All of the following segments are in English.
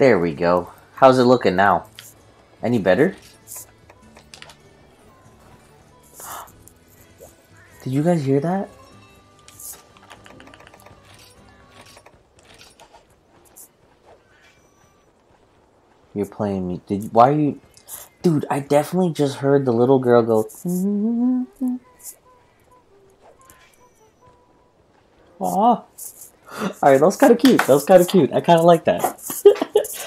There we go. How's it looking now? Any better? Did you guys hear that? You're playing me. Did why are you Dude, I definitely just heard the little girl go Aw. Alright, that was kinda cute. That was kinda cute. I kinda like that.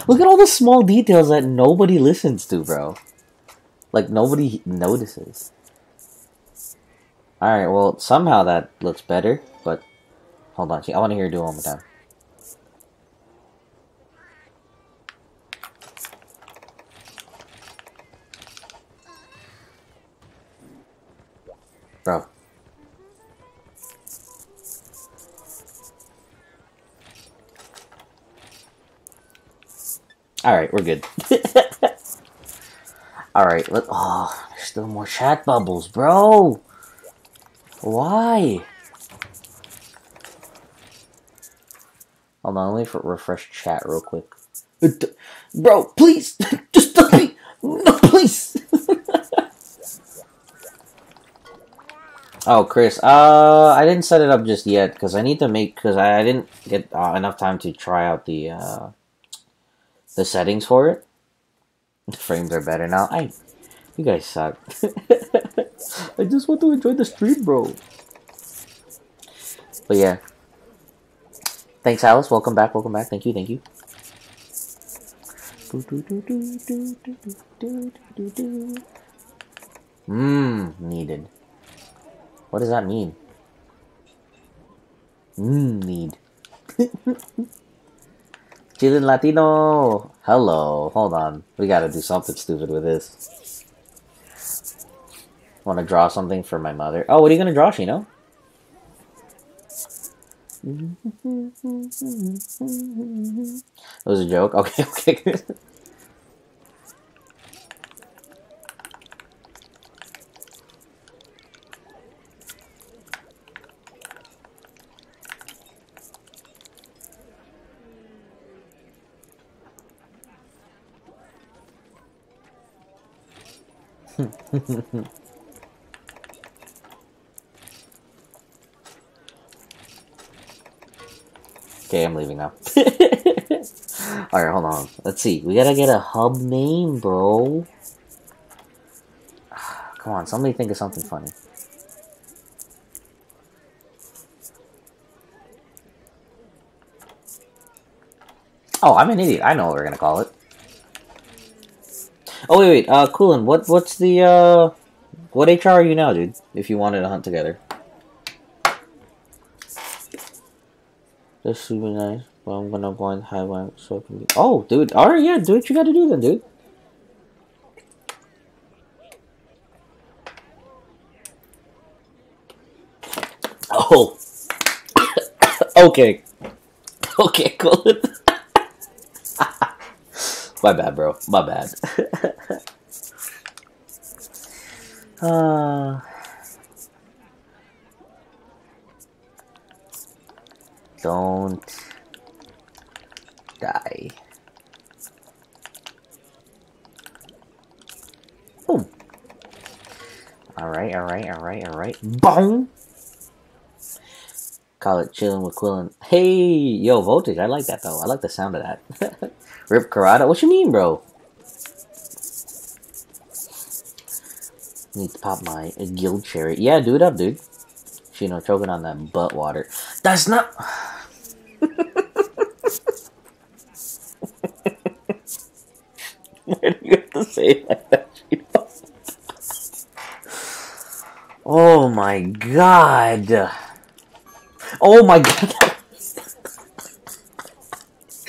Look at all the small details that nobody listens to, bro. Like nobody notices. Alright, well somehow that looks better, but hold on, I wanna hear you do one more time. Bro. Alright, we're good. Alright, let oh there's still more chat bubbles, bro. Why? Hold on, let me refresh chat real quick. Bro, please! Just let me! No, please! Oh, Chris. Uh, I didn't set it up just yet because I need to make because I, I, didn't get uh, enough time to try out the uh, the settings for it. The frames are better now. I, you guys suck. I just want to enjoy the stream, bro. But yeah. Thanks, Alice. Welcome back. Welcome back. Thank you. Thank you. Mmm, needed. What does that mean? Mmm, need. Chilean Latino! Hello. Hold on. We gotta do something stupid with this. Want to draw something for my mother? Oh, what are you gonna draw, Shino? It was a joke? Okay, okay. okay, I'm leaving now. Alright, hold on. Let's see. We gotta get a hub name, bro. Come on, somebody think of something funny. Oh, I'm an idiot. I know what we're gonna call it. Oh wait, wait. Uh, Coolin, what what's the uh, what HR are you now, dude? If you wanted to hunt together. This should be nice. But I'm gonna blind highway so I can be. Oh, dude. All right, yeah. Do what you gotta do then, dude. Oh. okay. Okay, cool. My bad, bro. My bad. uh, don't die. Boom. Alright, alright, alright, alright. Boom! Call it chilling with Quillen. Hey, yo, voltage. I like that though. I like the sound of that. Rip Kirata? What you mean, bro? Need to pop my guild cherry. Yeah, do it up, dude. You choking on that butt water. That's not. Why do you have to say like that, Chino? Oh my god. Oh my god.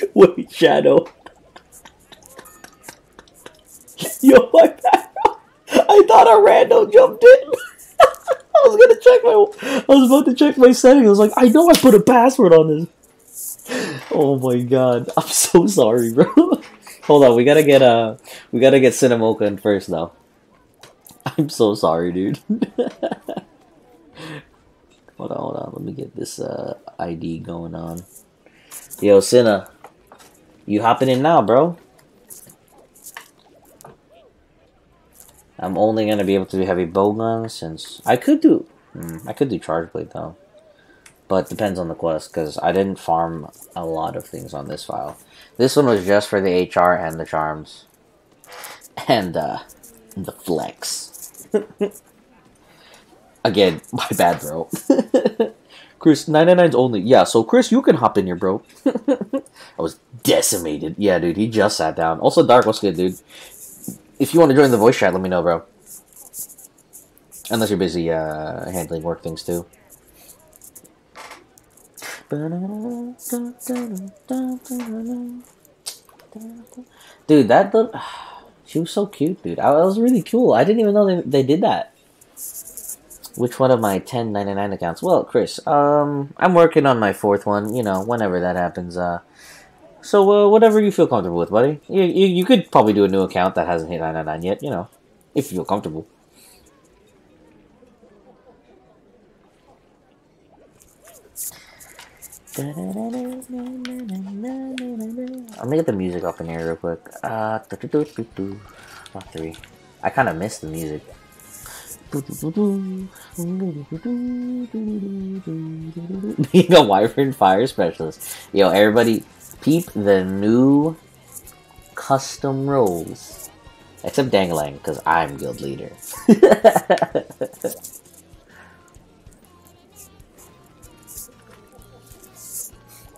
Wait, Shadow. Yo, my bad. I thought a random jumped in. I was gonna check my. I was about to check my settings. I was like, I know I put a password on this. Oh my god, I'm so sorry, bro. hold on, we gotta get uh, we gotta get Cinemoka in first now. I'm so sorry, dude. hold on, hold on. Let me get this uh ID going on. Yo, Cinna. You hopping in now, bro? I'm only gonna be able to do heavy bowgun since I could do. Hmm, I could do charge blade though, but depends on the quest because I didn't farm a lot of things on this file. This one was just for the HR and the charms, and uh, the flex. Again, my bad, bro. Chris, 99's only. Yeah, so Chris, you can hop in here, bro. I was decimated. Yeah, dude, he just sat down. Also, Dark, what's good, dude? If you want to join the voice chat, let me know, bro. Unless you're busy uh, handling work things, too. Dude, that look, she was so cute, dude. I, that was really cool. I didn't even know they, they did that. Which one of my 1099 accounts? Well, Chris, um, I'm working on my fourth one, you know, whenever that happens. Uh, so, uh, whatever you feel comfortable with, buddy. You, you, you could probably do a new account that hasn't hit 999 yet, you know, if you feel comfortable. I'm gonna get the music up in here real quick. Uh, three. I kind of missed the music. Being a Wyvern Fire Specialist. Yo, everybody, peep the new custom roles. Except Dangalang, because I'm guild leader.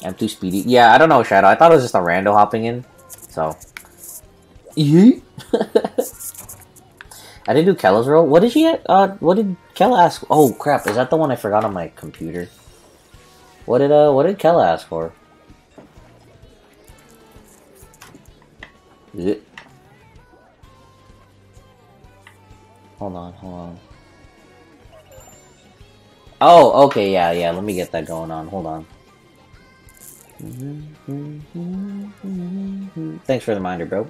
I'm too speedy. Yeah, I don't know, Shadow. I thought it was just a rando hopping in. So. I didn't do Kella's role. What did she uh what did Kella ask oh crap, is that the one I forgot on my computer? What did uh what did Kella ask for? Hold on, hold on. Oh, okay, yeah, yeah, let me get that going on. Hold on. Thanks for the reminder, bro.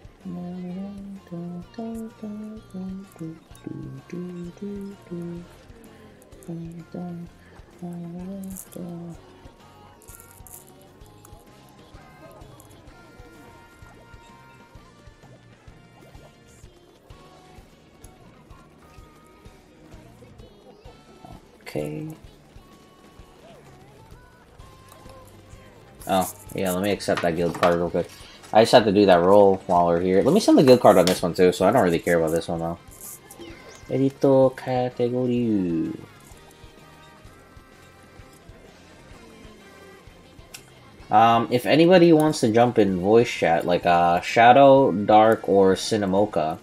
Okay. Oh, yeah, let me accept that guild card real quick. I just have to do that roll while we're here. Let me send the guild card on this one too, so I don't really care about this one though. Edito category. Um, if anybody wants to jump in voice chat, like uh, Shadow, Dark, or Cinemoka,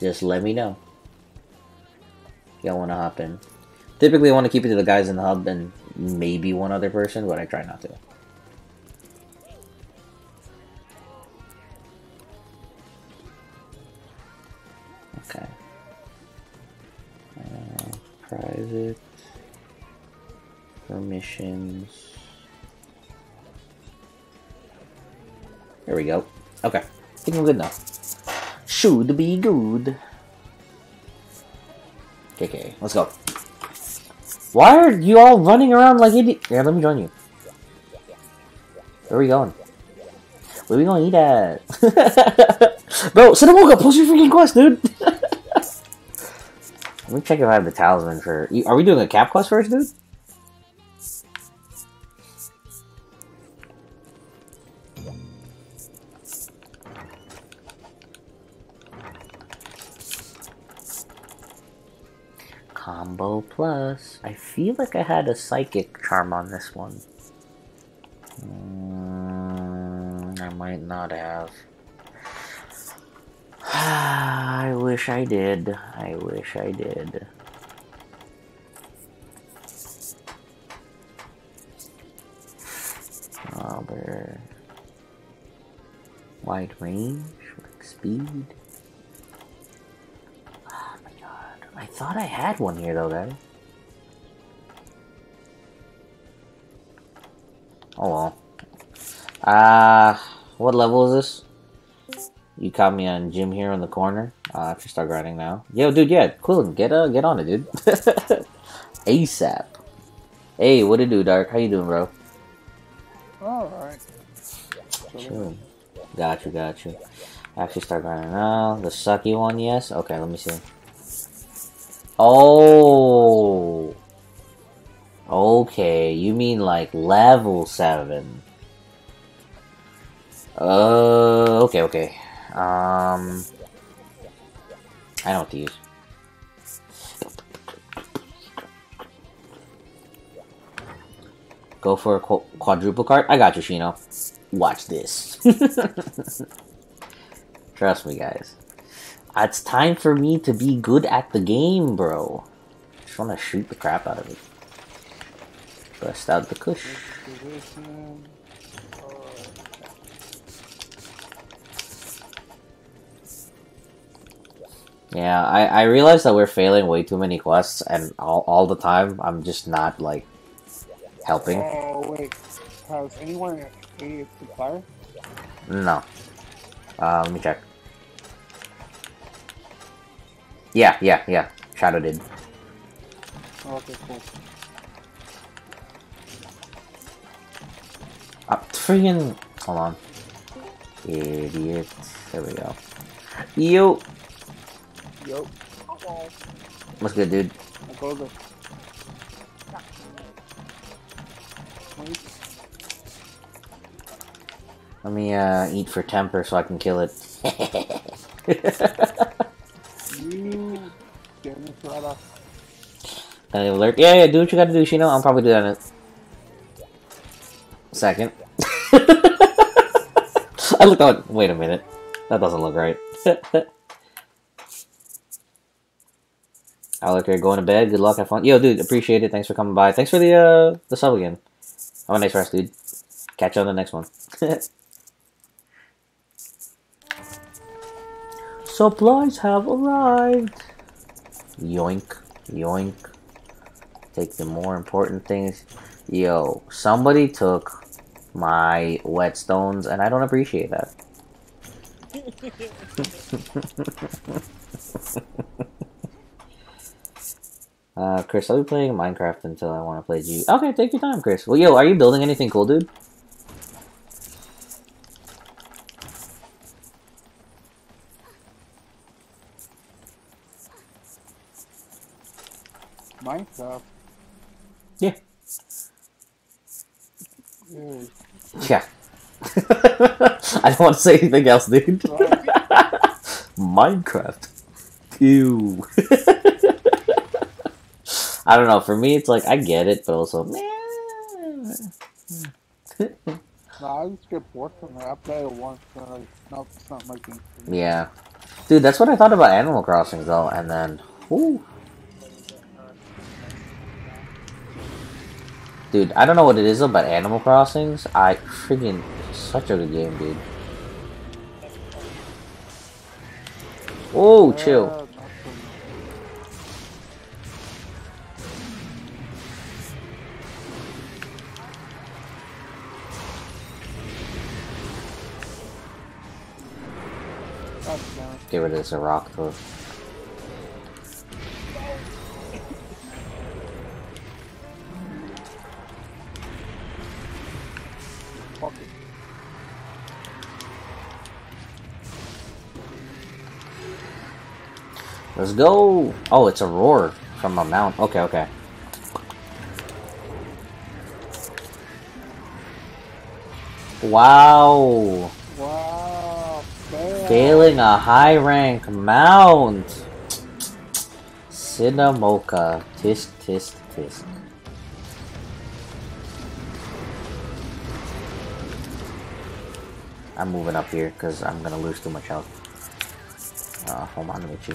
just let me know. Y'all wanna hop in. Typically, I want to keep it to the guys in the hub and maybe one other person, but I try not to. Okay. Uh, private permissions. There we go. Okay. I think I'm good now. Should be good. Okay, let's go. Why are you all running around like idiot? Yeah, let me join you. Where are we going? Where are we gonna eat at? Bro, Cinemoka, post your freaking quest, dude! let me check if I have the talisman for... Are we doing a cap quest first, dude? Combo plus. I feel like I had a psychic charm on this one. Mm, I might not have. I wish I did. I wish I did. Other wide range, like speed. I thought I had one here though, guys. Oh well. Ah, uh, what level is this? You caught me on Jim here in the corner. Uh, I have to start grinding now. Yo, dude, yeah, Quillen, get uh, get on it, dude. ASAP. Hey, what it do, Dark? How you doing, bro? Alright. Sure. Got you, got you. Actually start grinding now. The sucky one, yes? Okay, let me see. Oh! Okay, you mean like level 7. Uh, okay, okay. Um... I know what to use. Go for a qu quadruple card? I got you, Shino. Watch this. Trust me, guys. It's time for me to be good at the game, bro. Just want to shoot the crap out of it. Bust out the cush. Yeah, I, I realize that we're failing way too many quests, and all, all the time, I'm just not, like, helping. Oh, wait. Has anyone ate supplier? No. Uh, let me check. Yeah, yeah, yeah. Shadow did. Oh, okay, cool. Uh, friggin' hold on. Idiot. There we go. Yo! Yo. What's good, dude? I go the. Let me uh, eat for temper so I can kill it. You. Damn it, right off. Can I alert? Yeah, yeah, do what you gotta do, Shino. I'll probably do that in a second. I looked out. Wait a minute. That doesn't look right. Alec, you're going to bed. Good luck. Have fun. Yo, dude, appreciate it. Thanks for coming by. Thanks for the uh the sub again. Have a nice rest, dude. Catch you on the next one. Supplies have arrived. Yoink, yoink. Take the more important things. Yo, somebody took my whetstones, and I don't appreciate that. uh, Chris, I'll be playing Minecraft until I want to play G. Okay, take your time, Chris. Well, yo, are you building anything cool, dude? Minecraft. Yeah. Ew. Yeah. I don't want to say anything else, dude. Minecraft. Ew. I don't know. For me, it's like I get it, but also. Nah, I just get bored from it. I play it once, and like, no, it's not my game. yeah, dude. That's what I thought about Animal Crossing, though. And then, ooh. Dude, I don't know what it is about Animal Crossings. I freaking such a good game, dude. Oh, chill. Yeah, not it. Get rid rock though. Let's go. Oh, it's a roar from a mount. Okay, okay. Wow. Failing a high rank mount. Cinemoka. Tisk, tisk, tisk. I'm moving up here because I'm gonna lose too much health. Uh, hold on, let me cheat.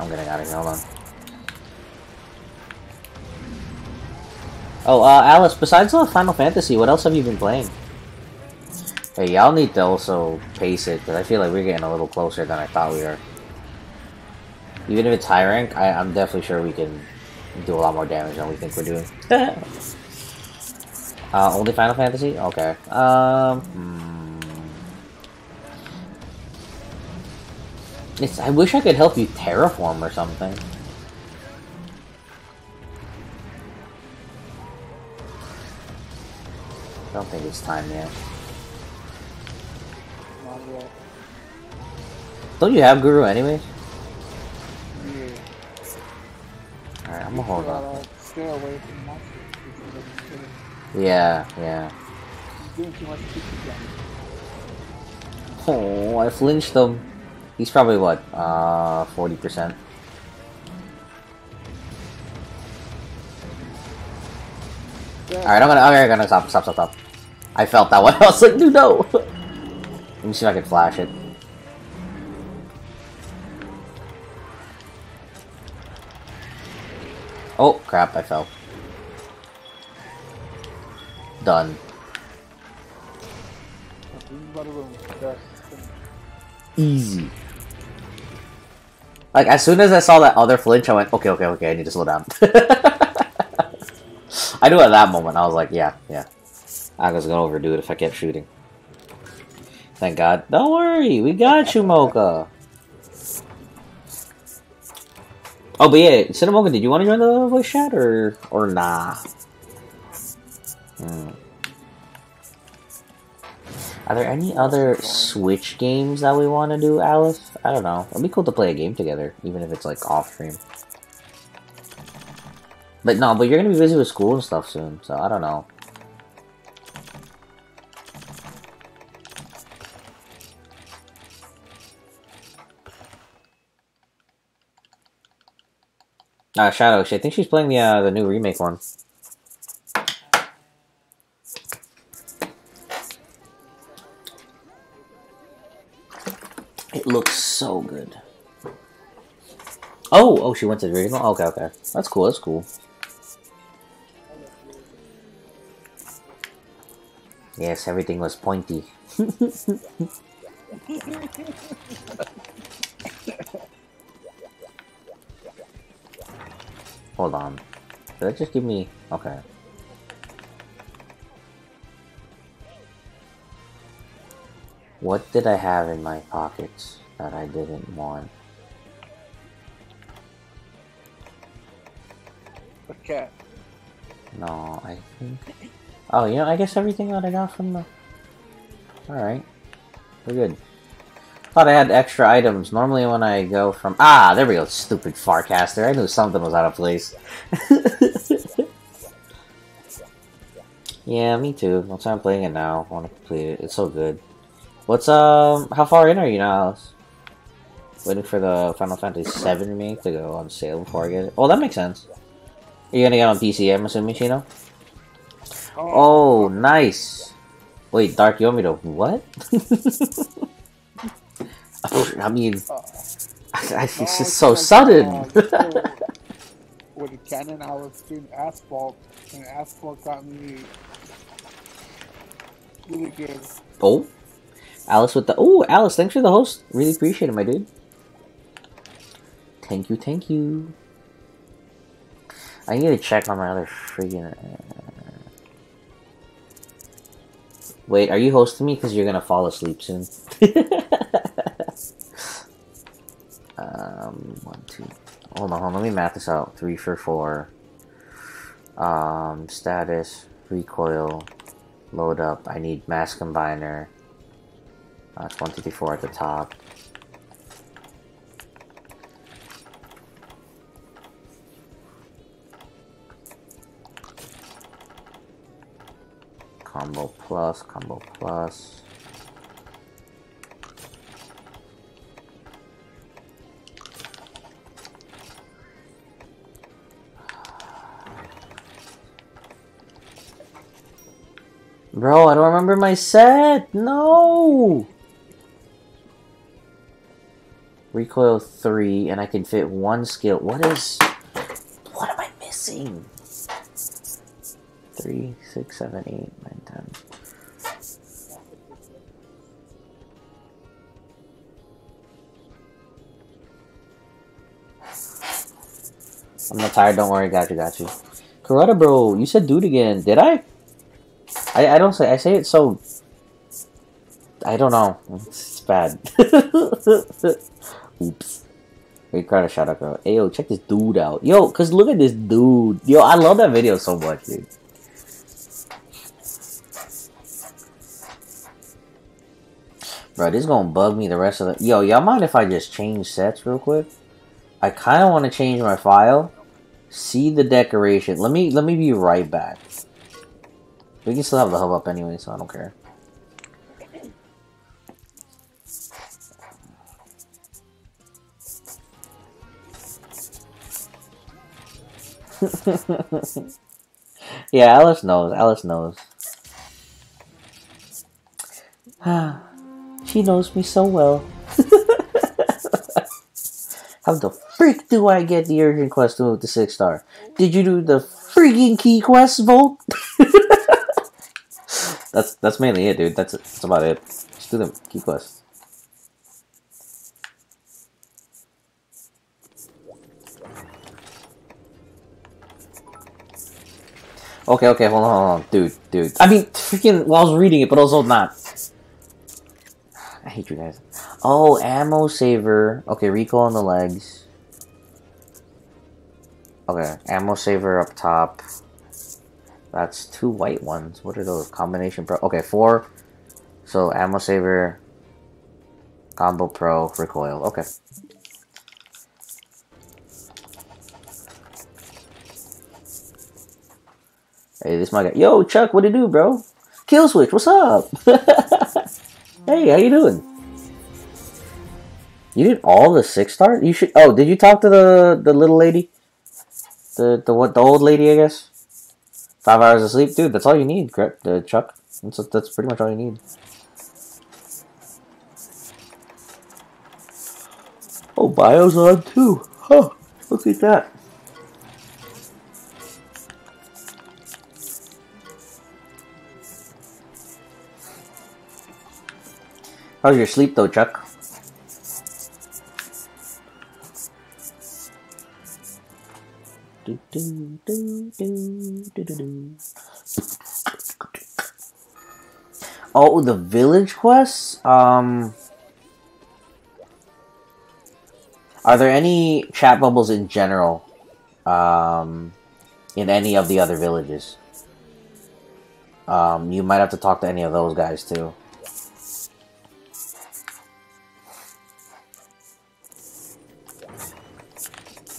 I'm getting out of here. Hold on. Oh, uh, Alice. Besides the Final Fantasy, what else have you been playing? Hey, y'all need to also pace it because I feel like we're getting a little closer than I thought we were. Even if it's high rank, I, I'm definitely sure we can do a lot more damage than we think we're doing. uh, only Final Fantasy? Okay. Um. hmm. It's, I wish I could help you terraform or something. I don't think it's time yet. Don't you have Guru anyway? Yeah. Alright, I'm gonna hold on. Stay away from monsters. because they're just- Yeah, yeah. He's doing too much creature damage. Oh, I flinched him. He's probably what, uh, 40%. Yeah. Alright, I'm gonna, okay, I'm gonna stop, stop, stop, stop. I felt that one. I was like, dude, no! Let me see if I can flash it. Oh, crap, I fell. Done. Easy. Like, as soon as I saw that other flinch, I went, okay, okay, okay, I need to slow down. I knew at that moment, I was like, yeah, yeah. I was gonna overdo it if I kept shooting. Thank God. Don't worry, we got you, Mocha. Oh, but yeah, Cinemocha, did you want to join the voice chat or or nah? Hmm. Are there any other Switch games that we want to do, Alice? I don't know. It'd be cool to play a game together, even if it's like off stream. But no, but you're gonna be busy with school and stuff soon, so I don't know. Uh, Shadow, I think she's playing the uh, the new remake one. It looks so good. Oh, oh, she went to the original. Okay, okay, that's cool. That's cool. Yes, everything was pointy. Hold on. Did that just give me... Okay. What did I have in my pockets that I didn't want? A cat. No, I think... Oh, you know, I guess everything that I got from the... Alright. We're good. Thought I had extra items. Normally when I go from... Ah, there we go, stupid Farcaster. I knew something was out of place. yeah, me too. That's why I'm playing it now. I want to complete it. It's so good. What's, um... How far in are you now, Alice? Waiting for the Final Fantasy VII remake to go on sale before I get it. Oh, that makes sense. Are you gonna get on PC, I'm assuming, Chino? Oh, nice. Wait, Dark, you want me to what? I mean, Uh, I, I, it's just so sudden. with the cannon, I was doing asphalt, and asphalt got me really good. oh, Alice with the oh, Alice, thanks for the host. Really appreciate it, my dude. Thank you, thank you. I need to check on my other freaking. uh, Wait, are you hosting me? Because you're gonna fall asleep soon. um, one, two. Hold on, hold on. Let me math this out. Three for four. Um, status, recoil, load up. I need mass combiner. That's one, two, three, four at the top. Combo plus, combo plus. Bro, I don't remember my set. No. Recoil three, and I can fit one skill. What is? What am I missing? Three, six, seven, eight, nine, ten. I'm not tired. Don't worry. Got you. Got you. Kirata, bro. You said dude again. Did I? I, I don't say I say it so I don't know. It's, bad. Oops. We got a shout out, girl. Hey, yo, check this dude out. Yo, cause look at this dude. Yo, I love that video so much, dude. Bro, this is gonna bug me the rest of the. Yo, y'all mind if I just change sets real quick? I kind of want to change my file. See the decoration. Let me let me be right back. We can still have the hub up anyway, so I don't care. yeah, Alice knows. Alice knows. she knows me so well. How the freak do I get the urgent quest to move to six star? Did you do the freaking key quest, Volt? that's that's mainly it, dude. That's that's about it. Just do the key quest. Okay, okay, hold on, hold on, dude, dude. I mean, freaking, well, I was reading it, but also not. I hate you guys. Oh, ammo saver. Okay, recoil on the legs. Okay, ammo saver up top. That's two white ones. What are those? Combination pro. Okay, four. So ammo saver, combo pro, recoil. Okay. Hey, this my guy. Yo, Chuck, what do you do, bro? Kill switch, what's up? hey, how you doing? You did all the six star? You should. Oh, did you talk to the the little lady? The the what? The old lady, I guess. Five hours of sleep, dude. That's all you need, correct? Uh, Chuck. That's that's pretty much all you need. Oh, bio's on too. Huh. Look at that. How's your sleep though, Chuck? Oh, the village quests? Um, are there any chat bubbles in general um, in any of the other villages? Um, you might have to talk to any of those guys too.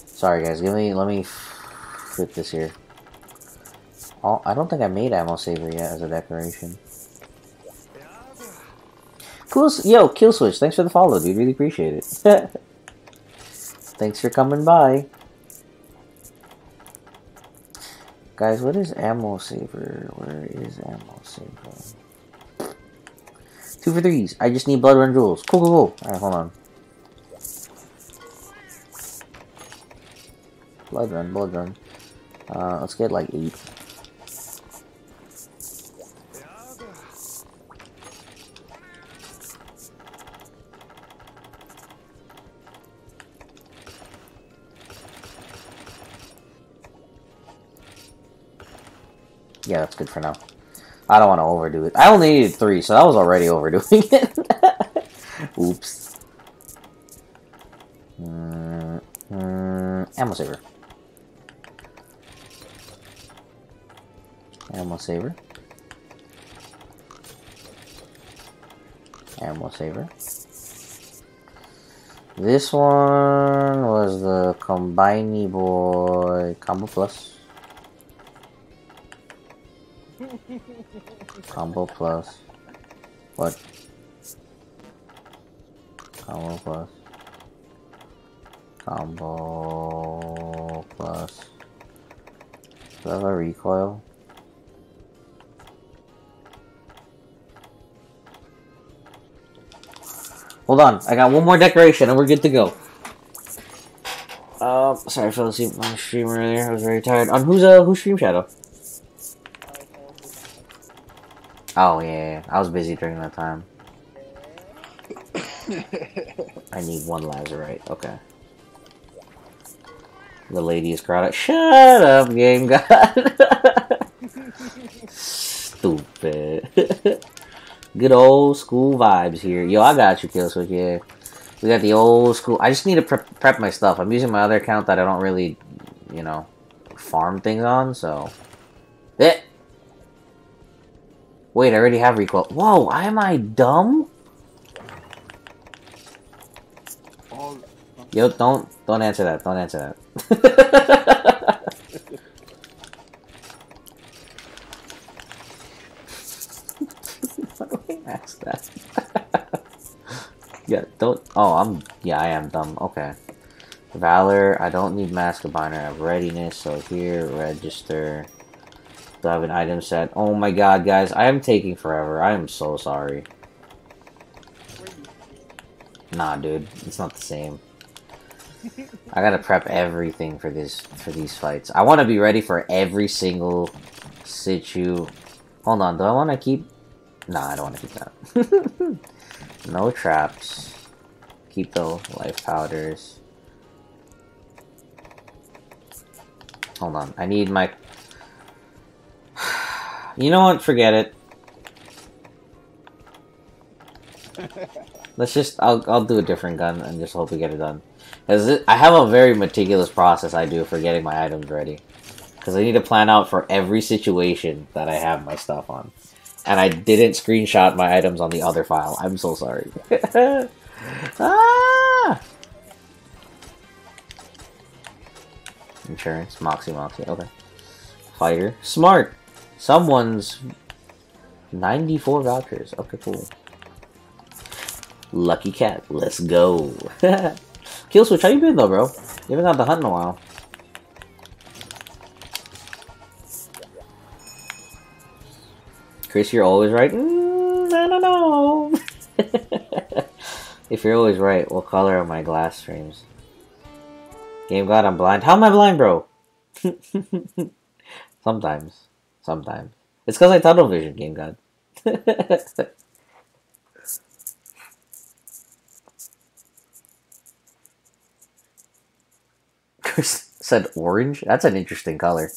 Sorry guys, give me, let me this here. Oh, I don't think I made ammo saver yet as a decoration. Cool, yo, kill switch. Thanks for the follow, dude. Really appreciate it. Thanks for coming by. Guys, what is ammo saver? Where is ammo saver? Two for threes. I just need blood run jewels. Cool, cool, cool. Alright, hold on. Blood run, blood run. Uh, let's get like eight. Yeah, that's good for now. I don't want to overdo it. I only needed three, so I was already overdoing it. Oops. Mm, mm, ammo saver. Ammo saver. Ammo saver. This one was the Combiney Boy Combo Plus. Combo Plus. What? Combo Plus. Combo Plus. Do I have a recoil? Hold on, I got one more decoration and we're good to go. Uh, sorry, I fell asleep on the stream earlier. I was very tired. On who's uh who's stream shadow? Oh yeah, I was busy during that time. I need one Lazarite. Okay. The lady is crowded. Shut up, game god. Stupid. Good old school vibes here. Yo, I got you, Kill Switch, yeah. We got the old school. I just need to prep, prep my stuff. I'm using my other account that I don't really, you know, farm things on, so... Eh! Wait, I already have recoil. Whoa, am I dumb? Yo, don't don't answer that. Don't answer that. Why do I ask that? yeah, don't. Oh, I'm. Yeah, I am dumb. Okay. Valor. I don't need mask Binder. I have readiness. So here, register. Do I have an item set? Oh my god, guys! I am taking forever. I am so sorry. Nah, dude, it's not the same. I gotta prep everything for this for these fights. I want to be ready for every single situ. Hold on, do I want to keep? Nah, I don't want to keep that. no traps. Keep the life powders. Hold on, I need my. You know what? Forget it. Let's just, I'll, I'll do a different gun and just hope we get it done. Because I have a very meticulous process I do for getting my items ready. Because I need to plan out for every situation that I have my stuff on. And I didn't screenshot my items on the other file. I'm so sorry. ah! Insurance, Moxie, Moxie, okay. Fighter, smart! Someone's 94 vouchers. Okay, cool. Lucky cat, let's go. Kill switch, how you been though, bro? You haven't got the hunt in a while. Chris, you're always right. Mm, I don't know. if you're always right, what color are my glass frames? Game God, I'm blind. How am I blind, bro? Sometimes. Sometimes. It's because I tunnel vision, Game God. Chris said orange? That's an interesting color.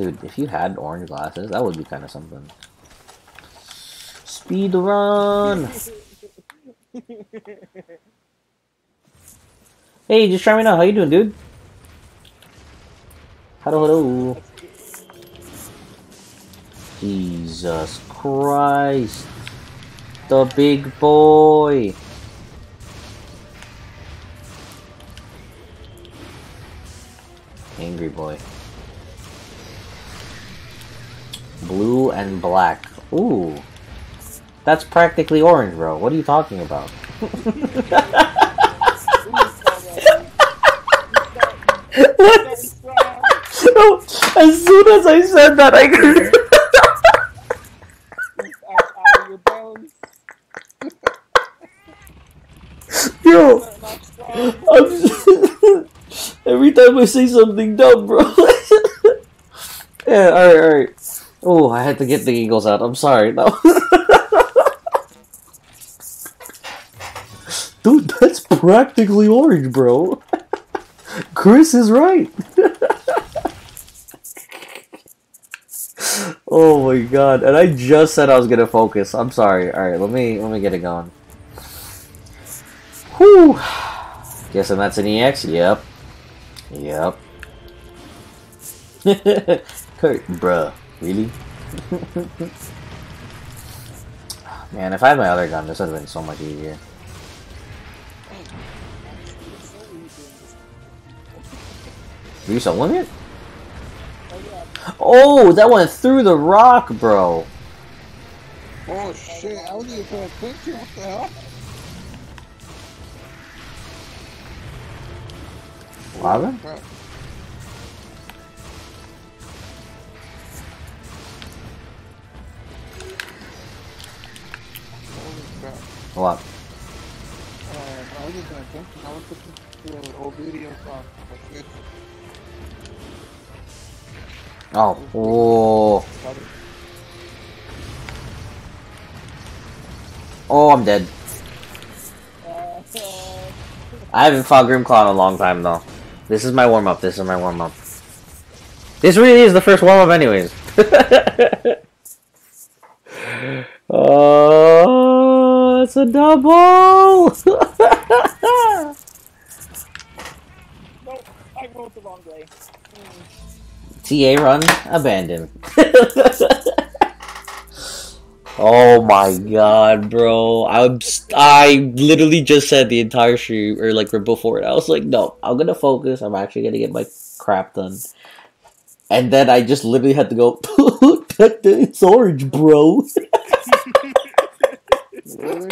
Dude, if you had orange glasses, that would be kind of something. Speed run! hey, just try me now. How you doing, dude? Hello, hello. Jesus Christ. The big boy. Angry boy. Blue and black. Ooh. That's practically orange, bro. What are you talking about? as soon as I said that, I could. Yo, I'm just, every time I say something dumb, bro. yeah, alright, alright. Oh, I had to get the Eagles out. I'm sorry. No. Dude, that's practically orange, bro. Chris is right. oh my god. And I just said I was gonna focus. I'm sorry. Alright, let me let me get it going. Whew. Guessing that's an EX? Yep. Yep. Kurt, bruh. Really? Man, if I had my other gun, this would have been so much easier. Are you soloing it? Oh, that went through the rock, bro. Oh shit, I wasn't even paying attention. What the hell? What What? Uh, I wasn't paying attention. I was looking. Oh, oh, oh, I'm dead. I haven't fought Grimclaw in a long time, though. This is my warm-up, this is my warm-up. This really is the first warm-up anyways. oh, That's a double! Nope, I rolled the wrong way. TA run, abandoned. oh my god, bro. I'm st- I literally just said the entire stream, or like right before it. I was like, no, I'm gonna focus. I'm actually gonna get my crap done. And then I just literally had to go, it's orange, bro. Really?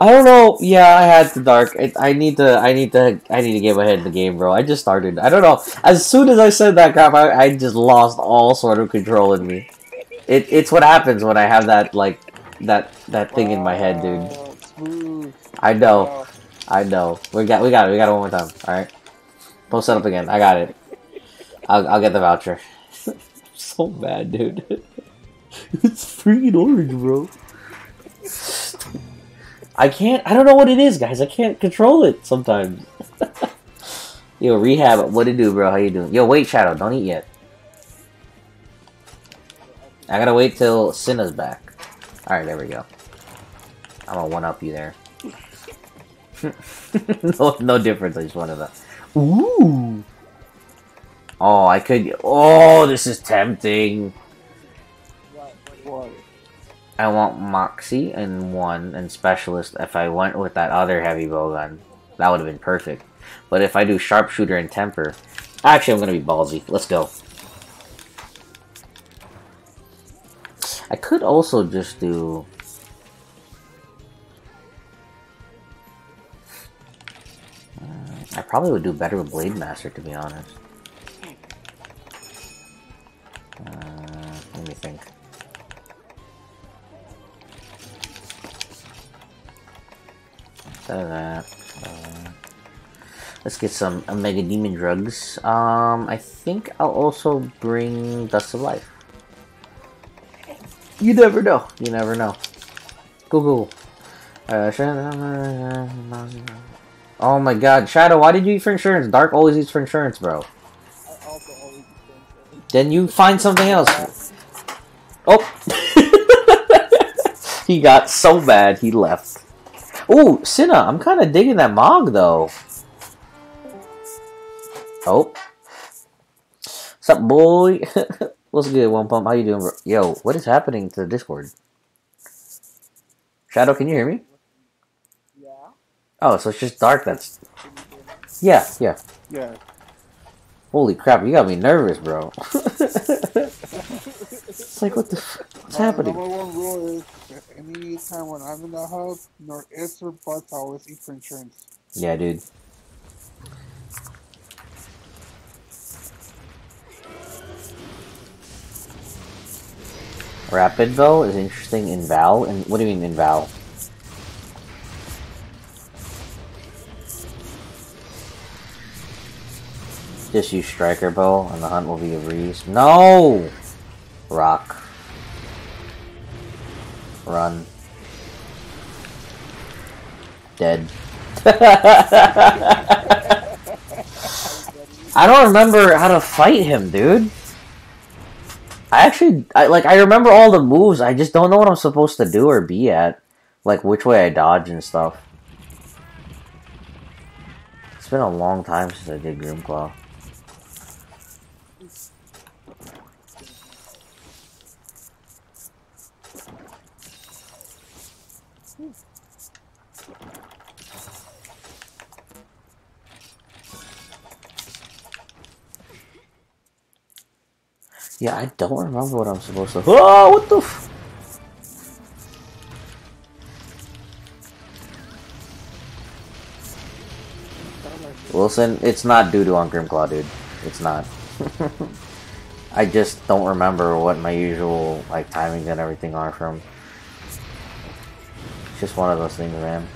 I don't know. Yeah, I had to dark. It, I need to. I need to. I need to get my head in the game, bro. I just started. I don't know. As soon as I said that crap, I, I just lost all sort of control in me. It, it's what happens when I have that like that that thing in my head, dude. Smooth. I know. Wow. I know. We got. We got it. We got it one more time. All right. Post it up again. I got it. I'll, I'll get the voucher. so bad, dude. it's freaking orange, bro. I can't. I don't know what it is, guys. I can't control it sometimes. Yo, rehab. What it do, bro? How you doing? Yo, wait, Shadow. Don't eat yet. I gotta wait till Cinna's back. All right, there we go. I'm gonna one up you there. no, no difference. I just wanted that. Ooh. Oh, I could. Oh, this is tempting. I want Moxie and one and Specialist if I went with that other heavy bowgun. That would have been perfect. But if I do Sharpshooter and Temper. Actually, I'm going to be ballsy. Let's go. I could also just do. Uh, I probably would do better with Blade Master, to be honest. Uh, let me think. That, uh, let's get some Omega Demon drugs. Um, I think I'll also bring Dust of Life. You never know. You never know. Google. Uh, oh my god, Shadow, why did you eat for insurance? Dark always eats for insurance, bro. I also always think Then you find something else. Oh! he got so bad he left. Oh, Cinna, I'm kind of digging that Mog though. Oh. What's up, boy? What's good, One Pump? How you doing, bro? Yo, what is happening to the Discord? Shadow, can you hear me? Yeah. Oh, so it's just dark. That's yeah, yeah. Yeah. Holy crap, you got me nervous, bro. it's like what the f- what's My happening? Number one rule is that any time when I'm in the house, nor ifs or buts, I always eat for insurance. Yeah, dude. Rapid bow is interesting in Val. And what do you mean in Val? Just use striker bow, and the hunt will be a breeze. No, rock. Run. Dead. I don't remember how to fight him, dude. I actually, I like, I remember all the moves. I just don't know what I'm supposed to do or be at, like which way I dodge and stuff. It's been a long time since I did Grimclaw. Yeah, I don't remember what I'm supposed to. Oh, what the? F- Wilson, it's not due to on Grimclaw, dude. It's not. I just don't remember what my usual like timings and everything are from. It's just one of those things, man.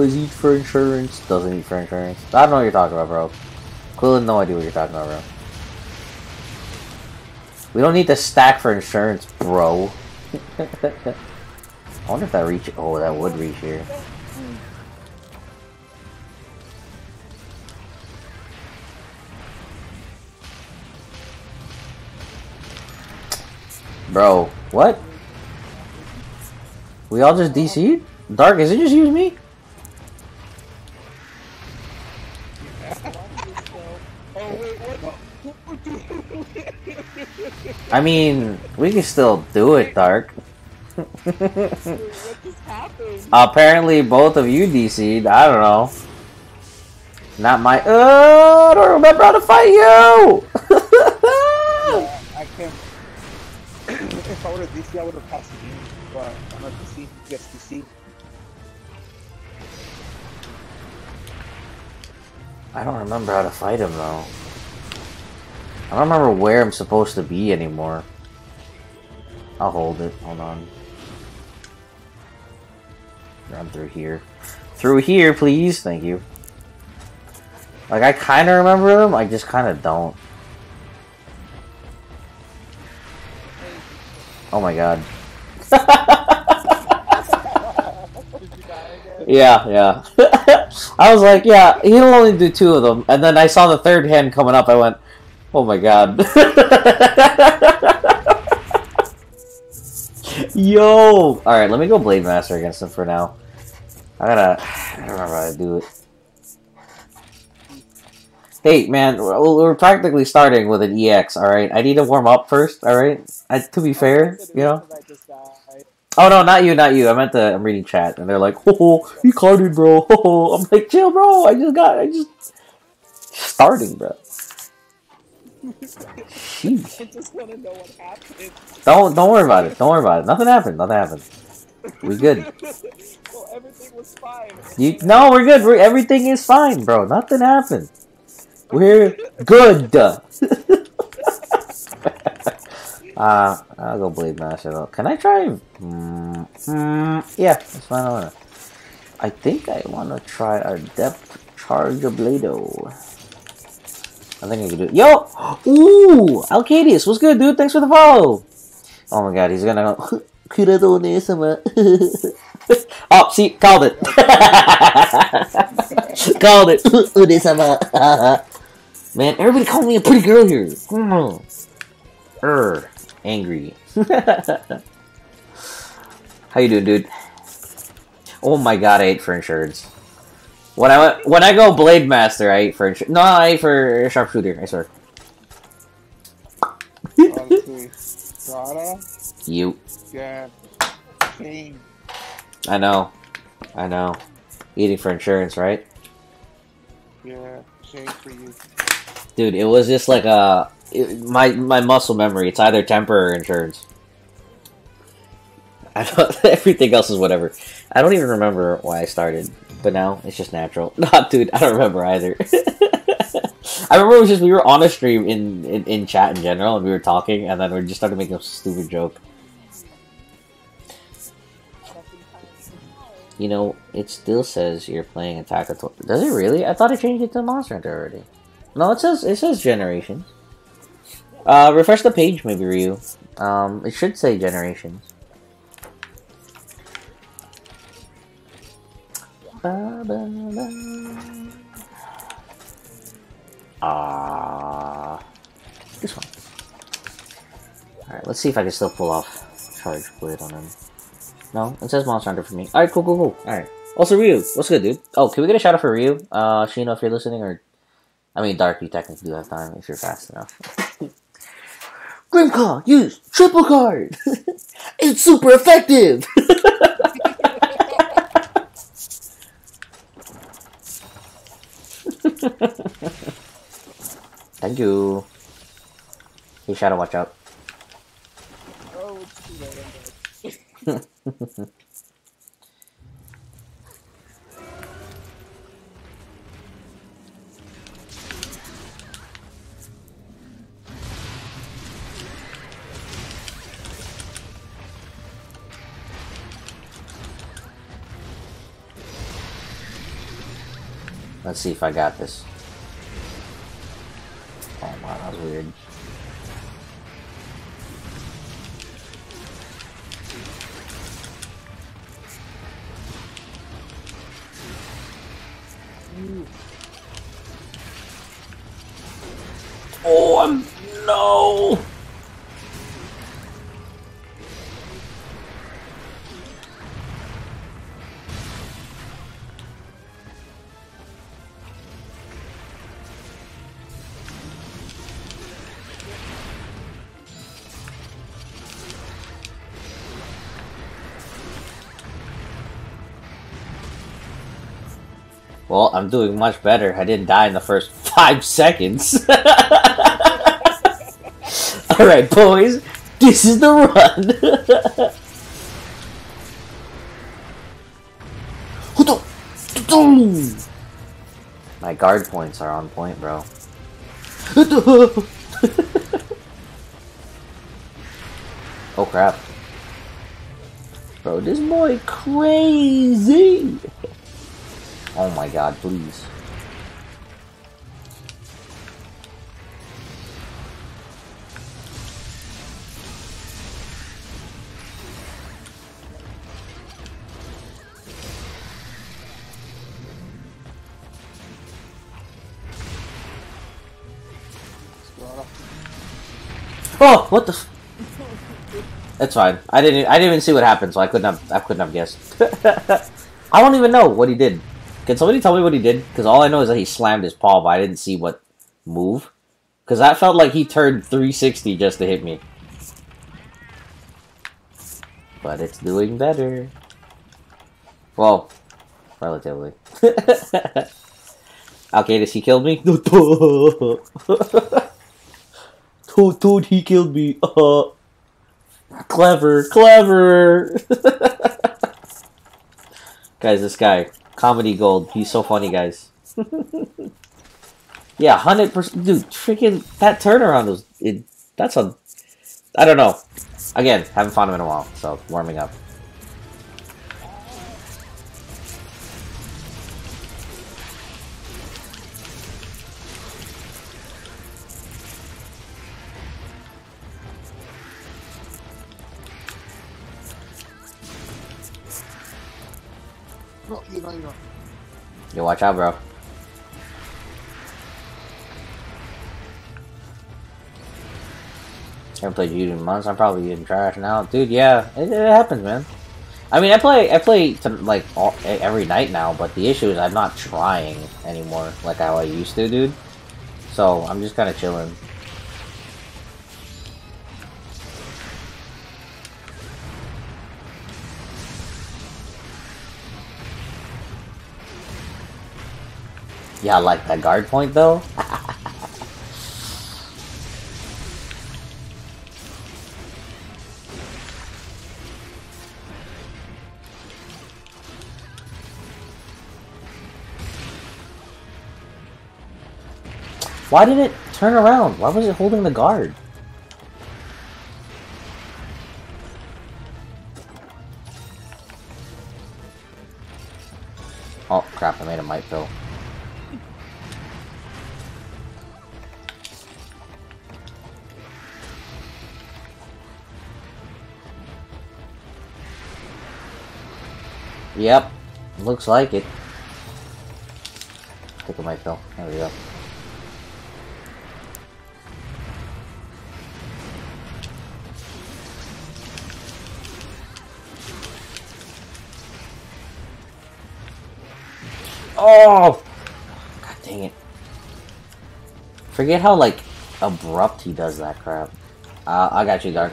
Always eat for insurance. Doesn't eat for insurance. I don't know what you're talking about, bro. Quillen, no idea what you're talking about, bro. We don't need to stack for insurance, bro. I wonder if that reach. Oh, that would reach here. Bro, what? We all just DC'd? Dark, is it just you and me? Oh wait, what? I mean, we can still do it, Dark. Wait, what just happened? Apparently, both of you DC'd. I don't know. Not my. Oh, I don't remember how to fight you! I can't. if I would have DC, I would have passed the game. But I'm not DC. Yes, DC. I don't remember how to fight him, though. I don't remember where I'm supposed to be anymore. I'll hold it. Hold on. Run through here. Through here, please. Thank you. Like, I kind of remember them. I just kind of don't. Oh my god. Yeah, yeah. I was like, yeah, he'll only do two of them. And then I saw the third hand coming up. I went, oh my god. Yo! Alright, let me go Blade Master against him for now. I gotta. I don't remember how to do it. Hey, man, we're we're practically starting with an EX, alright? I need to warm up first, alright? To be fair, you know? I just died. Oh no, not you, not you. I meant to. I'm reading chat, and they're like, "Oh, he carted, bro." Oh, I'm like, "Chill, bro. I just got, I just starting, bro." Jeez. I just want to know what happened. Don't don't worry about it. Don't worry about it. Nothing happened. Nothing happened. We good. well, everything was fine. You no, we're good. We're, everything is fine, bro. Nothing happened. We're good. uh, I'll go Blade Master though. Can I try? Mm, mm, yeah, that's fine. I wanna. I think I wanna try a Depth Charge Blado. I think I can do it. Yo! Ooh! Alcadius, what's good, dude? Thanks for the follow! Oh my god, he's gonna go. Oh, see, called it. called it. Man, everybody called me a pretty girl here. Err, angry. How you doing, dude? Oh my god, I ate for insurance. When I when I go Blade Master, I eat for insurance. No, I ate for sharpshooter. I swear. You. yeah. I know. I know. Eating for insurance, right? Yeah, Shane for you. Dude, it was just like a it, my my muscle memory. It's either temper or insurance. I don't. Everything else is whatever. I don't even remember why I started, but now it's just natural. Nah, dude, I don't remember either. I remember it was just we were on a stream in, in in chat in general, and we were talking, and then we just started making a stupid joke. You know, it still says you're playing Attack of Does it really? I thought I changed it to Monster Hunter already. No, it says it says Generations. Uh, refresh the page, maybe Ryu. Um, it should say Generations. Ba, ba, ba. Ah, this one. All right, let's see if I can still pull off Charge Blade on him. No, it says Monster Hunter for me. All right, cool, cool, cool. All right. Also, Ryu, what's good, dude? Oh, can we get a shout out for Ryu? Uh, Shino, if you're listening, or I mean, Dark, you technically do have time if you're fast enough. Grimclaw, use triple cart. it's super effective. Thank you. Hey, Shadow, watch out. Oh, Let's see if I got this. Oh my, that was weird. Oh, I'm... No! Well, I'm doing much better. I didn't die in the first five seconds. Alright, boys. This is the run. My guard points are on point, bro. oh crap. Bro, this boy crazy! Oh my god, please. Oh, what the? That's fine. I didn't. I didn't even see what happened, so I couldn't have. I couldn't have guessed. I don't even know what he did. Can somebody tell me what he did? Because all I know is that he slammed his paw, but I didn't see what move. Because that felt like he turned 360 just to hit me. But it's doing better. Well, relatively. okay, does he kill me? Toad, Toad, he killed me. Uh, clever, clever. guys, this guy, comedy gold. He's so funny, guys. yeah, hundred percent, dude. Freaking that turnaround was it. That's a. I don't know. Again, haven't found him in a while, so warming up. Yo, watch out, bro. Haven't played Judy in months. I'm probably getting trash now, dude. Yeah, it, it happens, man. I mean, I play, I play like all, every night now, but the issue is I'm not trying anymore like how I used to, dude. So I'm just kind of chilling. Yeah, like that guard point though. Why did it turn around? Why was it holding the guard? Oh crap, I made a might pill. Yep, looks like it. Take a might pill. There we go. Oh! God dang it. Forget how, like, abrupt he does that crap. Uh, I got you, Dark.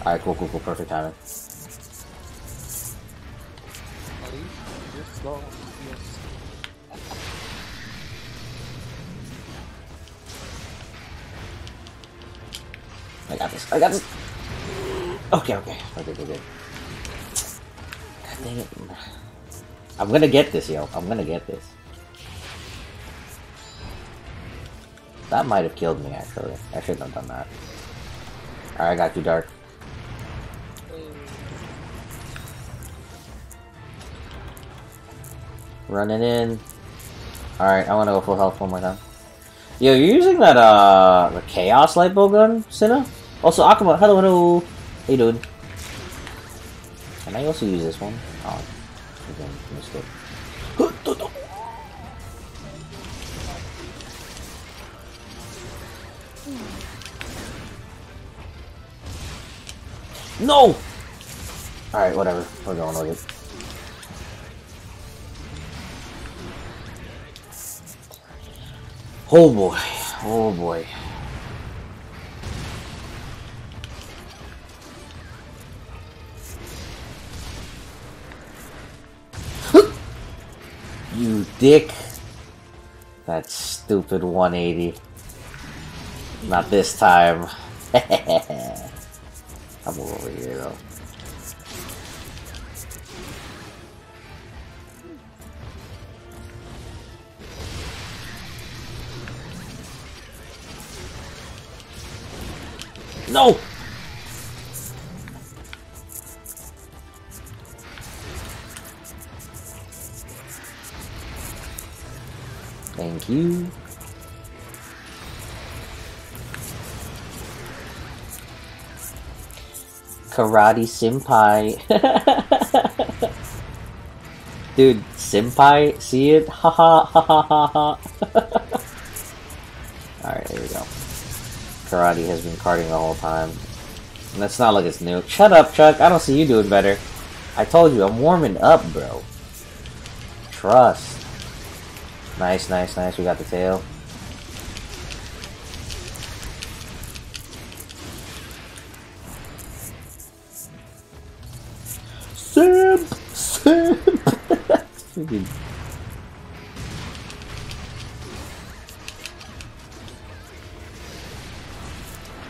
Alright, cool, cool, cool. Perfect timing. I got this. I got this. Okay, okay. Okay, okay, okay. God dang it. I'm gonna get this, yo. I'm gonna get this. That might have killed me, actually. I shouldn't have done that. Alright, I got you, Dark. Running in. Alright, I wanna go full health one more time. Yo, you're using that, uh, the Chaos Lightbow gun, Cinna? Also, Akuma, hello, hello. You doing? Can I also use this one? Oh, again, missed it. No! Alright, whatever. We're going with it. Oh boy. Oh boy. You dick. That stupid 180. Not this time. I'm over here though. No! Thank you. Karate Senpai. Dude, Senpai, see it? Ha ha ha ha ha ha. Alright, there we go. Karate has been carting the whole time. And that's not like it's new. Shut up, Chuck. I don't see you doing better. I told you, I'm warming up, bro. Trust. Nice, nice, nice. We got the tail. Simp! Simp!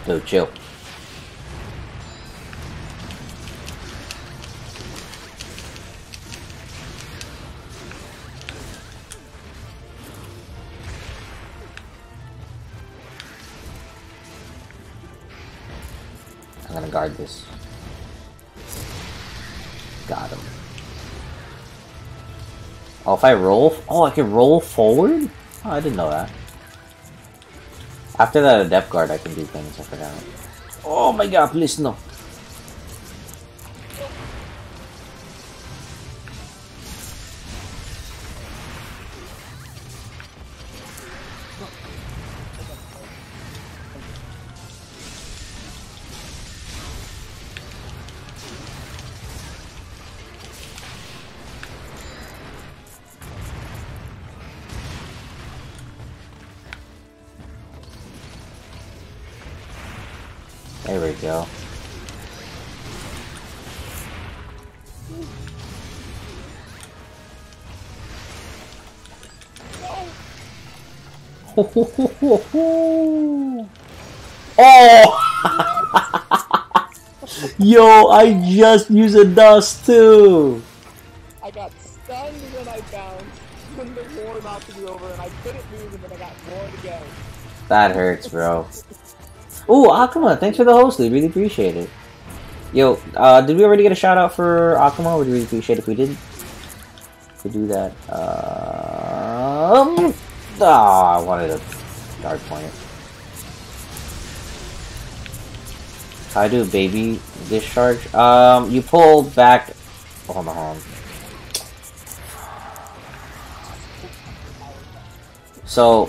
Dude, chill. Gonna guard this. Got him. Oh, if I roll... Oh, I can roll forward? Oh, I didn't know that. After that depth guard, I can do things. I forgot. Oh my god, please no. Oh! Yo, I just used a dust too. I got stunned when I bounced, when the war about to be over, and I couldn't move, and then I got roared again. That hurts, bro. Ooh, Akuma, thanks for the host, dude. Really appreciate it. Yo, uh, did we already get a shout out for Akuma? Would really appreciate if we did. To do that. Um, ah, I wanted a dark point. How I do baby discharge? Um, you pull back. Hold on, hold on. So,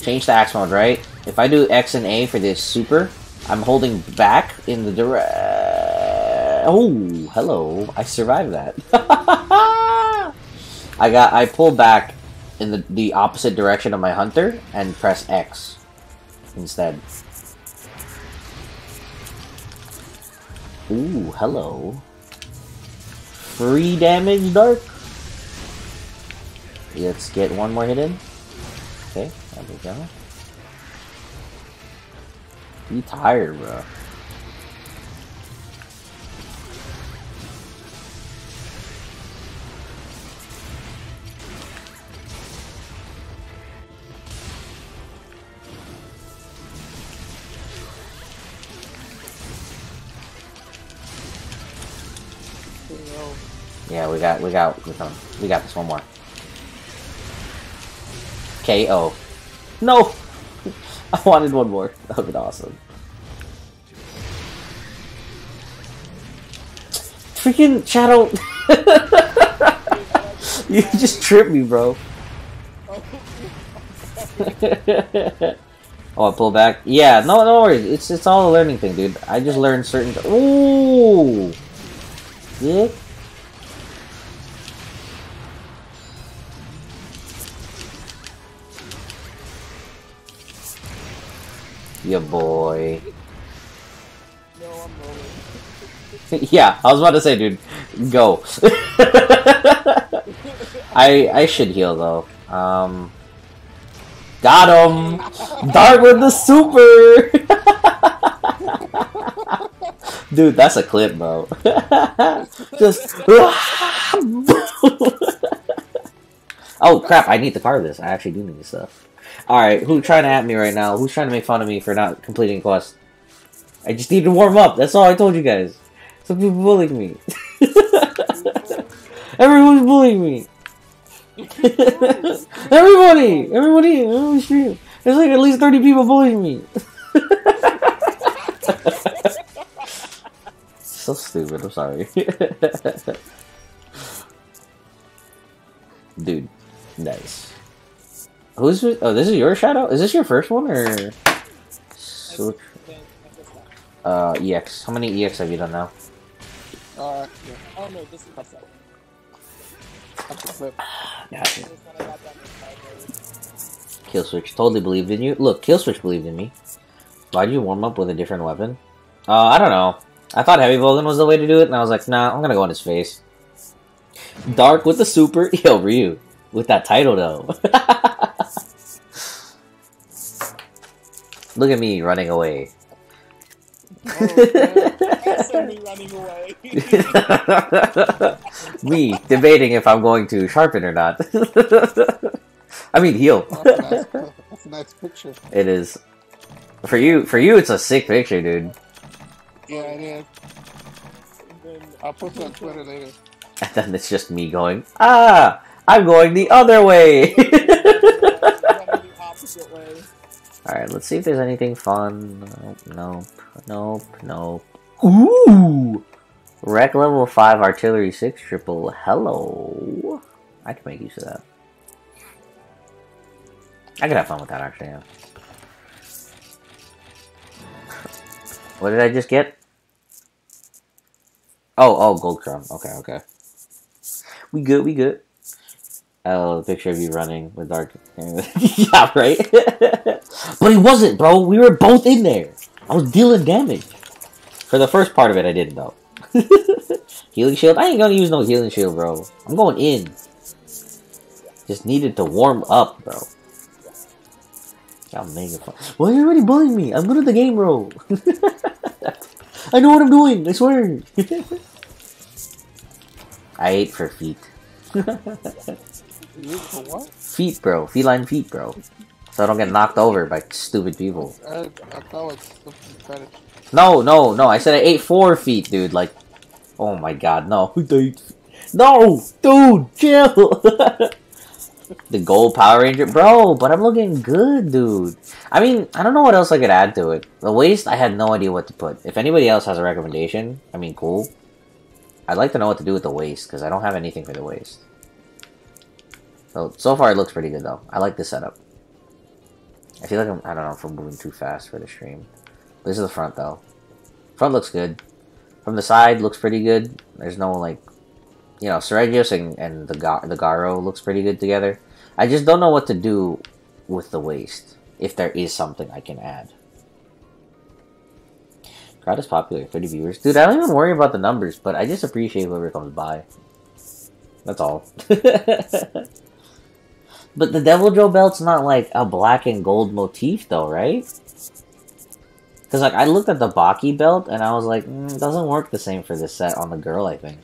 change to axe mode, right? If I do X and A for this super, I'm holding back in the direct. Oh, hello! I survived that. I got. I pull back in the the opposite direction of my hunter and press X instead. Ooh, hello. Free damage, Dark. Let's get one more hit in. Okay, there we go. You tired, bro. Yeah, we got, we got, we got, we got this one more. KO. No! I wanted one more. That would have been awesome. Freaking Shadow! you just tripped me, bro. oh, I pull back. Yeah, no, no worries. It's it's all a learning thing, dude. I just learned certain. Ooh, yeah. Yeah, boy. No, yeah, I was about to say, dude, go. I I should heal though. Um, got him. Dart with the super. Dude, that's a clip, bro. Just. oh crap! I need to carve this. I actually do need this stuff. All right, who's trying to at me right now? Who's trying to make fun of me for not completing quest? I just need to warm up. That's all I told you guys. Some people bullying me. Everyone's bullying me. everybody, everybody, oh stream. There's like at least 30 people bullying me. so stupid, I'm sorry. Dude, nice. Who's oh this is your shadow? Is this your first one or so, uh EX. How many EX have you done now? Uh. Oh no, this is. Gotcha. My Killswitch totally believed in you. Look, Killswitch believed in me. Why'd you warm up with a different weapon? Uh, I don't know. I thought Heavy Bowgun was the way to do it, and I was like, nah, I'm gonna go on his face. Dark with the super. Yo, Ryu. With that title, though. Look at me running away. Oh, me running away. me debating if I'm going to sharpen or not. I mean, heal. That's a nice, that's a nice picture. It is. For you, for you, it's a sick picture, dude. Yeah, it is. I'll post it on Twitter later. And then it's just me going, ah, I'm going the other way. the opposite way. Alright, let's see if there's anything fun. Nope, nope, nope, nope. Ooh! Rec level 5 artillery 6 triple. Hello. I can make use of that. I could have fun with that actually, yeah. What did I just get? Oh, oh, gold crown. Okay, okay. We good, we good. Oh, the picture of you running with dark. yeah, right. but he wasn't, bro. We were both in there. I was dealing damage. For the first part of it, I didn't though. healing shield. I ain't gonna use no healing shield, bro. I'm going in. Just needed to warm up, bro. I'm mega fun. Why are you already bullying me? I'm good at the game, bro. I know what I'm doing. I swear. I ate for feet. For what? Feet, bro. Feline feet, bro. So I don't get knocked over by stupid people. I, I thought it was. No, no, no. I said I ate four feet, dude. Like, oh my god, no. Dude. No, dude, chill. the gold Power Ranger, bro. But I'm looking good, dude. I mean, I don't know what else I could add to it. The waist, I had no idea what to put. If anybody else has a recommendation, I mean, cool. I'd like to know what to do with the waist because I don't have anything for the waist. So so far, it looks pretty good though. I like the setup. I feel like I'm, I don't know if I'm moving too fast for the stream. This is the front though. Front looks good. From the side looks pretty good. There's no like, you know, Seregios and, and the the Garo looks pretty good together. I just don't know what to do with the waist. If there is something I can add. Crowd is popular, 30 viewers. Dude, I don't even worry about the numbers, but I just appreciate whoever comes by. That's all. but the Deviljho belt's not like a black and gold motif, though, right? Because like I looked at the Baki belt and I was like, mm, it doesn't work the same for this set on the girl. I think.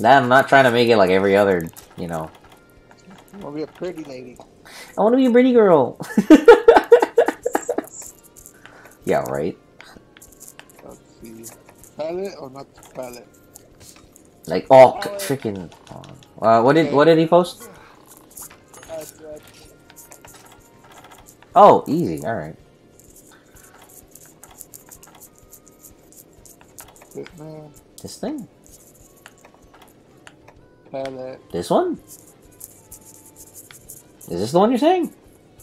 Nah, I'm not trying to make it like every other, you know. I Wanna be a pretty lady. I want to be a pretty girl. yeah, right. Let's see. Palette or not palette? Like, oh, freaking. Uh, what did what did he post? Oh, easy. All right. This thing. This one? Is this the one you're saying?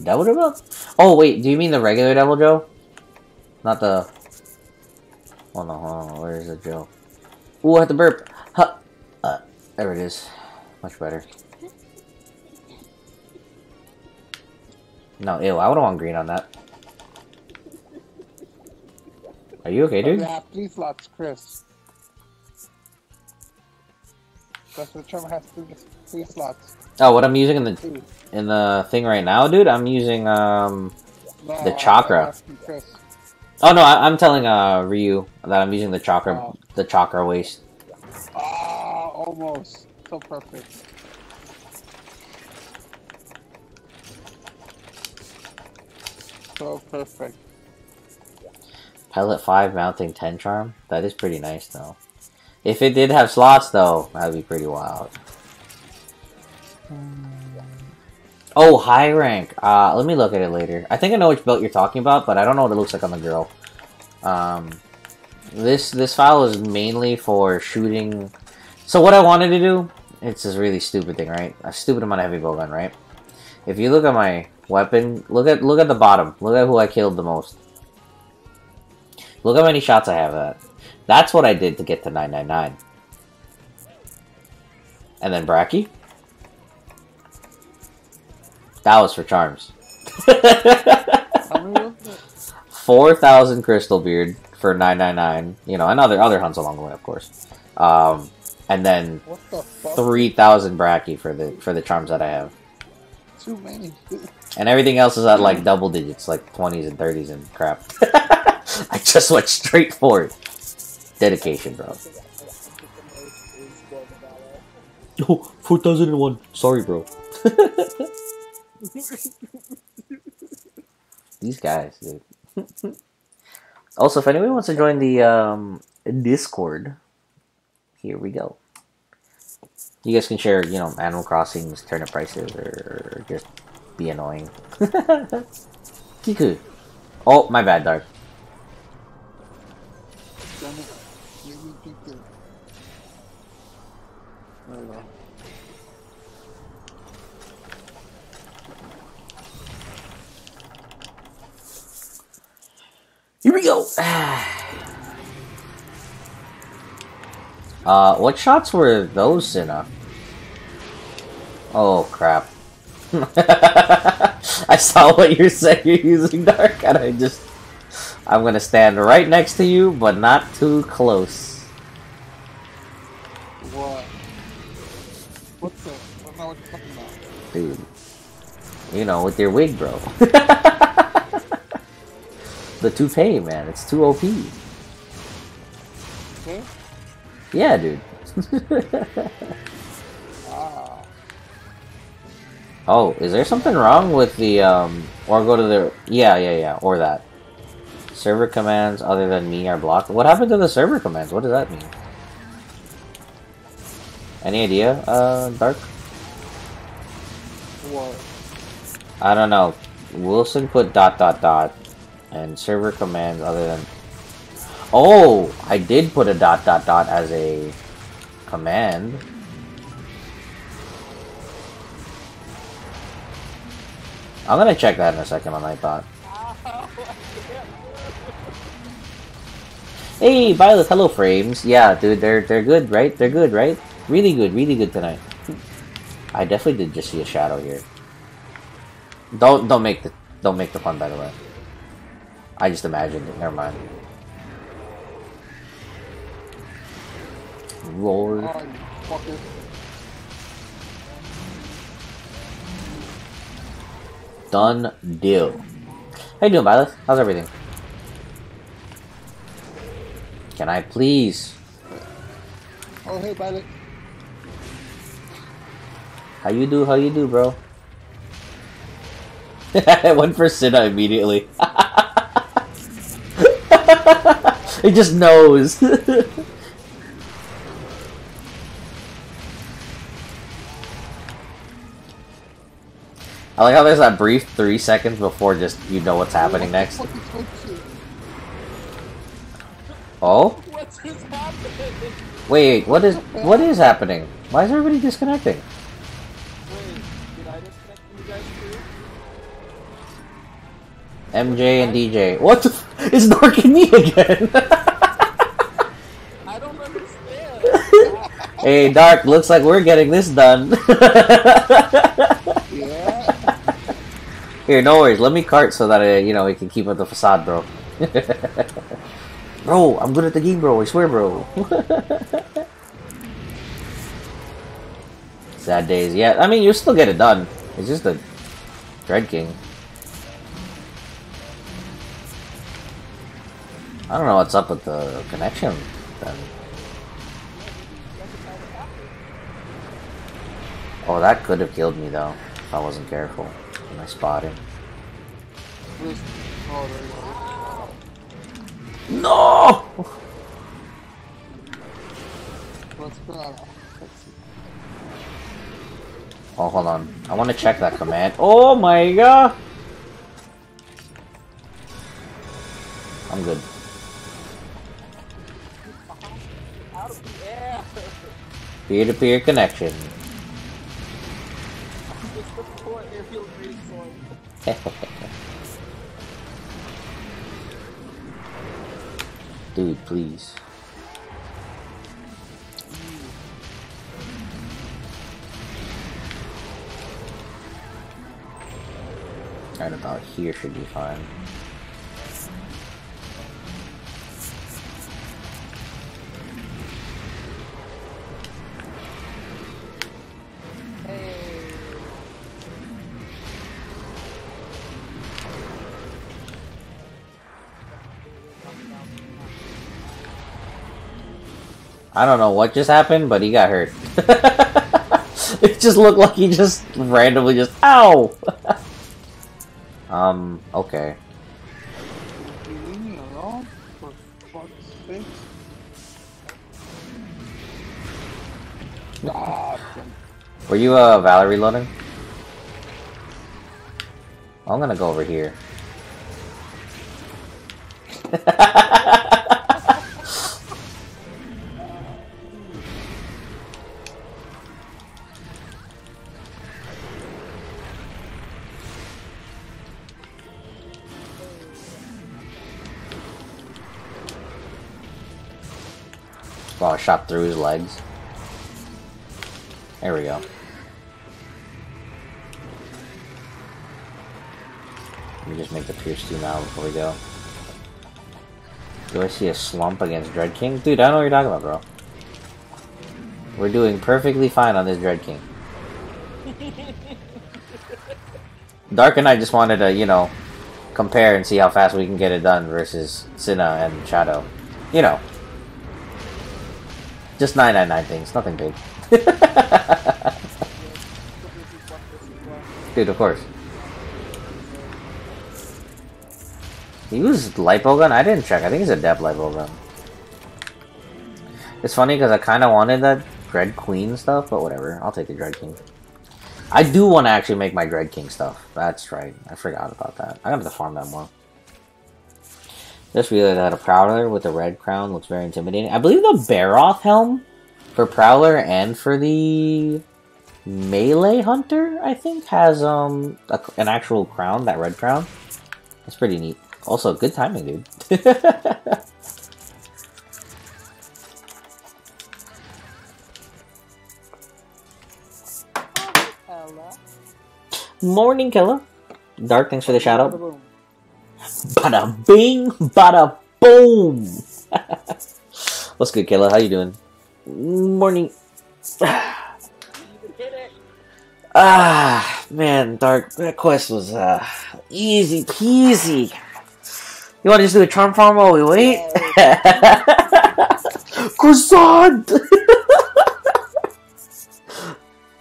Deviljho? Oh wait, do you mean the regular Deviljho? Not the. Oh no, hold on. Where is the Joe? Ooh, I had to burp. There it is. Much better. No, ew. I would want green on that. Are you okay, dude? Yeah, three slots, Chris. That's the charm has three slots. Oh, what I'm using in the in the thing right now, dude? I'm using um. No, The chakra. Oh no, I, I'm telling uh Ryu that I'm using the chakra Oh. the chakra waist. Ah, almost. So perfect. So perfect. Pellet five mounting ten charm. That is pretty nice though. If it did have slots though, that'd be pretty wild. Oh, high rank. Uh, let me look at it later. I think I know which belt you're talking about, but I don't know what it looks like on the girl. Um, this this file is mainly for shooting. So what I wanted to do, it's this really stupid thing, right? A stupid amount of heavy bowgun, right? If you look at my weapon, look at look at the bottom. Look at who I killed the most. Look how many shots I have at. That's what I did to get to 999. And then Brachy. That was for charms. How many was it? 4,000 Crystalbeard for 999. You know, and other, other hunts along the way, of course. Um, and then the 3,000 Brachy for the for the charms that I have. Too many. And everything else is at like double digits, like 20s and 30s and crap. I just went straight for it. Dedication, bro. I think, I think the most is Gold Valor. Oh, 4001. Sorry, bro. These guys, dude. also, if anyone wants to join the um, Discord, here we go. You guys can share, you know, Animal Crossing's turnip prices or just be annoying. Kiku. Oh, my bad, Dark. Damn it. You didn't think that- There we go. Here we go. Uh, what shots were those, Cinna? Oh crap! I saw what you're saying. You're using dark, and I just, I'm gonna stand right next to you, but not too close. What? What the? I don't know what you're talking about. dude. You know, with your wig, bro. the toupee, man. It's too OP. Okay? Yeah, dude. Oh, is there something wrong with the, um, or go to the, yeah, yeah, yeah, or that. Server commands other than me are blocked. What happened to the server commands? What does that mean? Any idea, uh, Dark? What? I don't know. Wilson put dot dot dot and server commands other than Oh, I did put a dot dot dot as a command. I'm gonna check that in a second on thought. Hey, Violet, hello frames. Yeah, dude, they're they're good, right? They're good, right? Really good, really good tonight. I definitely did just see a shadow here. Don't don't make the don't make the pun by the way. I just imagined it. Never mind. Roar. Oh. Done deal. How you doing, Violet? How's everything? Can I please? Oh, hey, Violet. How you do? How you do, bro? For Cinna immediately. it just knows. I like how there's that brief three seconds before just you know what's happening next. What the fuck is this? Oh, What's just happening? wait, what is what is happening? Why is everybody disconnecting? Wait, did I disconnect from you guys too? MJ and DJ. What the? F- it's Dark and me again. I don't understand. hey, Dark. Looks like we're getting this done. Here, no worries. Let me cart so that I, you know, we can keep up the facade, bro. bro, I'm good at the game, bro. I swear, bro. Sad days. Yeah, I mean, you still get it done. It's just a Dread King. I don't know what's up with the connection then. Oh, that could have killed me though, if I wasn't careful when I you go. No! Oh, hold on. I want to check that command. Oh my god! I'm good. Peer-to-peer connection. Just the poor airfield race one. Dude, please. Right about here should be fine. I don't know what just happened, but he got hurt. it just looked like he just randomly just ow. um. Okay. Were you uh Valerie loading? I'm gonna go over here. shot through his legs. There we go. Let me just make the Pierce 2 now before we go. Do I see a slump against Dread King? Dude, I don't know what you're talking about, bro. We're doing perfectly fine on this Dread King. Dark and I just wanted to, you know, compare and see how fast we can get it done versus Cinna and Shadow. You know. Just 999 things, nothing big. Dude, of course. He used lipo gun? I didn't check. I think it's a depth lipo gun. It's funny because I kind of wanted that Dread Queen stuff, but whatever. I'll take the Dread King. I do want to actually make my Dread King stuff. That's right. I forgot about that. I to farm that more. Just realized that a Prowler with a red crown looks very intimidating. I believe the Baroth helm for Prowler and for the Melee Hunter, I think, has um a, an actual crown, that red crown. That's pretty neat. Also, good timing, dude. Morning, Killa. Dark, thanks for the shout out. Bada bing, bada boom. What's good, Killa? How you doing? Morning. You hit it. Ah, man, Dark, that quest was uh, easy peasy. You want to just do a charm farm while we wait? Croissant!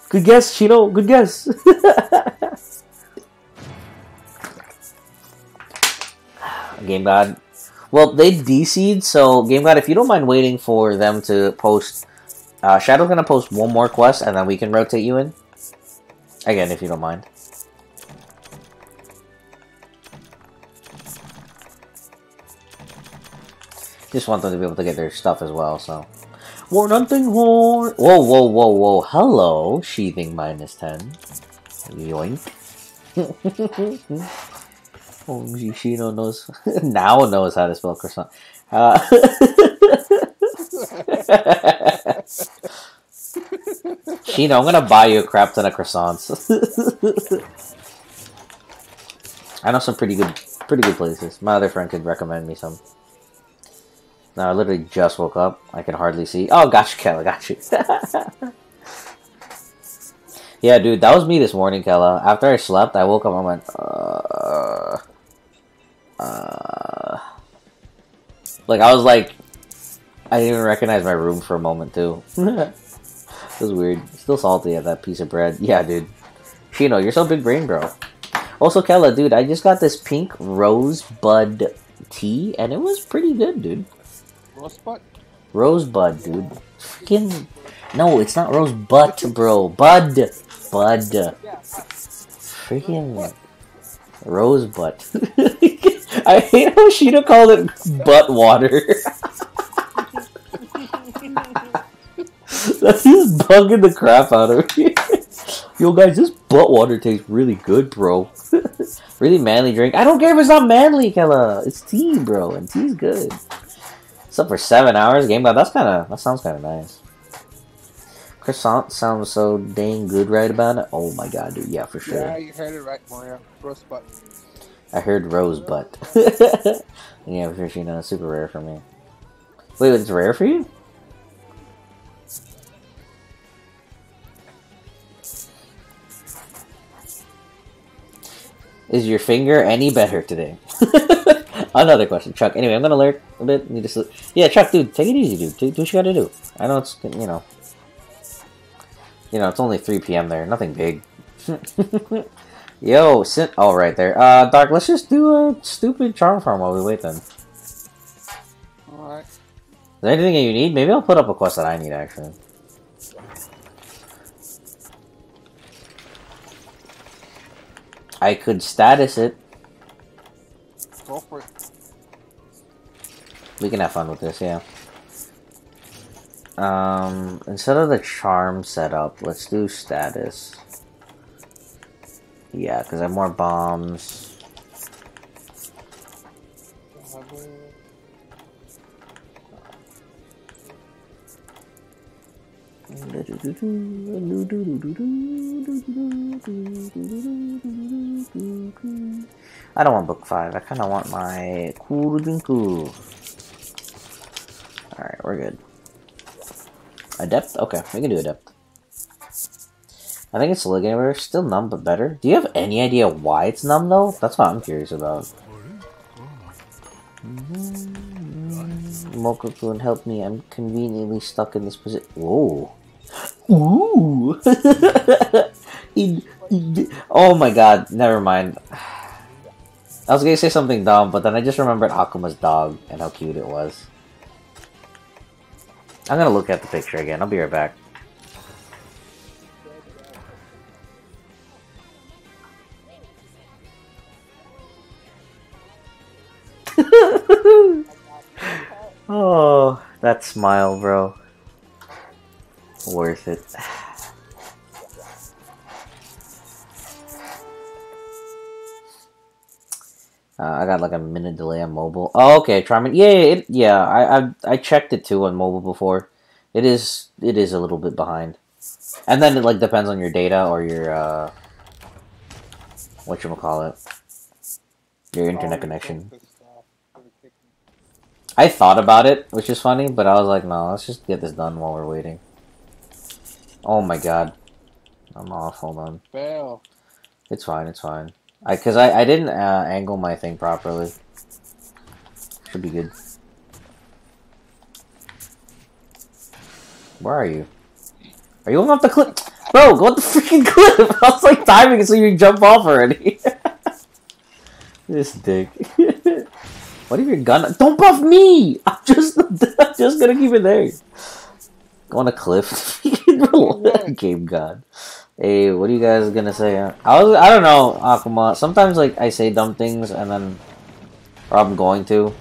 good guess, Chino. Good guess. Game God. Well, they DC'd, so Game God, if you don't mind waiting for them to post, uh, Shadow's gonna post one more quest, and then we can rotate you in. Again, if you don't mind. Just want them to be able to get their stuff as well, so. War nothing horn. Whoa, whoa, whoa, whoa. Hello, sheathing minus 10. Yoink. oh, Shino knows. now knows how to spell croissant. Uh, Shino, I'm gonna buy you a crap ton of croissants. I know some pretty good, pretty good places. My other friend could recommend me some. No, I literally just woke up. I can hardly see. Oh, gotcha, you, Kelly. Got you. Yeah, dude, that was me this morning, Kella. After I slept, I woke up and went, uh, uh, like I was like, I didn't even recognize my room for a moment too. it was weird. Still salty at that piece of bread. Yeah, dude. Shino, you're so big brain, bro. Also, Kella, dude, I just got this pink rosebud tea, and it was pretty good, dude. Rosebud? Rosebud, dude. Freaking. No, it's not rosebud, bro. Bud. Bud. Yeah. Freaking. Rosebud. I hate how Sheena called it butt water. That's just bugging the crap out of me. Yo, guys, this butt water tastes really good, bro. really manly drink. I don't care if it's not manly, Kella. It's tea, bro, and tea's good. It's up for seven hours. Game God, that's kind of that sounds kind of nice. Croissant sounds so dang good right about it. Oh my god, dude. Yeah, for sure. Yeah, you heard it right, Mario. Rosebud. I heard rosebud. yeah, for sure. You know, it's super rare for me. Wait, it's rare for you? Is your finger any better today? Another question, Chuck. Anyway, I'm gonna alert a bit. Need to. Yeah, Chuck, dude, take it easy, dude. Do, do what you gotta do. I know it's you know, you know, it's only 3 p.m. there. Nothing big. Yo, sit. Oh, right there. Uh, Dark. Let's just do a stupid charm farm while we wait. Then. Alright. Is there anything that you need? Maybe I'll put up a quest that I need actually. I could status it. Go for it. We can have fun with this, yeah. Um, instead of the charm setup, let's do status. Yeah, because I have more bombs. I don't want book five. I kind of want my cool Kurudinku. Alright, we're good. Adept? Okay, we can do Adept. I think it's Ligamer. Still numb, but better. Do you have any idea why it's numb, though? That's what I'm curious about. Mokokun, help me. I'm conveniently stuck in this position. Whoa. Ooh. Oh my god, never mind. I was gonna say something dumb, but then I just remembered Akuma's dog and how cute it was. I'm gonna look at the picture again. I'll be right back. oh, that smile, bro. Worth it. Uh, I got like a minute delay on mobile. Oh, okay, Charmin. Yeah, yeah, it, yeah. I, I I checked it too on mobile before. It is it is a little bit behind, and then it like depends on your data or your uh, what you call it, your internet connection. I thought about it, which is funny, but I was like, no, let's just get this done while we're waiting. Oh my god, I'm off. Hold on. Fail. It's fine. It's fine. I because I I didn't uh, angle my thing properly. Should be good. Where are you? Are you going off the cliff? Bro, go up the freaking cliff! I was like timing it so you jump off already. this dick. what if your gun? Don't buff me! I'm just, I'm just gonna keep it there. Go on a cliff. Game god. Hey, what are you guys gonna say? I was, I don't know, Akuma. Sometimes like I say dumb things and then, or I'm going to.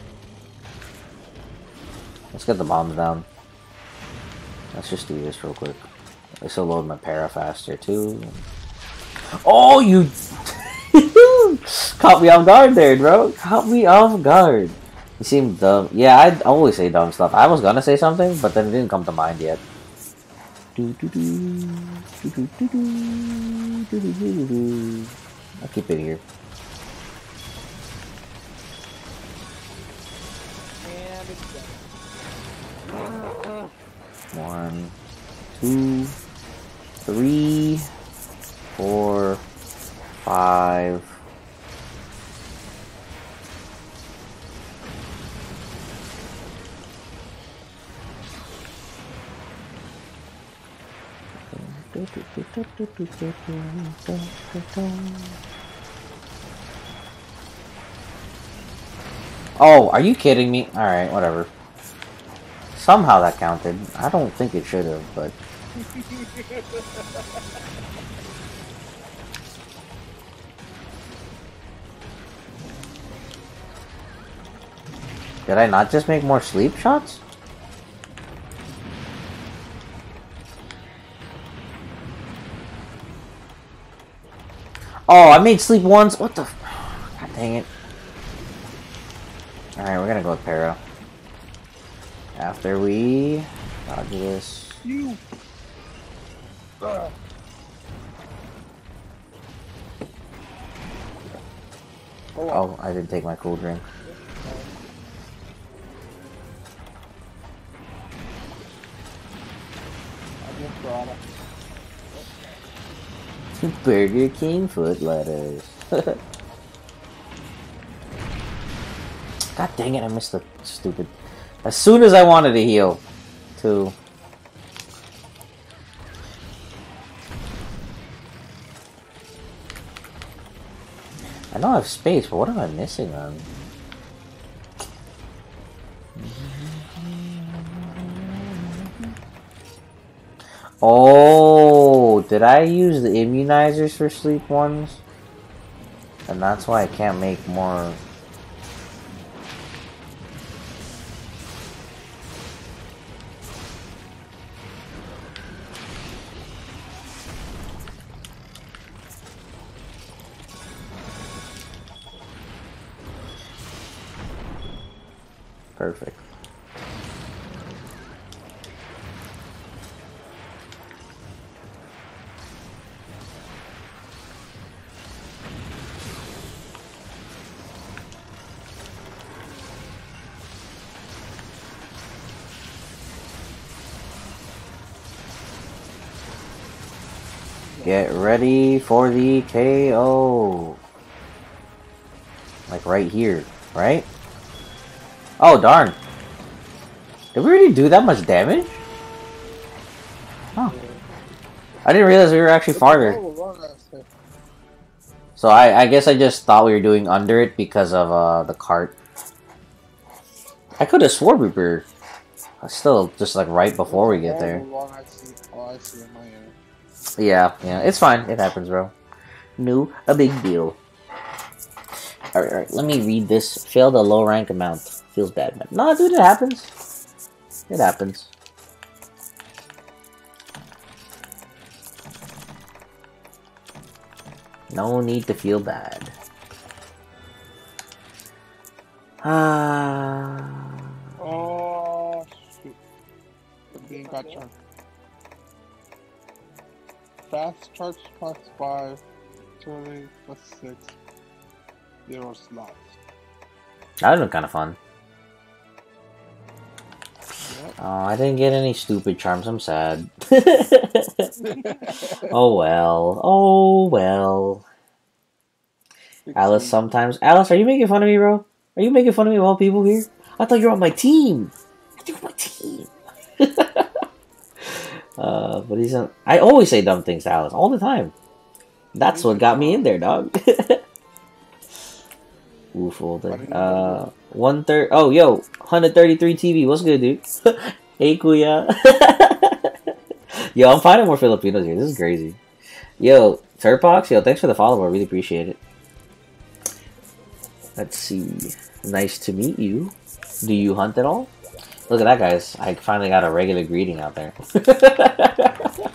Let's get the bombs down. Let's just do this real quick. This will load my para faster too. Oh, you caught me off guard there, bro. Caught me off guard. You seem dumb. Yeah, I always say dumb stuff. I was gonna say something, but then it didn't come to mind yet. I'll keep it here. And it's done. One, two, three, four, five. Oh, are you kidding me? Alright, whatever. Somehow that counted. I don't think it should have, but... Did I not just make more sleep shots? Oh, I made sleep once? What the... God dang it. Alright, we're gonna go with Para. After we dodge this. You. Uh, oh, Oh, I didn't take my cool drink. It. Burger King foot letters. God dang it, I missed the stupid. As soon as I wanted to heal, too. I know I have space, but what am I missing then? Oh, did I use the immunizers for sleep ones? And that's why I can't make more. Perfect. Get ready for the KO. Like right here, right? Oh, darn. Did we really do that much damage? Huh. I didn't realize we were actually farther. Oh. So I, I guess I just thought we were doing under it because of uh, the cart. I could have swore we were still just like right before we get there. Yeah, yeah, it's fine. It happens, bro. No, a big deal. Alright, alright, let me read this. Failed a low rank amount. Feels bad, man. No, dude, it happens. It happens. No need to feel bad. Ah. Oh, shoot. Being got. Fast charge plus 5, turning plus 6, 0 slots. That would have been kind of fun. Yep. Oh, I didn't get any stupid charms. I'm sad. oh well. Oh well. Alice, sometimes. Alice, are you making fun of me, bro? Are you making fun of me of all people here? I thought you were on my team. I thought you were on my team. uh, but he's. A, I always say dumb things to Alice all the time. That's what got me in there, dog. Folder. Uh, one third. Oh, yo, 133 TV. What's good, dude? hey, Kuya. yo, I'm finding more Filipinos here. This is crazy. Yo, Turpox, yo, thanks for the follow. I really appreciate it. Let's see. Nice to meet you. Do you hunt at all? Look at that, guys. I finally got a regular greeting out there.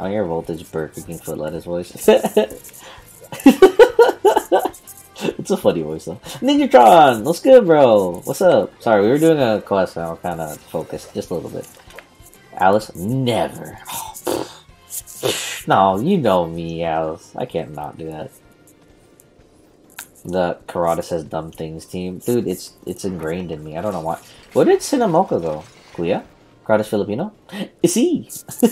On oh, your voltage, Burger King foot lettuce voice. it's a funny voice though. Ninjatron, what's good, bro? What's up? Sorry, we were doing a quest and I was kind of focused just a little bit. Alice, never. no, you know me, Alice. I can't not do that. The Kirata says dumb things team, dude. It's it's ingrained in me. I don't know why. Where did Cinemoka go? Kuya? Kirata's Filipino? Is he?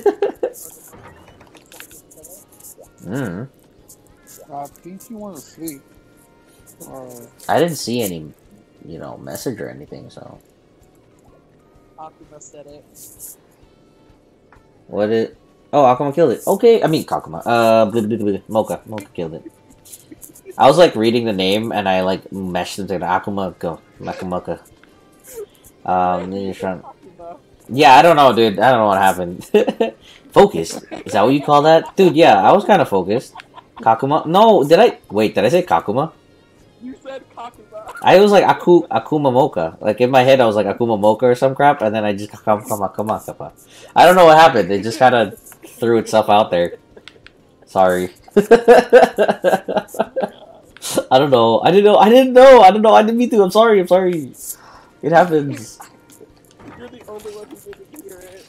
Mm. I think he went to sleep. Uh, I didn't see any, you know, message or anything. So Akuma said it. what it? Oh, Akuma killed it. Okay, I mean Kakuma. Uh, blah, blah, blah, blah. Mocha. Mocha killed it. I was like reading the name and I like meshed into Akuma go Um. Yeah, I don't know, dude. I don't know what happened. focused. Is that what you call that, dude? Yeah, I was kind of focused. Kakuma. No, did I? Wait, did I say Kakuma? You said Kakuma. I was like Aku Akuma Mocha. Like in my head, I was like Akuma Mocha or some crap, and then I just Kakuma Akuma Akuma. I don't know what happened. It just kind of threw itself out there. Sorry. I don't know. I didn't know. I didn't know. I don't know. I didn't mean to. I'm sorry. I'm sorry. It happens. You're the only one who didn't hear it.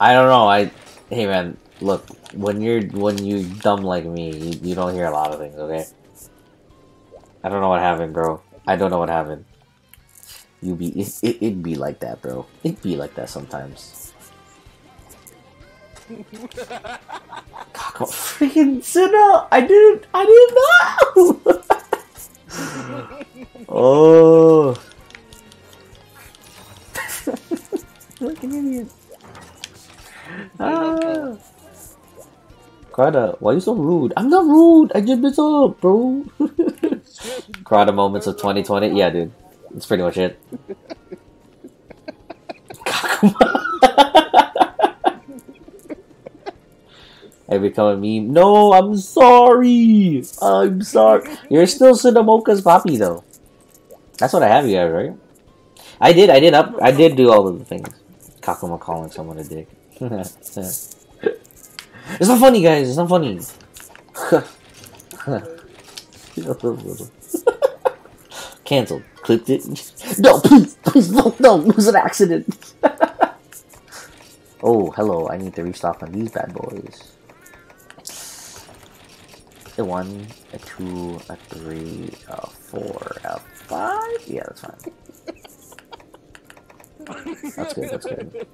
I don't know. I hey man, look when you're when you dumb like me, you, you don't hear a lot of things. Okay. I don't know what happened, bro. I don't know what happened. You be it, it it'd be like that, bro. It'd be like that sometimes. God, freaking Sinner! I didn't. I didn't know. oh. like an idiot. Ah. Crowder, why you so rude? I'm not rude. I just mess up, bro. Crowder moments of 2020. Yeah, dude. That's pretty much it. I become a meme. No, I'm sorry. I'm sorry. You're still Sinamoka's poppy though. That's what I have you guys, right? I did. I did up. I did do all of the things. Kakuma calling someone a dick. it's not funny, guys. It's not funny. Cancelled. Clipped it. No, please, please, no, no. It was an accident. oh, hello. I need to restock on these bad boys. A one, a two, a three, a four, a five. Yeah, that's fine. That's good. That's good.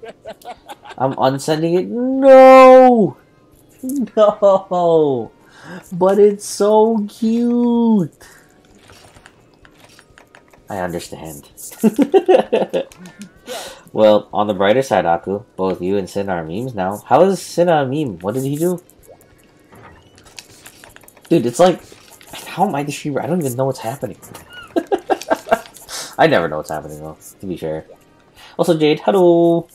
I'm unsending it. No, no, but it's so cute. I understand. well, on the brighter side, Aku, both you and Sin are memes now. How is Sin a meme? What did he do? Dude, it's like, how am I the streamer? I don't even know what's happening. I never know what's happening, though, to be fair. Also, Jade, hello!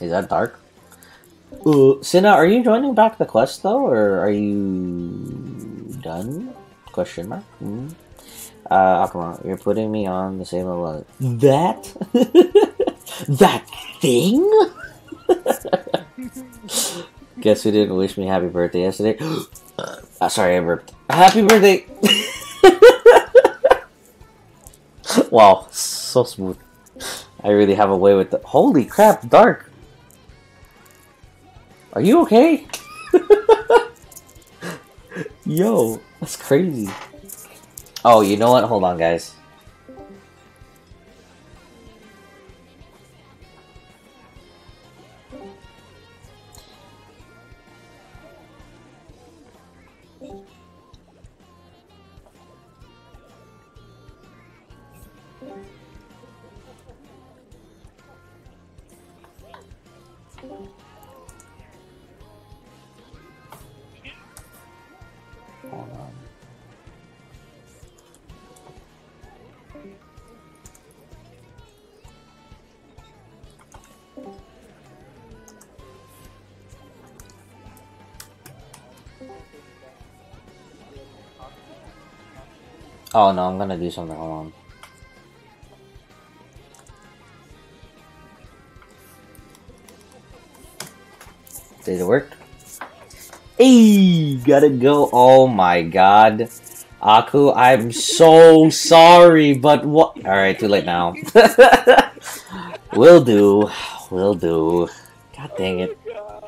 Is that dark? Uh, Sina, are you joining back the quest though, or are you done? Question mark. Hmm. Uh, Akuma, you're putting me on the same level. That? that thing? Guess who didn't wish me happy birthday yesterday? uh, sorry, I burped. Happy birthday! wow, so smooth. I really have a way with the. Holy crap, dark! Are you okay? Yo, that's crazy. Oh, you know what? Hold on, guys. Oh no, I'm gonna do something. Hold on. Did it work? Hey, gotta go. Oh my god. Aku, I'm so sorry, but what? Alright, too late now. Will do. Will do. God dang it. Oh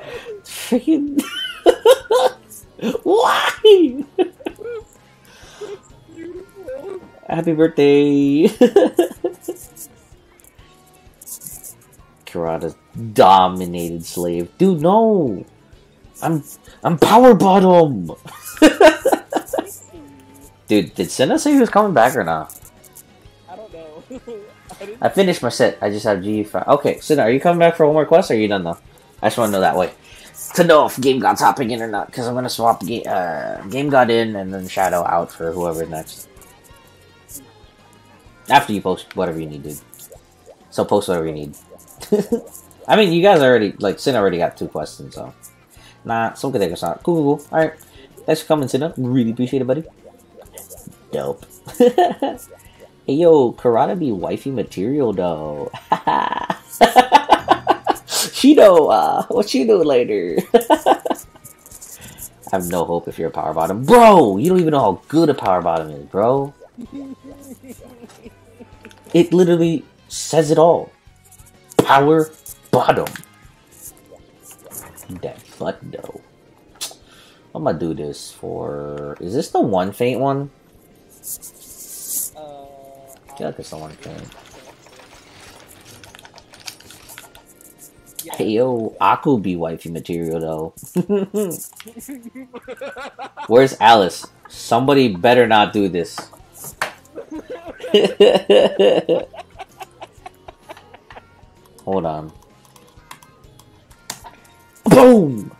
Freaking. Why? Happy birthday. Kirata's dominated slave. Dude, no! I'm I'm power bottom! Dude, did Senna say he was coming back or not? I don't know. I I finished my set. I just have G5. Okay, Senna, are you coming back for one more quest or are you done though? I just want to know that way. To know if Game God's hopping in or not, because I'm going to swap ga- uh, Game God in and then Shadow out for whoever's next. After you post whatever you need, dude. So post whatever you need. I mean, you guys already, like, Sin already got two questions, so. Nah, so good take out. Cool, cool, cool. Alright. Thanks for coming, Cinna. Really appreciate it, buddy. Dope. hey, yo, Kirata be wifey material, though. she know, uh, what she do later? I have no hope if you're a power bottom. Bro, you don't even know how good a power bottom is, bro. It literally says it all. Power bottom. That butt though. I'm gonna do this for. Is this the one faint one? Uh, I feel like it's the one faint. Hey yo, Aku be wifey material though. Where's Alice? Somebody better not do this. Hold on. Boom!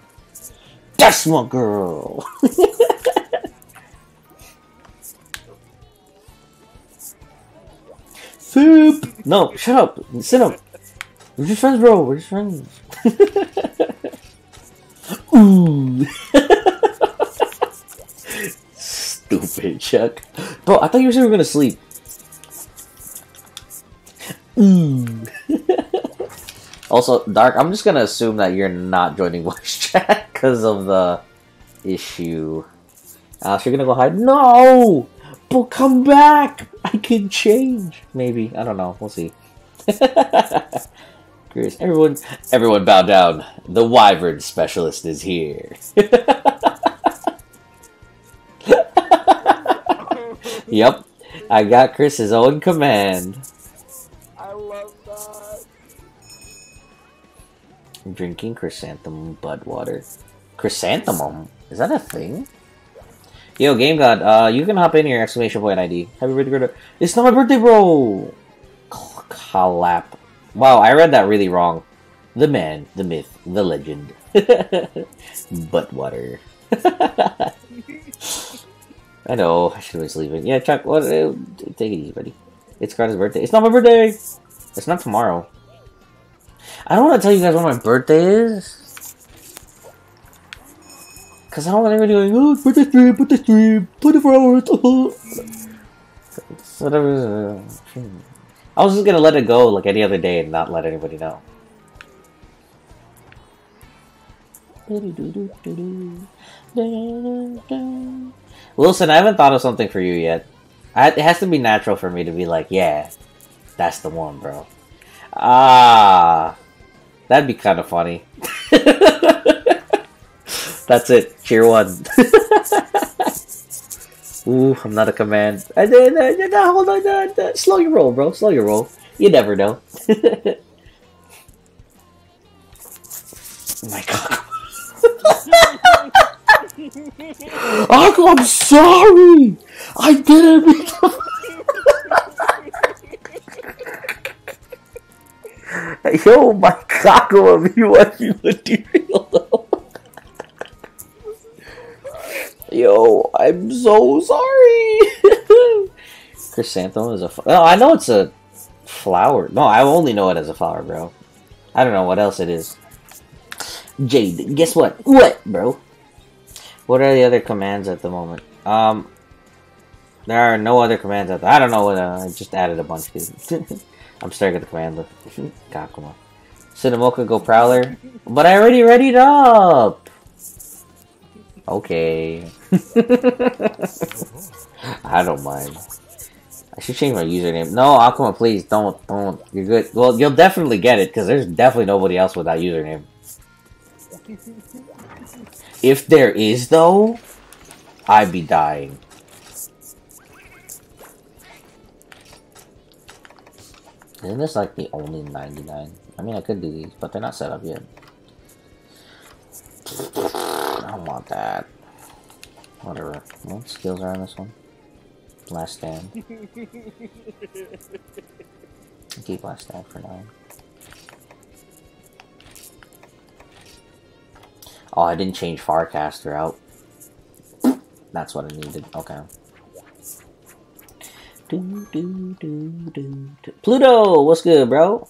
That's my girl! Soup! No, shut up! Sit up! We're just friends, bro. We're just friends. Ooh. Stupid Chuck. Bro, I thought you said we were gonna sleep. Also, Dark, I'm just gonna assume that you're not joining voice chat because of the issue. Uh, Alex, you're gonna go hide? No! But come back! I can change. Maybe. I don't know. We'll see. Chris, everyone, everyone bow down. The Wyvern specialist is here. yep, I got Chris's own command. Drinking chrysanthemum bud water. Chrysanthemum? Is that a thing? Yo, Game God, uh, you can hop in here, exclamation point ID. Happy birthday. It's not my birthday, bro! Clap. Wow, I read that really wrong. The man, the myth, the legend. Butt water. I know, I should be sleeping. Yeah, Chuck, what, uh, take it easy, buddy. It's Greta's birthday. It's not my birthday! It's not tomorrow. I don't want to tell you guys when my birthday is. Because I don't want everybody going, oh, birthday stream, birthday stream, 24 hours. Whatever. I was just gonna let it go like any other day and not let anybody know. Wilson, I haven't thought of something for you yet. I, it has to be natural for me to be like, yeah, that's the one, bro. Ah, that'd be kind of funny. that's it. Cheer one. Ooh, I'm not a command. I did. I did. Hold on. uh, uh, Slow your roll, bro. Slow your roll. You never know. oh my God. Uncle, I'm sorry. I didn't Yo, my cockle of you watching material though. Yo, I'm so sorry. Chrysanthemum is a. Oh, I know it's a flower. No, I only know it as a flower, bro. I don't know what else it is. Jade, guess what? What, bro? What are the other commands at the moment? Um, there are no other commands at the. I don't know what. Uh, I just added a bunch. I'm staring at the command list. On. Cinemoka, go Prowler. But I already readied up. Okay. I don't mind. I should change my username. No, Akuma, please don't, don't. You're good. Well, you'll definitely get it because there's definitely nobody else with that username. If there is, though, I'd be dying. Isn't this like the only 99? I mean, I could do these, but they're not set up yet. I don't want that. Whatever. What skills are on this one? Last stand. Keep last stand for now. Oh, I didn't change Farcaster out. That's what I needed. Okay. Do, do, do. Pluto, what's good, bro?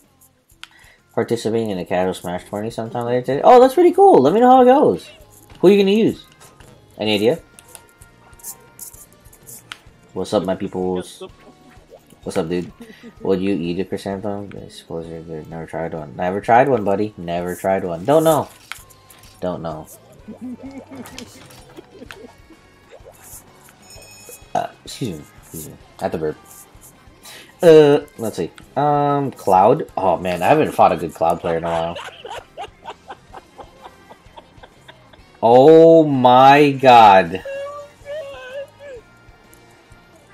Participating in a casual Smash tourney sometime later today. Oh, that's pretty cool. Let me know how it goes. Who are you gonna use? Any idea? What's up, my peoples? What's up, dude? Would you eat a chrysanthem? I suppose you're good. Never tried one. Never tried one, buddy. Never tried one. Don't know. Don't know. Uh, excuse me. Excuse me. At the burp. Uh, let's see. Um, Cloud. Oh man, I haven't fought a good Cloud player in a while. Oh my god.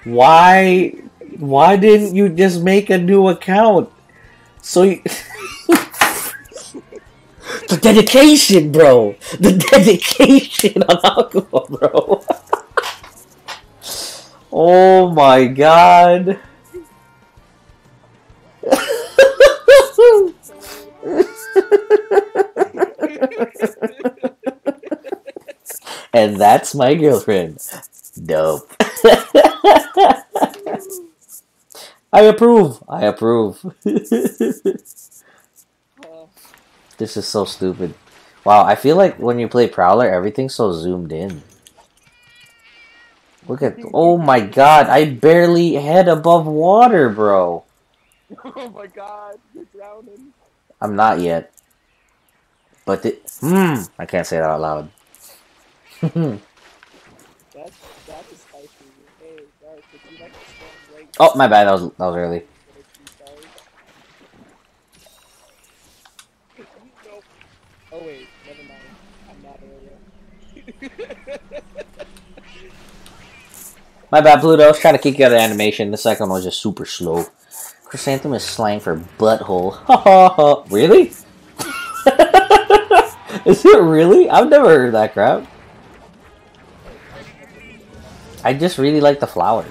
Why why didn't you just make a new account? So you The dedication, bro. The dedication on Aqua, bro. Oh my god. and that's my girlfriend. Dope. I approve. I approve. this is so stupid. Wow, I feel like when you play Prowler, everything's so zoomed in. Look at. Oh my god, I barely head above water, bro. Oh my god, you're drowning. I'm not yet. But the. Hmm, I can't say that out loud. That's that's spicy. Hey, Dark, would you like to right oh, my bad. That was that was early. Nope. Oh wait, never mind. I'm not earlier. My bad, Pluto. I was trying to kick you out of animation. The second one was just super slow. Chrysanthemum is slang for butthole. Ha ha ha. Really? is it really? I've never heard that crap. I just really like the flower.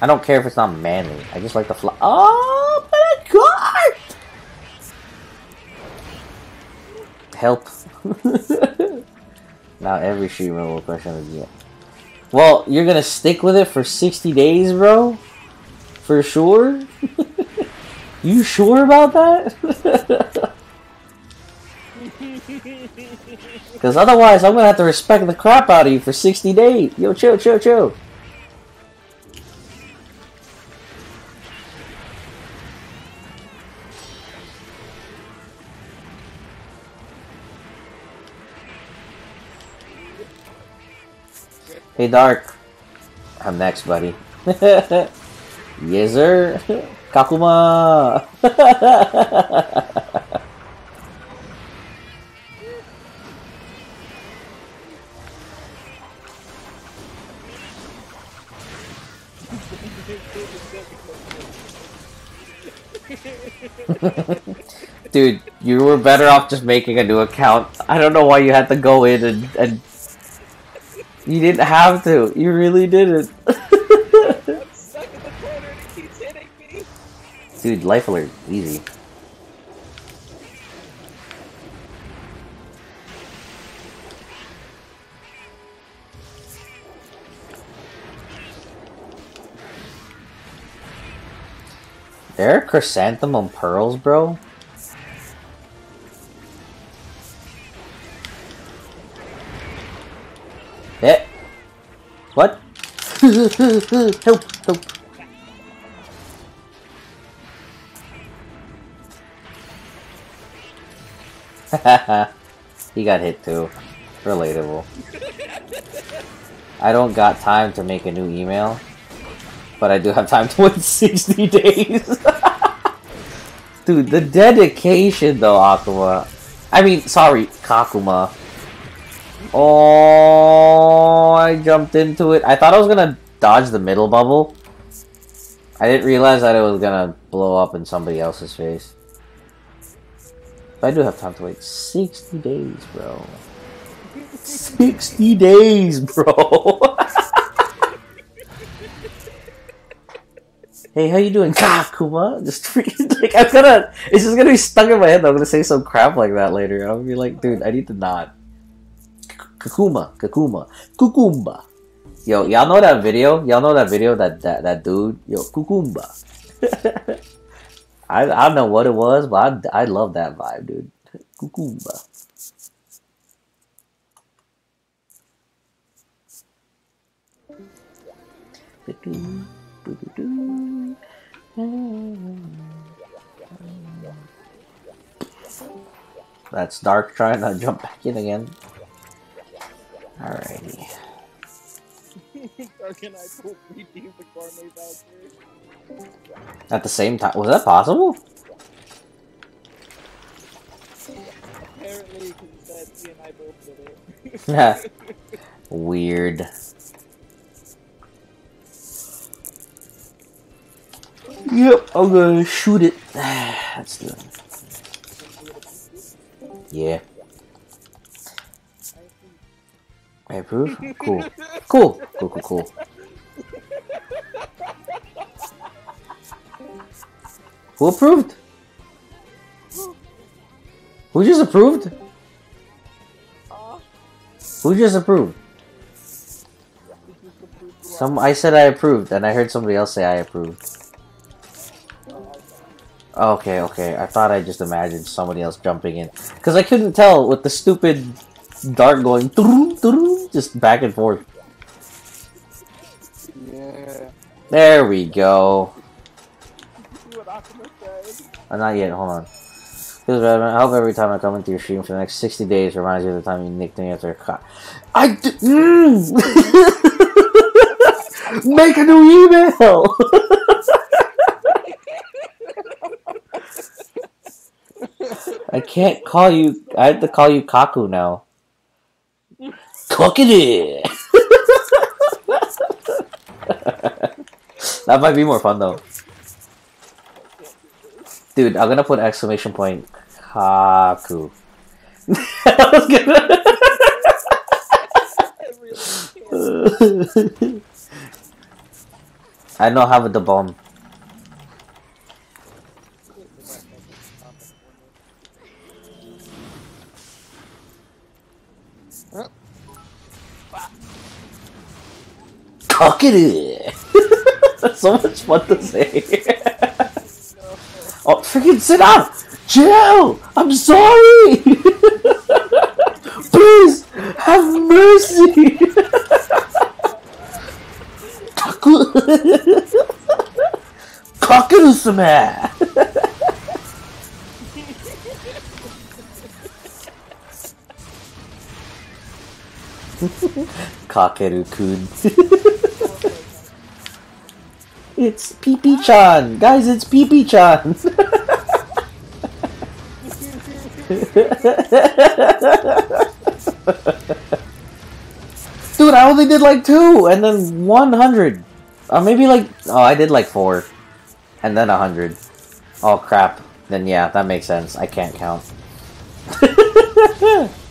I don't care if it's not manly. I just like the flower. Oh my god! Help. now every street will question is yeah. Well, you're gonna stick with it for 60 days, bro? For sure? you sure about that? Because otherwise, I'm gonna have to respect the crap out of you for 60 days. Yo, chill, chill, chill. Hey, Dark. I'm next, buddy. yes, sir. Kakuma. Dude, you were better off just making a new account. I don't know why you had to go in and, and you didn't have to. You really didn't. Dude, life alert, easy. There are chrysanthemum pearls, bro. Eh. What? help, help. he got hit too. Relatable. I don't got time to make a new email, but I do have time to wait 60 days. Dude, the dedication though, Akuma. I mean, sorry, Kakuma. Oh, I jumped into it. I thought I was gonna dodge the middle bubble. I didn't realize that it was gonna blow up in somebody else's face. But I do have time to wait 60 days, bro. 60 days, bro. hey, how you doing, ah, Kakuma? Just freaking like I'm gonna. It's just gonna be stuck in my head. I'm gonna say some crap like that later. I'm gonna be like, dude, I need to not. Kakuma, Kakuma, Kukumba. Yo, y'all know that video? Y'all know that video that that, that dude? Yo, Kukumba. I I don't know what it was, but I I love that vibe, dude. Kukumba. That's Dark trying to jump back in again. Alrighty. Dark I both redeemed the gourmet voucher. At the same time, was that possible? Apparently, because he and I both did it. Yeah. Weird. Yep, I'm gonna shoot it. Let's do it. Yeah. I approve? Cool. Cool. Cool, cool, cool. Who approved? Who just approved? Uh, Who just approved? Some I said I approved, and I heard somebody else say I approved. Okay, okay. I thought I just imagined somebody else jumping in because I couldn't tell with the stupid dart going just back and forth. Yeah. There we go. see what Optimus said. Uh, not yet. Hold on. I hope every time I come into your stream for the next sixty days reminds you of the time you nicked me after a. I d- mm. make a new email. I can't call you. I have to call you Kaku now. Cockity. that might be more fun though. Dude, I'm gonna put exclamation point Kaku. I was gonna. I know how the bomb. Cockity! so much fun to say. oh, freaking sit down! Jill! I'm sorry! Please, have mercy! Kaku... Kakeru-sama! Kakeru-kun. it's Pee-Pee-chan! Guys, it's Pee-Pee-chan! Dude, I only did like two, and then 100. Or uh, maybe like, oh, I did like four. And then 100. Oh, crap. Then yeah, that makes sense. I can't count.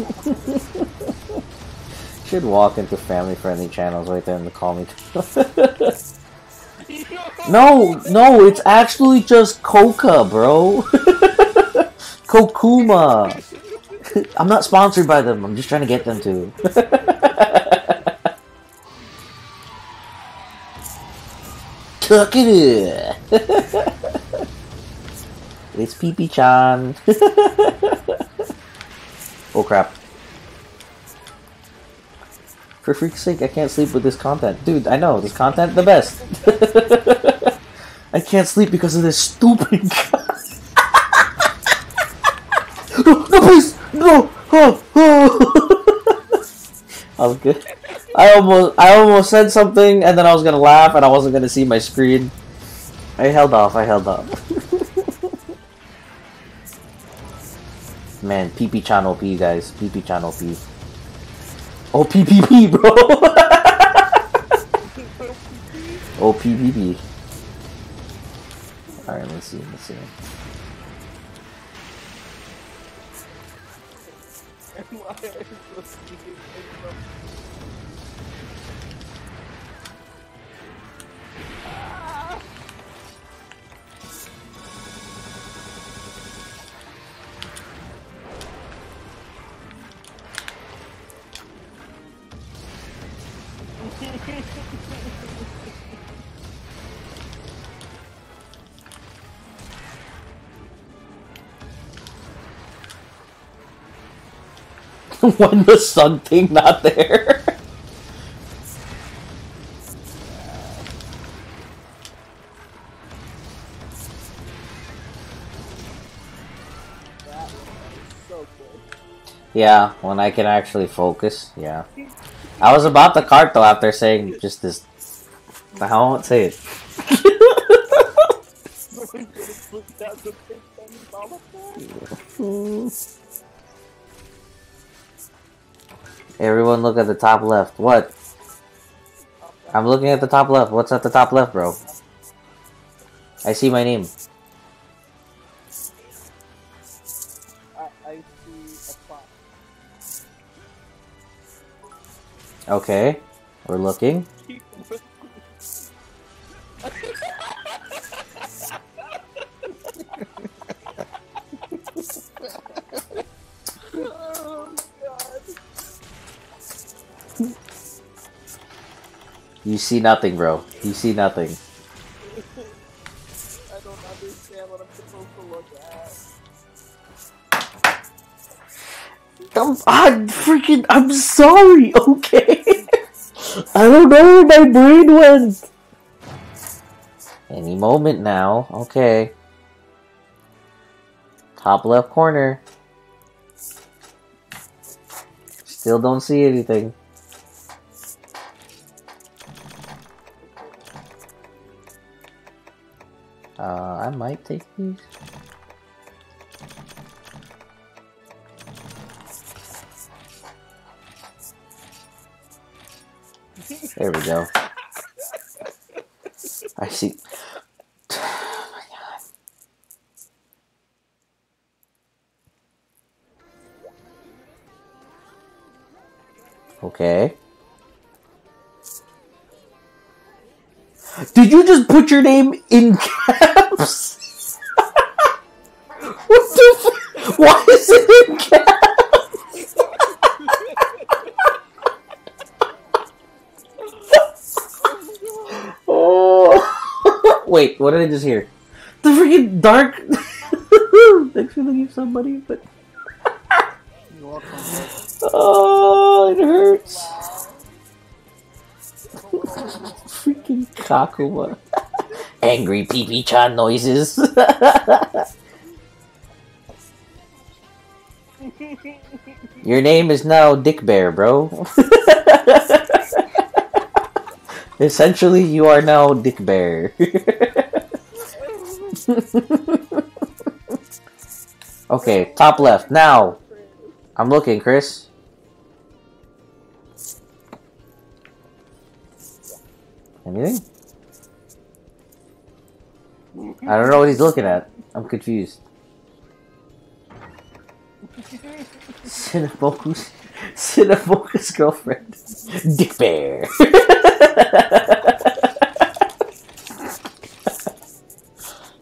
Should walk into family-friendly channels right there the call me. no, no, it's actually just Coca, bro. Kokuma. I'm not sponsored by them. I'm just trying to get them to. Cook it. it's Pee Pee Chan. Oh crap. For freak's sake, I can't sleep with this content. Dude, I know, this content the best. I can't sleep because of this stupid No, no, please! No! Oh, oh. I was good. I almost, I almost said something, and then I was gonna laugh, and I wasn't gonna see my screen. I held off. I held off. Man, PP Chan OP, guys. PP Chan OP. Oh, PPP, bro. Oh, OPPB. Alright, let's see, let's see. when the sun thing not there. So cool. yeah, when I can actually focus, yeah. I was about to cart though after saying just this. I won't say it. Everyone look at the top left. What? I'm looking at the top left. What's at the top left, bro? I see my name. Okay. We're looking. You see nothing, bro. You see nothing. I don't understand what I'm supposed to look at. I'm, I'm freaking. I'm sorry. Okay. I don't know where my brain went. Any moment now. Okay. Top left corner. Still don't see anything. Uh, I might take these. There we go. I see. Oh my god. Okay. Did you just put your name in caps? what the f- Why is it in caps? oh. Wait, what did I just hear? The freaking dark. Thanks for gift, somebody, but. Oh, it hurts. Freaking Kakuma. Angry pee chan noises. Your name is now Dick Bear, bro. Essentially, you are now Dick Bear. okay, top left. Now, I'm looking, Chris. Anything? I don't know what he's looking at. I'm confused. Cinnaboku's Cinnaboku's girlfriend. Dick Bear.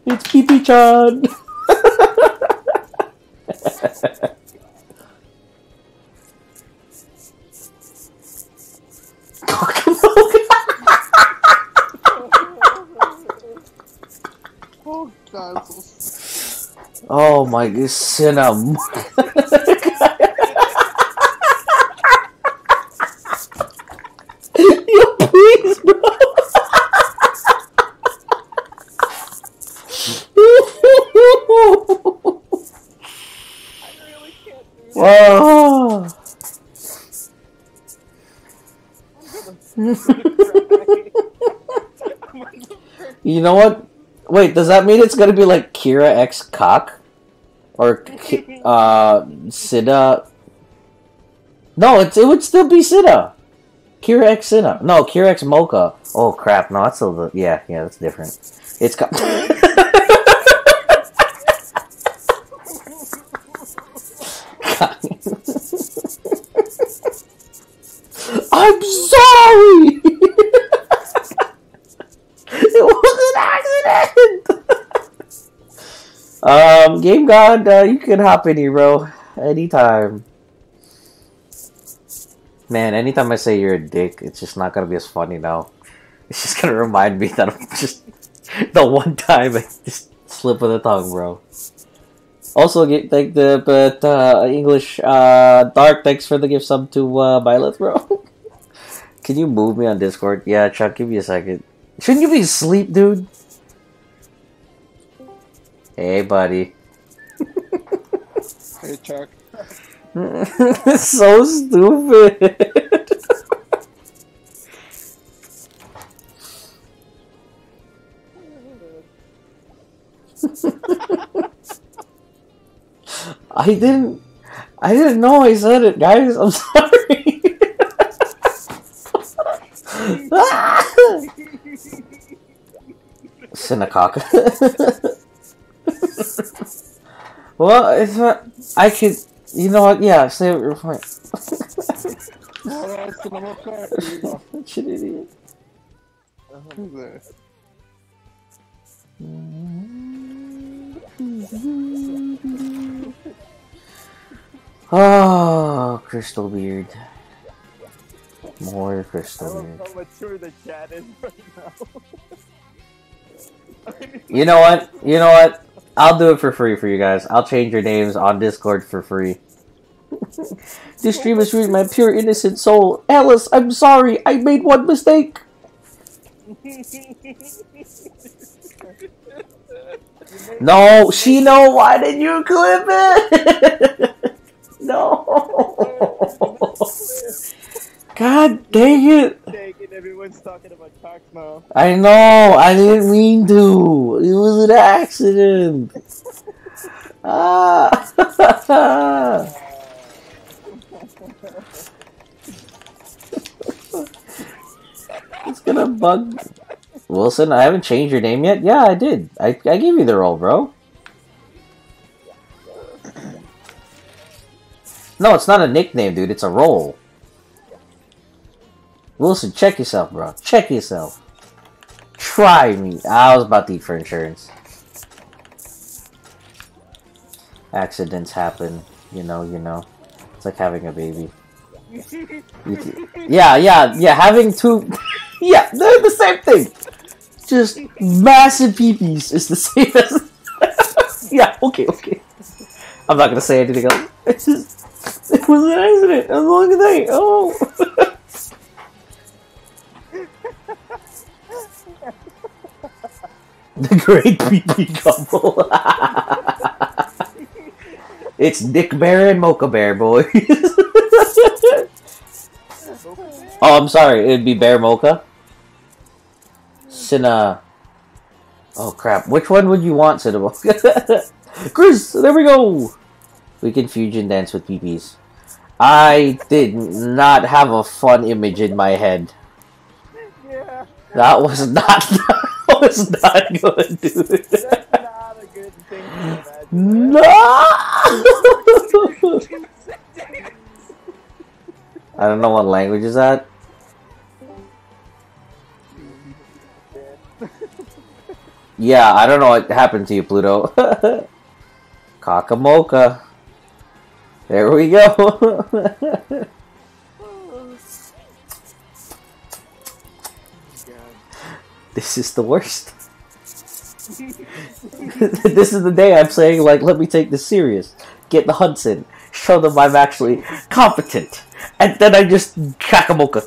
it's Pee Chan. Oh oh my god, Cinnam. Yo, please, bro. I really can't do this. You know what? Wait, does that mean it's gonna be like Kira X Cock? Or uh Sida? No, it's, it would still be Sida. Kira X Cinna. No, Kira X Mocha. Oh crap! No, that's still the yeah yeah that's different. It's got. I'm sorry. it was an accident. Um, Game God, uh, you can hop in here, bro, anytime. Man, anytime I say you're a dick, it's just not gonna be as funny now. It's just gonna remind me that I'm just the one time I just slip of the tongue, bro. Also, get the but uh, English uh, Dark. Thanks for the gift sub to uh, Violet, bro. Can you move me on Discord? Yeah, Chuck, give me a second. Shouldn't you be asleep, dude? Hey, buddy. Hey, Chuck. so stupid. I didn't. I didn't know I said it, guys. I'm sorry. Sinacoca. Well, it's not. Uh, I could. You know what? Yeah, say what your point. Alright, so I'm okay. Here you go. Such an idiot. Oh, Crystalbeard. More Crystalbeard. how mature the chat is right now. You know what? You know what? I'll do it for free for you guys. I'll change your names on Discord for free. this stream is ruining my pure innocent soul. Alice, I'm sorry. I made one mistake. No, Shino, why did you clip it? no. God dang it. Everyone's talking about cocks now. I know, I didn't mean to. It was an accident. Ah. it's gonna bug. Wilson, I haven't changed your name yet? Yeah, I did. I, I gave you the role, bro. No, it's not a nickname, dude. It's a role. Wilson, check yourself, bro. Check yourself. Try me. I was about to eat for insurance. Accidents happen. You know, you know. It's like having a baby. Yeah, yeah, yeah. Having two. yeah, they're the same thing. Just massive peepees is the same as. yeah, okay, okay. I'm not gonna say anything else. It's just. It was an accident. I'm long night. Oh. The great PP couple. it's Dick Bear and Mocha Bear, boys. oh, I'm sorry. It'd be Bear Mocha. Cinna. Oh crap! Which one would you want, Cinna? Chris, there we go. We can fusion dance with PPs. I did not have a fun image in my head. Yeah, That was not. That was not good, dude. that's not a good thing to imagine. No! I don't know what language is that. Yeah, I don't know what happened to you, Pluto. Kakamoka. There we go. This is the worst. this is the day I'm saying, like, let me take this serious. Get the Hudson. Show them I'm actually competent. And then I just kakamoka.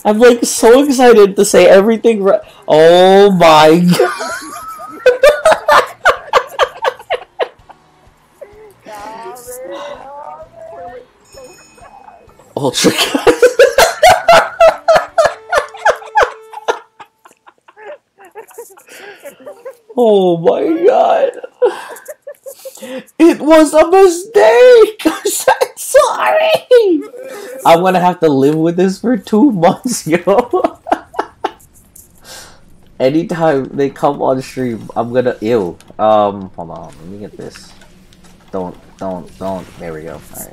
I'm like so excited to say everything right. Oh my god. Ultra Oh my god. It was a mistake. I'm sorry. I'm gonna have to live with this for two months, yo. Anytime they come on stream, I'm gonna ew. Um, hold on, let me get this. Don't, don't, don't. There we go. All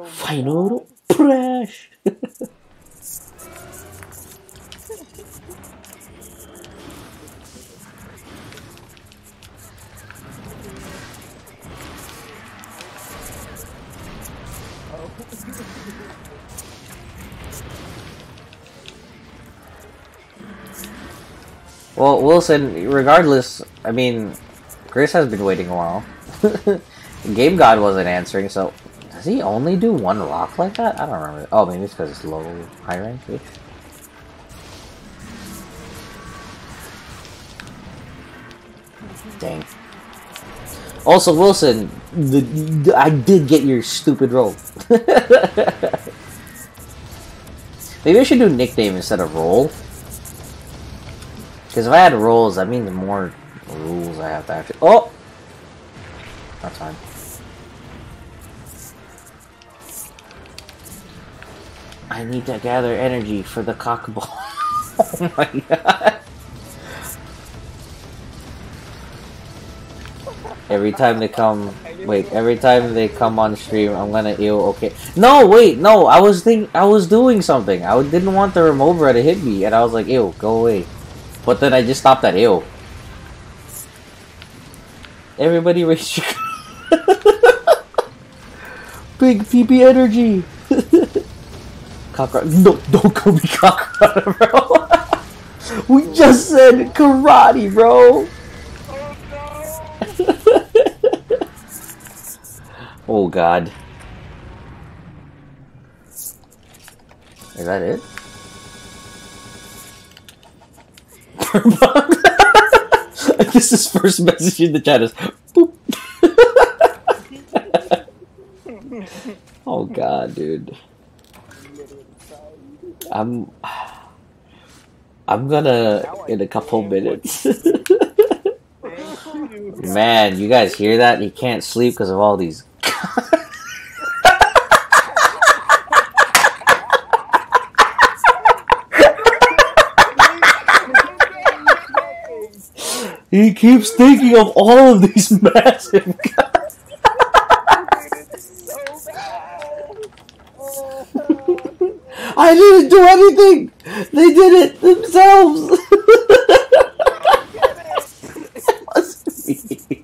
right. Final crash. Well, Wilson, regardless, I mean, Chris has been waiting a while. Game God wasn't answering, so does he only do one rock like that? I don't remember. Oh, maybe it's because it's low, high rank. Dang. Also, Wilson, the, the- I did get your stupid roll. maybe I should do nickname instead of roll. Because if I had rolls, that means more rules I have to actually. Oh! That's fine. I need to gather energy for the cockball. oh my god. Every time they come, wait. Every time they come on stream, I'm gonna ew. Okay. No, wait. No, I was think I was doing something. I didn't want the Remobra to hit me, and I was like, ew, go away. But then I just stopped at ew. Everybody raise your big PP energy. Cockroach. No, don't call me cockroach, bro. we just said karate, bro. Oh, no. oh god. Is that it? this is first message in the chat is boop. oh god, dude. I'm I'm gonna in a couple minutes. Man, you guys hear that? He can't sleep because of all these. He keeps thinking of all of these massive guys. I didn't do anything. They did it themselves. it.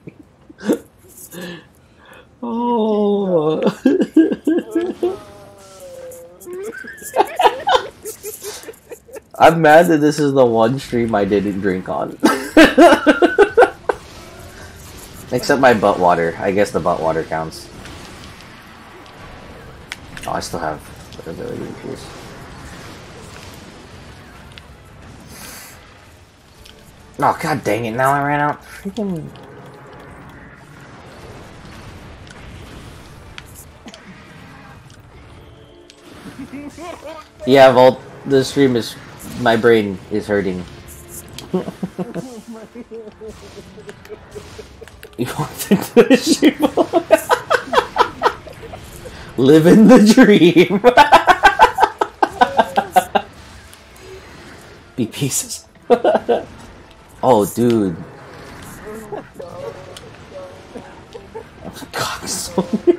Oh. I'm mad that this is the one stream I didn't drink on. Except my butt water. I guess the butt water counts. Oh, I still have the ability increase. Oh, god dang it, now I ran out. Freaking. Yeah, Volt, the stream is. My brain is hurting. you want to do the stream? Living the dream. Be pieces. oh, dude. Cocksucker.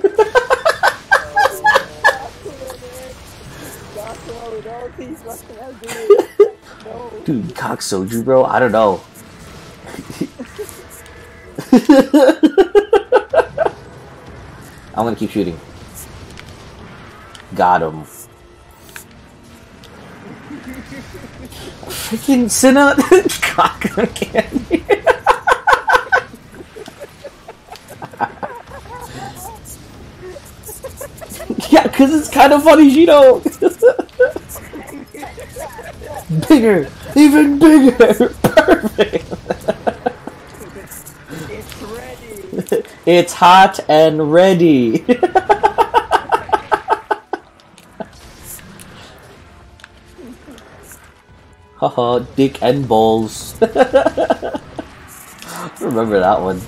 Dude, cock soju, bro. I don't know. I'm gonna keep shooting. Got him. Freaking Cinna cock candy. yeah, cause it's kind of funny, you know. bigger, even bigger. Perfect. It's hot and ready. Haha, dick and balls. remember that one.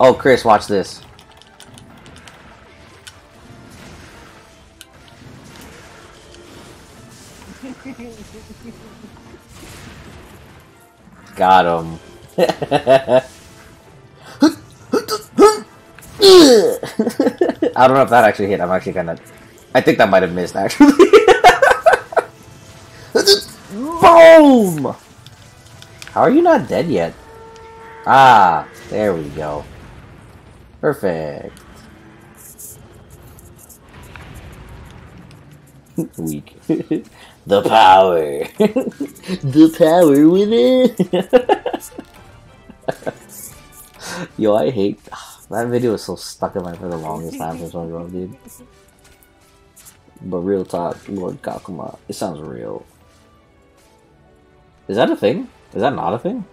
Oh, Chris, watch this. Got him. I don't know if that actually hit. I'm actually kind of. I think that might have missed actually. Boom! How are you not dead yet? Ah, there we go. Perfect. Weak. the power. the power within. Yo, I hate that video is so stuck in my for the longest time for SpongeBob, dude. But real talk, Lord Kakuma, it sounds real. Is that a thing? Is that not a thing?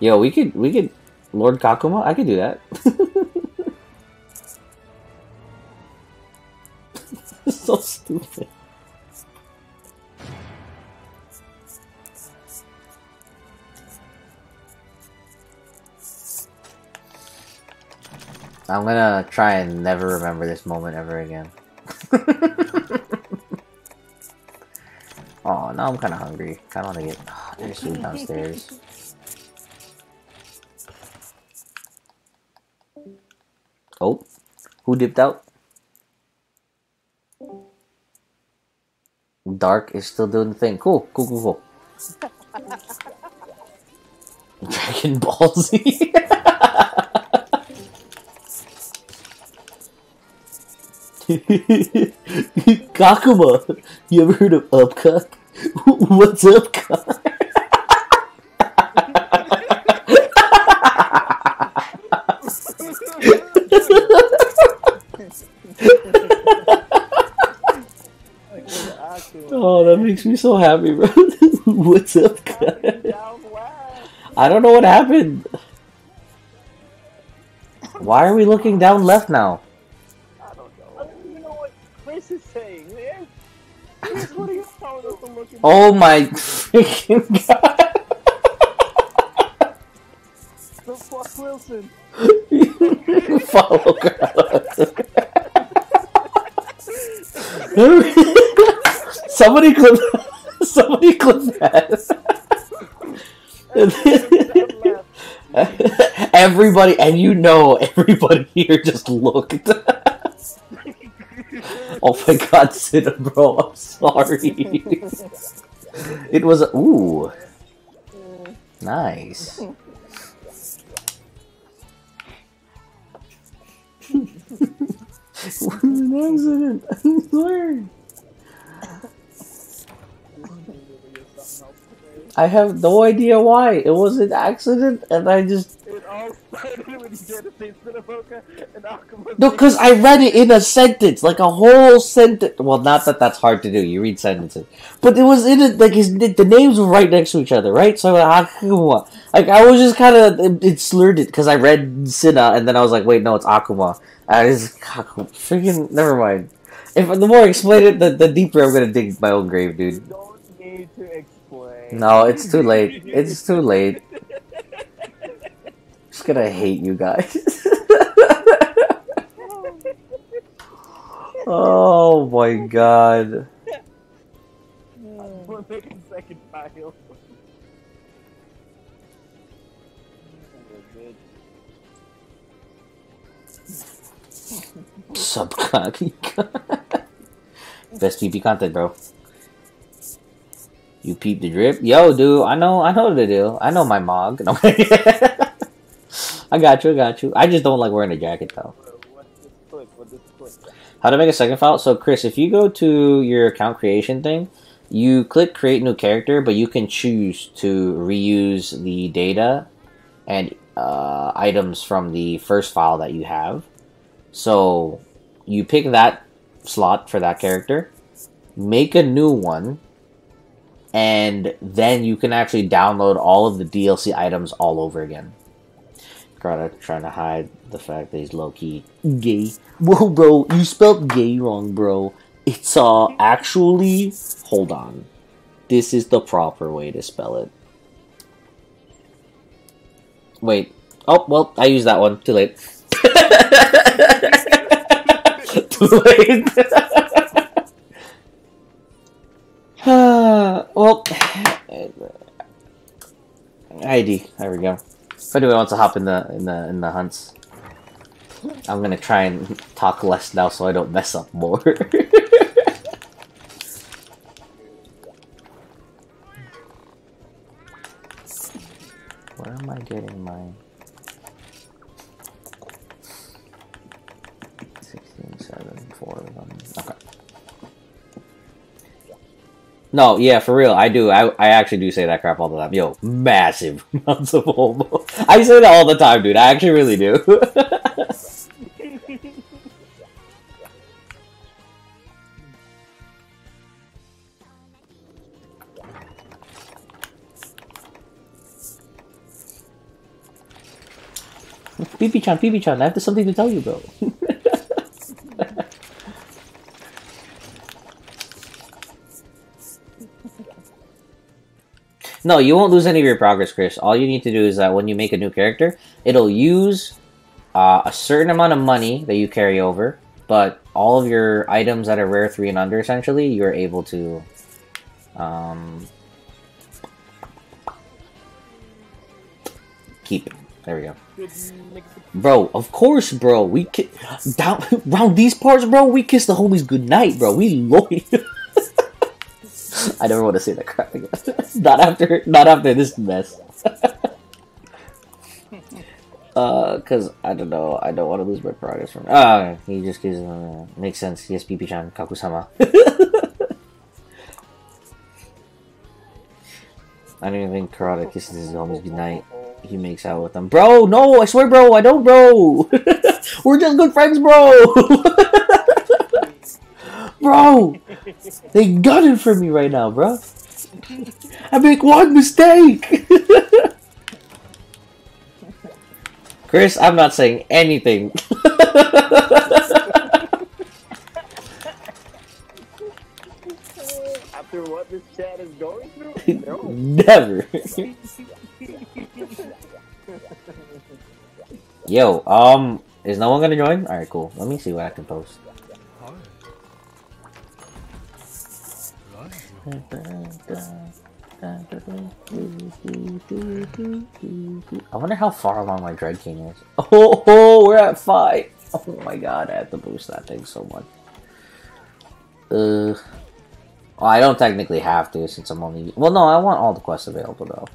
Yo, we could we could Lord Kakuma, I could do that. so stupid. I'm gonna try and never remember this moment ever again. oh, now I'm kind of hungry. Kind of want to get. Oh, there's food downstairs. Oh, who dipped out? Dark is still doing the thing. Cool, cool, cool, cool. Dragon Ball Z. Kakuma, you ever heard of Upcock? What's Upcock? oh, that makes me so happy, bro. What's up? I don't know what happened. Why are we looking down left now? Oh my freaking god! The fuck Wilson. Follow God. somebody clip. Somebody clip that. everybody, and you know, everybody here just looked. oh my god, Cinna, bro, I'm sorry. it was. A, ooh. Nice. what an accident! I'm sorry. I have no idea why. It was an accident, and I just It all started when you did to say Cinnamoka and Akuma. no, because I read it in a sentence, like a whole sentence. Well, not that that's hard to do. You read sentences, but it was in it like his the names were right next to each other, right? So Akuma, like I was just kind of it, it slurred it because I read Sina and then I was like, wait, no, it's Akuma. I just Akuma. Freaking never mind. If the more I explain it, the, the deeper I'm gonna dig my own grave, dude. Don't need to explain. No, it's too late. It's too late. Just gonna hate you guys. oh my god. Hmm. We're making second pile. Subcocky. Best PP content, bro. You peep the drip? Yo, dude, I know, I know the deal. I know my mog. No. I got you, I got you. I just don't like wearing a jacket, though. How to make a second file? So, Chris, if you go to your account creation thing, you click create new character, but you can choose to reuse the data and uh, items from the first file that you have. So, you pick that slot for that character, make a new one, and then you can actually download all of the DLC items all over again. Gotta trying to hide the fact that he's low key gay. Whoa, bro, you spelled gay wrong, bro. It's uh actually hold on. This is the proper way to spell it. Wait. Oh well, I used that one. Too late. Too late. well, ID. There we go. If anyone wants to hop in the in the in the hunts, I'm gonna try and talk less now so I don't mess up more. Where am I getting my No, yeah, for real, I do. I, I actually do say that crap all the time. Yo, massive amounts of homo. I say that all the time, dude. I actually really do. BB-chan, BB-chan, I have something to tell you, bro. no, you won't lose any of your progress, Chris. All you need to do is that when you make a new character, it'll use uh, a certain amount of money that you carry over, but all of your items that are rare 3 and under, essentially, you're able to... Um, keep it. There we go. Bro, of course, bro. We ki- down around these parts, bro. We kiss the homies goodnight, bro. We loyal. I never want to say that crap again. not after, not after this mess. uh, cause I don't know. I don't want to lose my progress from. Ah, he just gives. Uh, makes sense. Yes, PP-chan, Kakusama. I don't even think Kirata kisses his homies goodnight he makes out with them. Bro, no, I swear, bro, I don't, bro. We're just good friends, bro. Bro, they gunning for me right now, bro. I make one mistake. Chris, I'm not saying anything. After what this chat is going through? No. Never. Yo, um, is no one gonna join? Alright, cool. Let me see what I can post. I wonder how far along my Dread King is. Oh, oh, we're at five. Oh my god, I have to boost that thing so much. Uh, well, I don't technically have to since I'm only. Well, no, I want all the quests available though.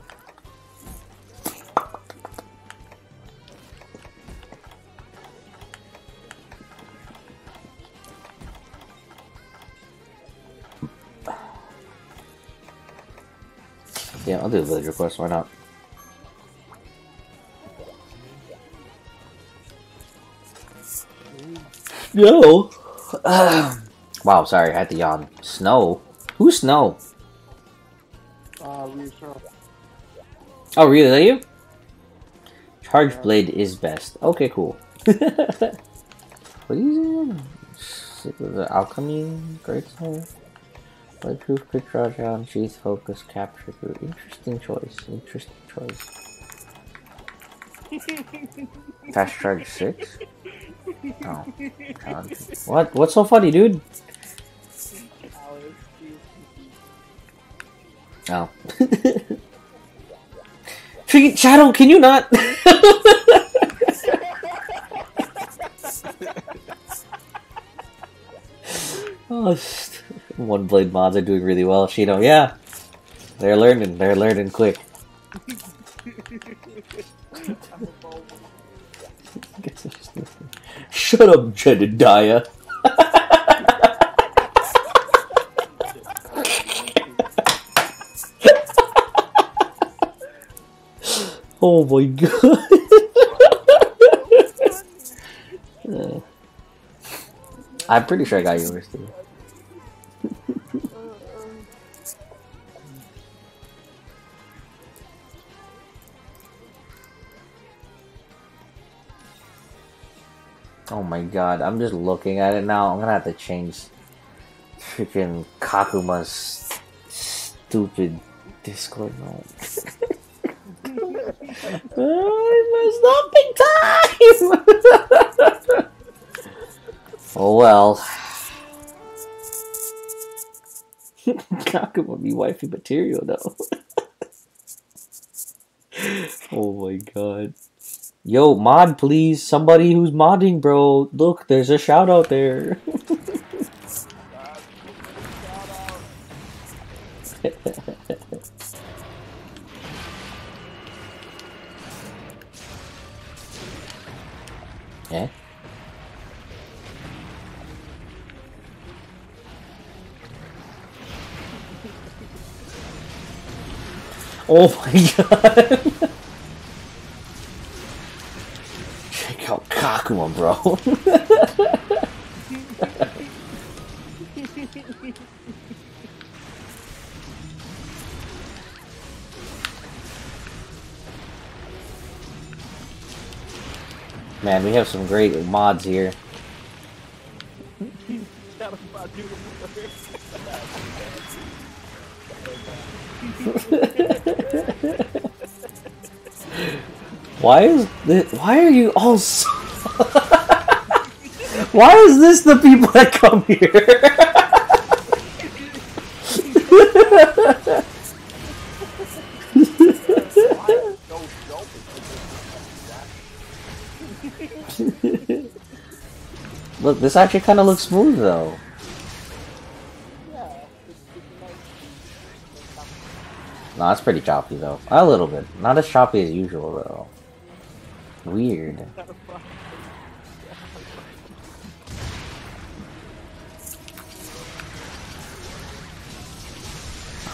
Yeah, I'll do the village request, why not? Yo! wow, sorry, I had to yawn. Snow? Who's Snow? Uh, reassure. Oh, really? Is that you? Charge Blade is best. Okay, cool. what is it? The Alchemy? Great Soul? Bulletproof, quick draw down, sheath, focus, capture through. Interesting choice. Interesting choice. Fast charge six. Oh, God. what? What's so funny, dude? Oh. Freaking Shadow, can you not? oh, one blade mods are doing really well. Shino, yeah. They're learning. They're learning quick. Shut up, Jedediah. oh my god. Uh, I'm pretty sure I got yours too. Oh my god, I'm just looking at it now. I'm gonna have to change freaking Kakuma's stupid Discord note. I messed up big time! oh well. Kakuma be wifey material though. oh my god. Yo, mod, please. Somebody who's modding, bro. Look, there's a shout out there. eh? Oh my god. Out Kakuma, bro. Man, we have some great mods here. Why is this, why are you all so Why is this the people that come here? Look, this actually kind of looks smooth though. No, it's pretty choppy though. A little bit. Not as choppy as usual though. Weird.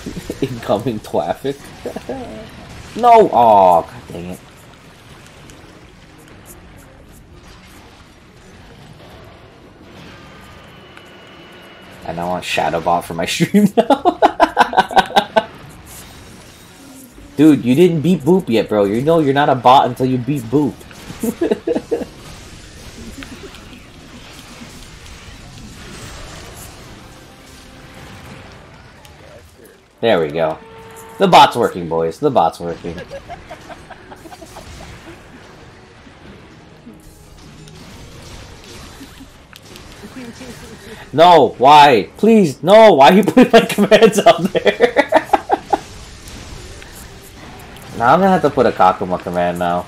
Incoming traffic. no! Oh, god dang it. And I want Shadowbot for my stream now. Dude, you didn't beat Boop yet, bro. You know you're not a bot until you beat Boop. there we go. The bot's working, boys. The bot's working. No, why? Please, no, why are you putting my commands out there? Now I'm gonna have to put a Kakuma command now.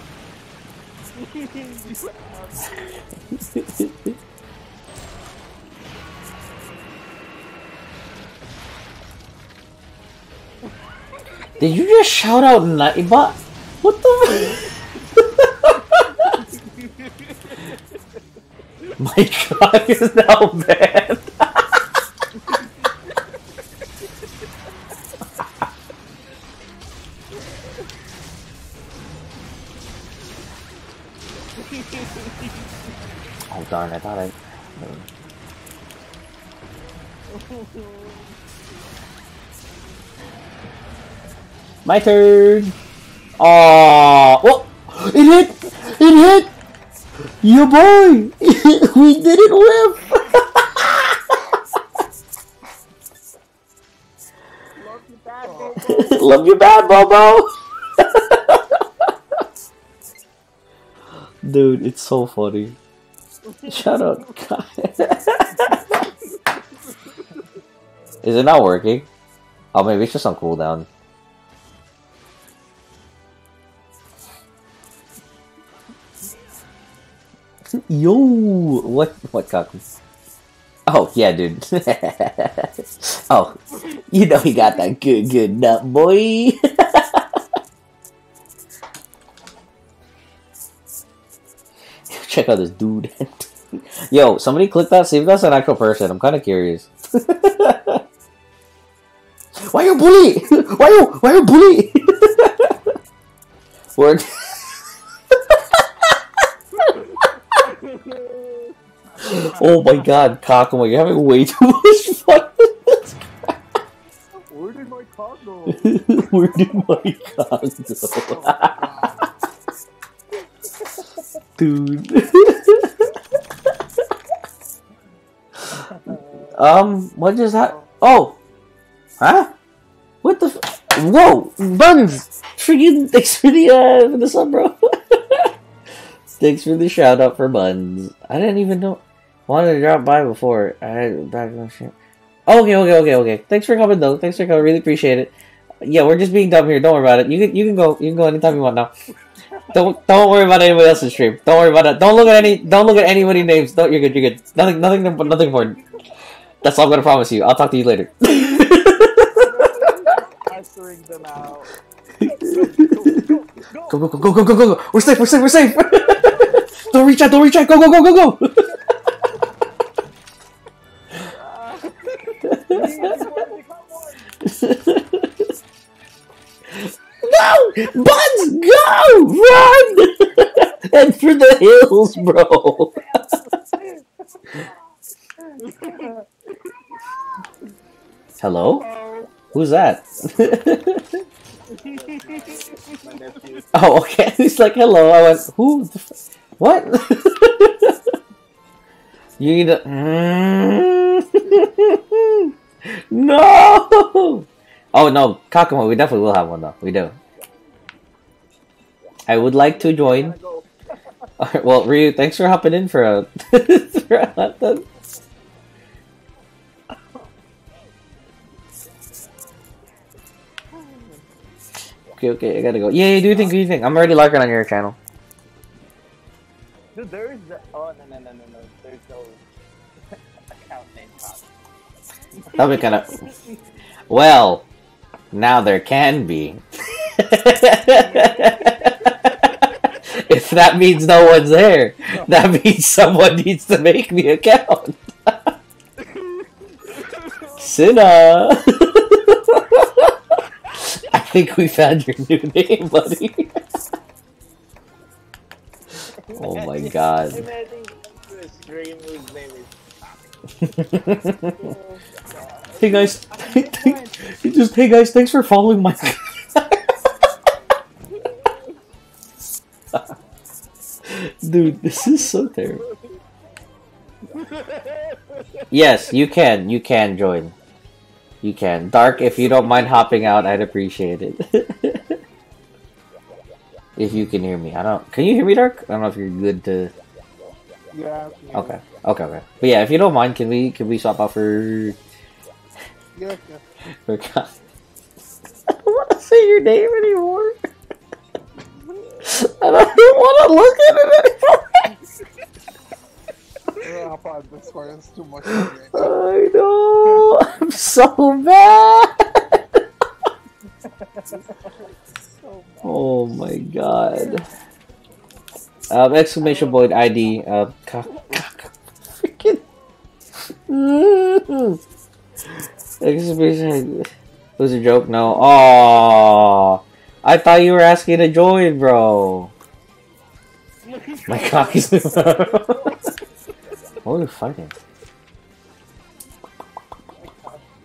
Did you just shout out Nightbot? What the? My god is now banned. Darn! I thought I. My turn. Oh! It hit! It hit! Your boy! we did it whip! Love you bad, Bobo! Dude, it's so funny. Shut up. Is it not working? Oh, maybe it's just on cooldown. Yo, what what cock? Oh yeah, dude. oh, you know he got that good good nut, boy. Check out this dude. Yo, somebody click that. See if that's an actual person. I'm kind of curious. why you bully? Why you why you bully? Word. oh my god, Kakuma, you're having way too much fun Where did my car go? Where did my cock go? Dude. um, what just happened? Oh! Huh? What the Whoa! Buns! Freaking, thanks for the, uh, for the sub, bro. thanks for the shout out for Buns. I didn't even know. Wanted to drop by before. I had back on shit. Okay, okay, okay, okay. Thanks for coming though. Thanks for coming. Really appreciate it. Yeah, we're just being dumb here. Don't worry about it. You can you can go. You can go anytime you want now. Don't don't worry about anybody else's stream. Don't worry about it. Don't look at any. Don't look at anybody's names. Don't. You're good. You're good. Nothing. Nothing. Nothing important. That's all I'm gonna promise you. I'll talk to you later. Ushering them out. Go go go go go go go go. We're safe. We're safe. We're safe. don't reach out. Don't reach out. Go go go go go. No, Buds, go, run, and for the hills, bro. Hello, who's that? oh, okay. He's like, hello. I went, who? What? you need a. no. Oh no, Kakamo, we definitely will have one though. We do. I would like to join. Go. Alright, well, Ryu, thanks for hopping in for a. for a. Okay, okay, I gotta go. Yeah, yeah, do you think? Do you think? I'm already lurking on your channel. Dude, there is the. Oh, no, no, no, no, no. There's no account name. That'd be kind of. Well, now there can be. If that means no one's there, that means someone needs to make the account. Cinna! I think we found your new name, buddy. oh my god. Imagine the stream whose name is. God. Hey guys, just hey guys, thanks for following my. Dude, this is so terrible. Yes, you can. You can join. You can. Dark, if you don't mind hopping out, I'd appreciate it. if you can hear me, I don't. Can you hear me, Dark? I don't know if you're good to. Yeah. yeah. Okay. Okay. Okay. But yeah, if you don't mind, can we can we swap out for Yeah, yeah. for? I don't want to say your name anymore. I don't want to look at it anymore. Yeah, hop on this one. It's too much for me. I know. I'm so bad. oh my god. Um, exclamation point ID. Uh, cock, freaking. Exclamation. Was a joke? No. Oh, I thought you were asking to join, bro. My cock is. what are you fighting?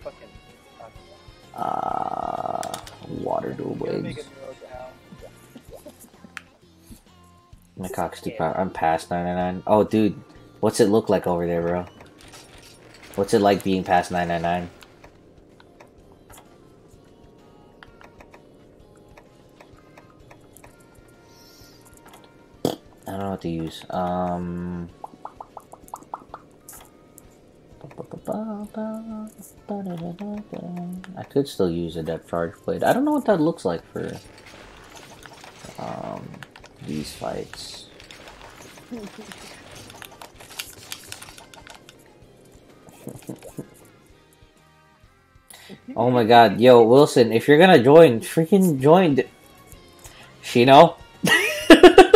Fucking. Ah, water dual blades. it real down. My cock's too power. I'm past 999. Oh, dude, what's it look like over there, bro? What's it like being past 999? To use. Um. I could still use a depth charge blade. I don't know what that looks like for um, these fights. oh my god, yo, Wilson, if you're gonna join, freaking join. Shino?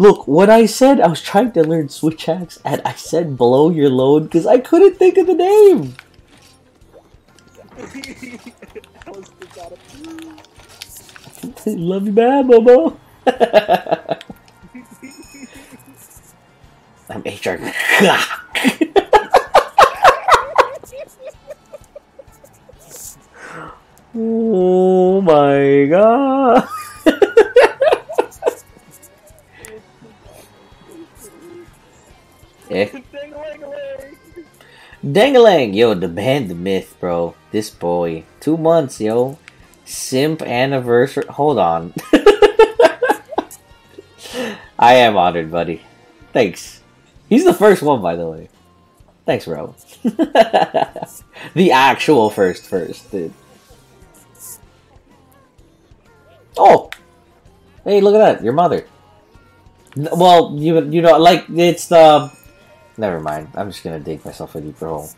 Look, what I said I was trying to learn switch hacks and I said below your load because I couldn't think of the name. Love you bad, Bobo. I'm HR. oh my god. Eh. Dangalang, yo, the band, the myth, bro. This boy, two months, yo. Simp anniversary. Hold on. I am honored, buddy. Thanks. He's the first one, by the way. Thanks, bro. the actual first first, dude. Oh! Hey, look at that. Your mother. Well, you you know, like, it's the... Never mind. I'm just gonna dig myself a deeper hole.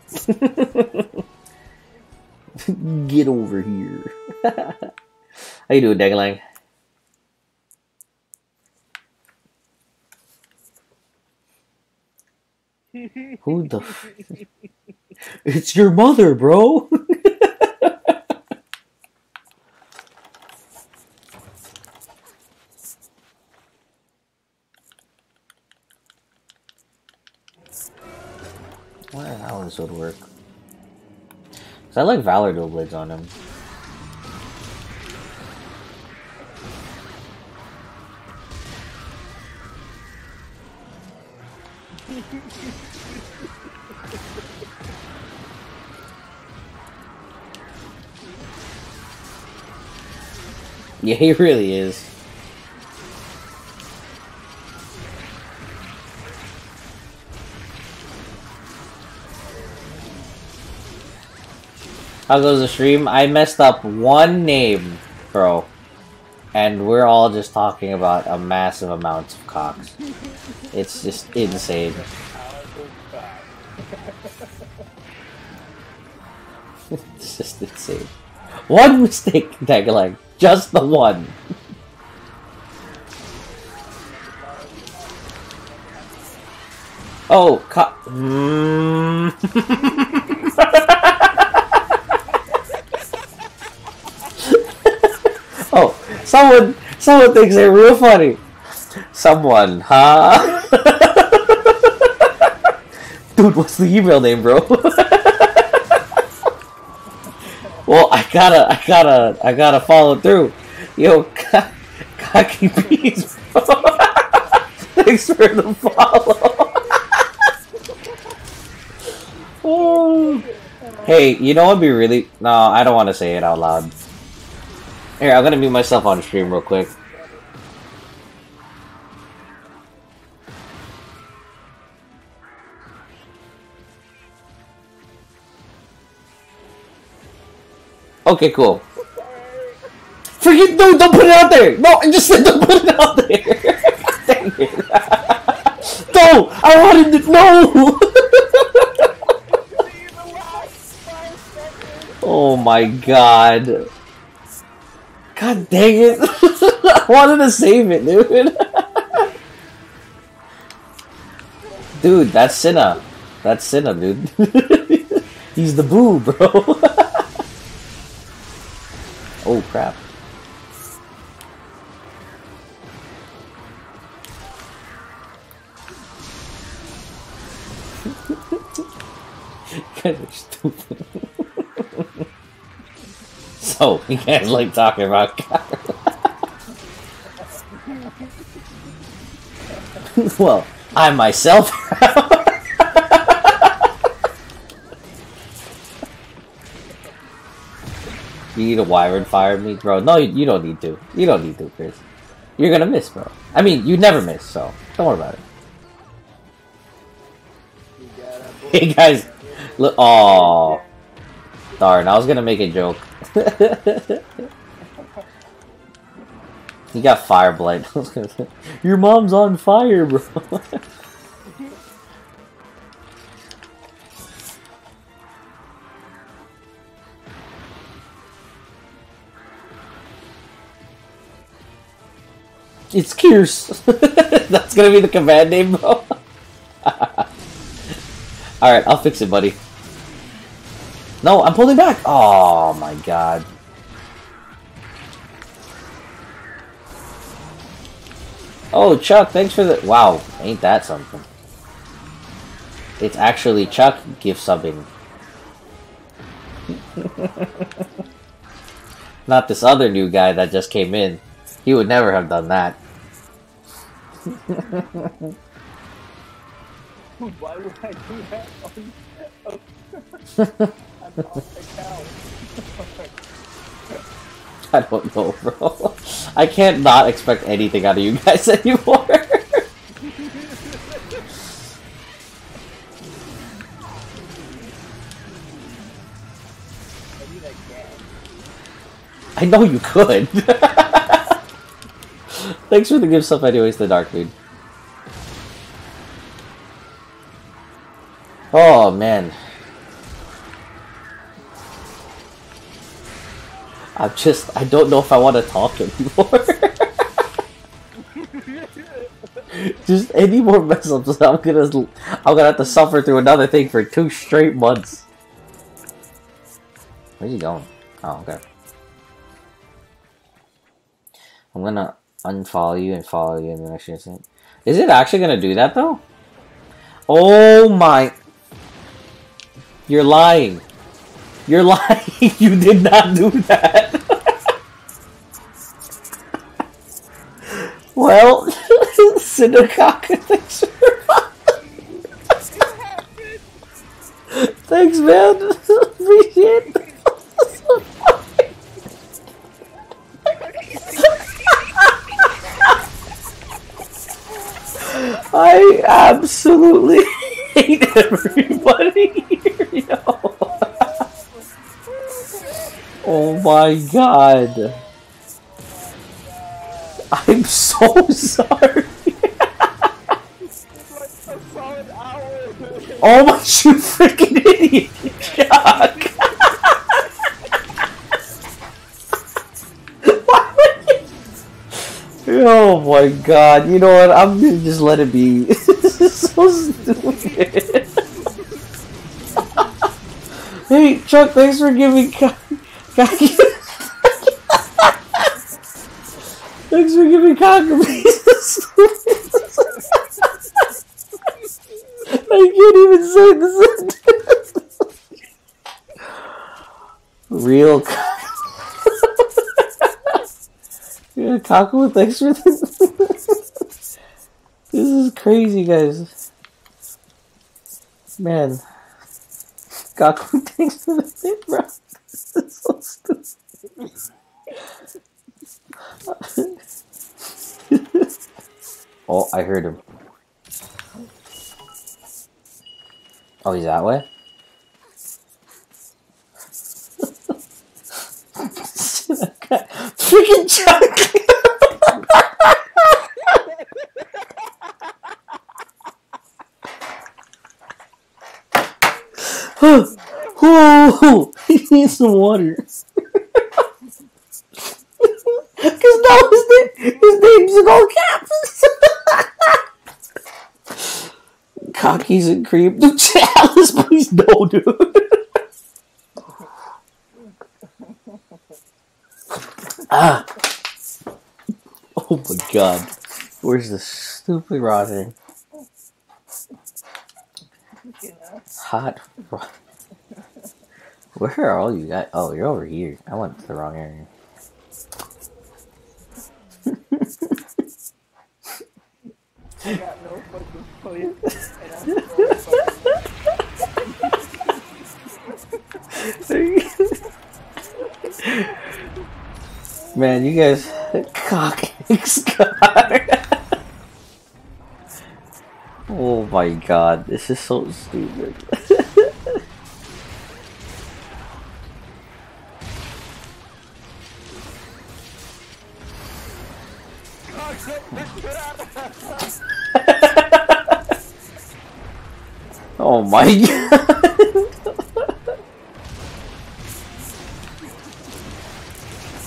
Get over here. How you doing, Degalang? Who the? F- it's your mother, bro. This would work? Cause I like Valor Dual Blades on him. Yeah, he really is. How goes the stream? I messed up one name, bro. And we're all just talking about a massive amount of cocks. It's just insane. it's just insane. One mistake, Dagalang. Just the one. Oh, co- mm. someone, someone thinks they're real funny. Someone, huh? Dude, what's the email name, bro? well, I gotta, I gotta, I gotta follow through. Yo, co- cocky bees, bro. Thanks for the follow. Oh. Hey, you know what'd be really... No, I don't want to say it out loud. Here, I'm gonna mute myself on stream real quick. Okay, cool. Forget, no, don't put it out there! No, I just said don't put it out there! Dang it. no! I wanted to, no! Oh my god. God dang it. I wanted to save it, dude. dude, that's Cinna. That's Cinna, dude. He's the boo, bro. oh crap. guys are stupid. So, oh, you guys like talking about Well, I myself You need a wyvern fire me, bro. No, you, you don't need to. You don't need to, Chris. You're gonna miss, bro. I mean, you never miss, so don't worry about it. Hey guys, look. Oh, darn! I was gonna make a joke. he got fire blight. Your mom's on fire, bro. it's Kier's. That's gonna be the command name, bro. Alright, I'll fix it, buddy. No, I'm pulling back. Oh my god. Oh, Chuck, thanks for the. Wow, ain't that something? It's actually Chuck gift subbing. Not this other new guy that just came in. He would never have done that. Why would I do that I don't know, bro. I can't not expect anything out of you guys anymore. I know you could. Thanks for the gift stuff anyways, the Dark Dude. Oh, man. I'm just, I don't know if I want to talk anymore. just any more mess ups, I'm gonna, I'm gonna have to suffer through another thing for two straight months. Where's he going? Oh, okay. I'm gonna unfollow you and follow you in the next instant. Is it actually gonna do that though? Oh my! You're lying. You're lying. you did not do that. well, thanks Thanks, man. Appreciate it. I absolutely hate everybody here, yo. Oh my god. I'm so sorry. oh my, you freaking idiot, Chuck. Oh my god, you know what? I'm gonna just let it be. this is so stupid. hey, Chuck, thanks for giving. Thanks for giving Cockabees I can't even say this. Real. Yeah, Kaku, thanks for this. this is crazy, guys. Man. Kaku, thanks for the thing, bro. Oh, I heard him. Oh, he's that way? Freaking Chuck! Whoa! He needs some water. Because now his, name, his name's in all caps. Cockies and cream. Alice, please no, dude. ah! Oh my god. Where's the stupid rotten? Hot rod. Where are all you guys? Oh, you're over here. I went to the wrong area. Man, you guys cock oh my god, this is so stupid. oh my god.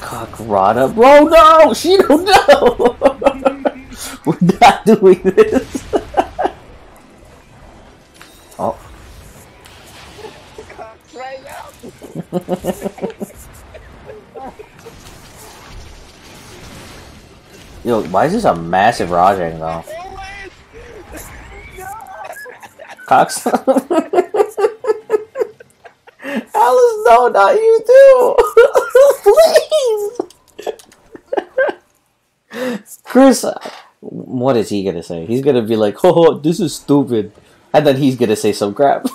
Cock Rada. Bro, no! She don't know! We're not doing this. oh. Yo, why is this a massive Rajang though? Cox. Alice, no, not you too. Please. Chris, what is he gonna say? He's gonna be like, "Oh, this is stupid," and then he's gonna say some crap.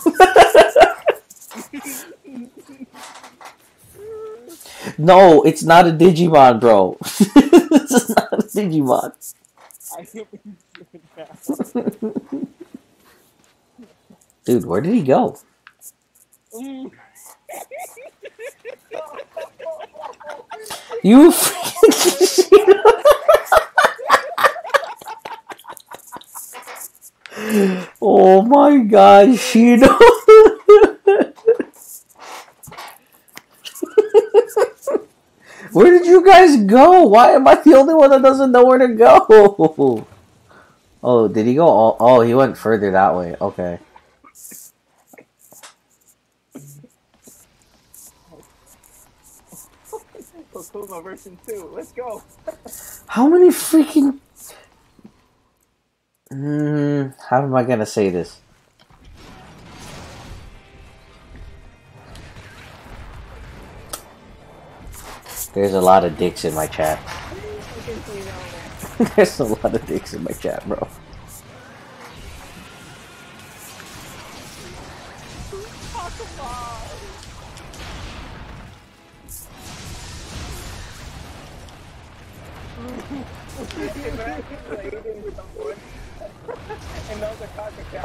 no, it's not a Digimon, bro. this is not a Digimon. I can't believe you did that. Dude, where did he go? You Oh my god, Shino. Where did you guys go? Why am I the only one that doesn't know where to go? Oh, did he go? Oh, he went further that way. Okay. Kokuma version 2. Let's go. How many freaking. Hmm, how am I gonna say this? There's a lot of dicks in my chat. I can see now. There's a lot of dicks in my chat, bro.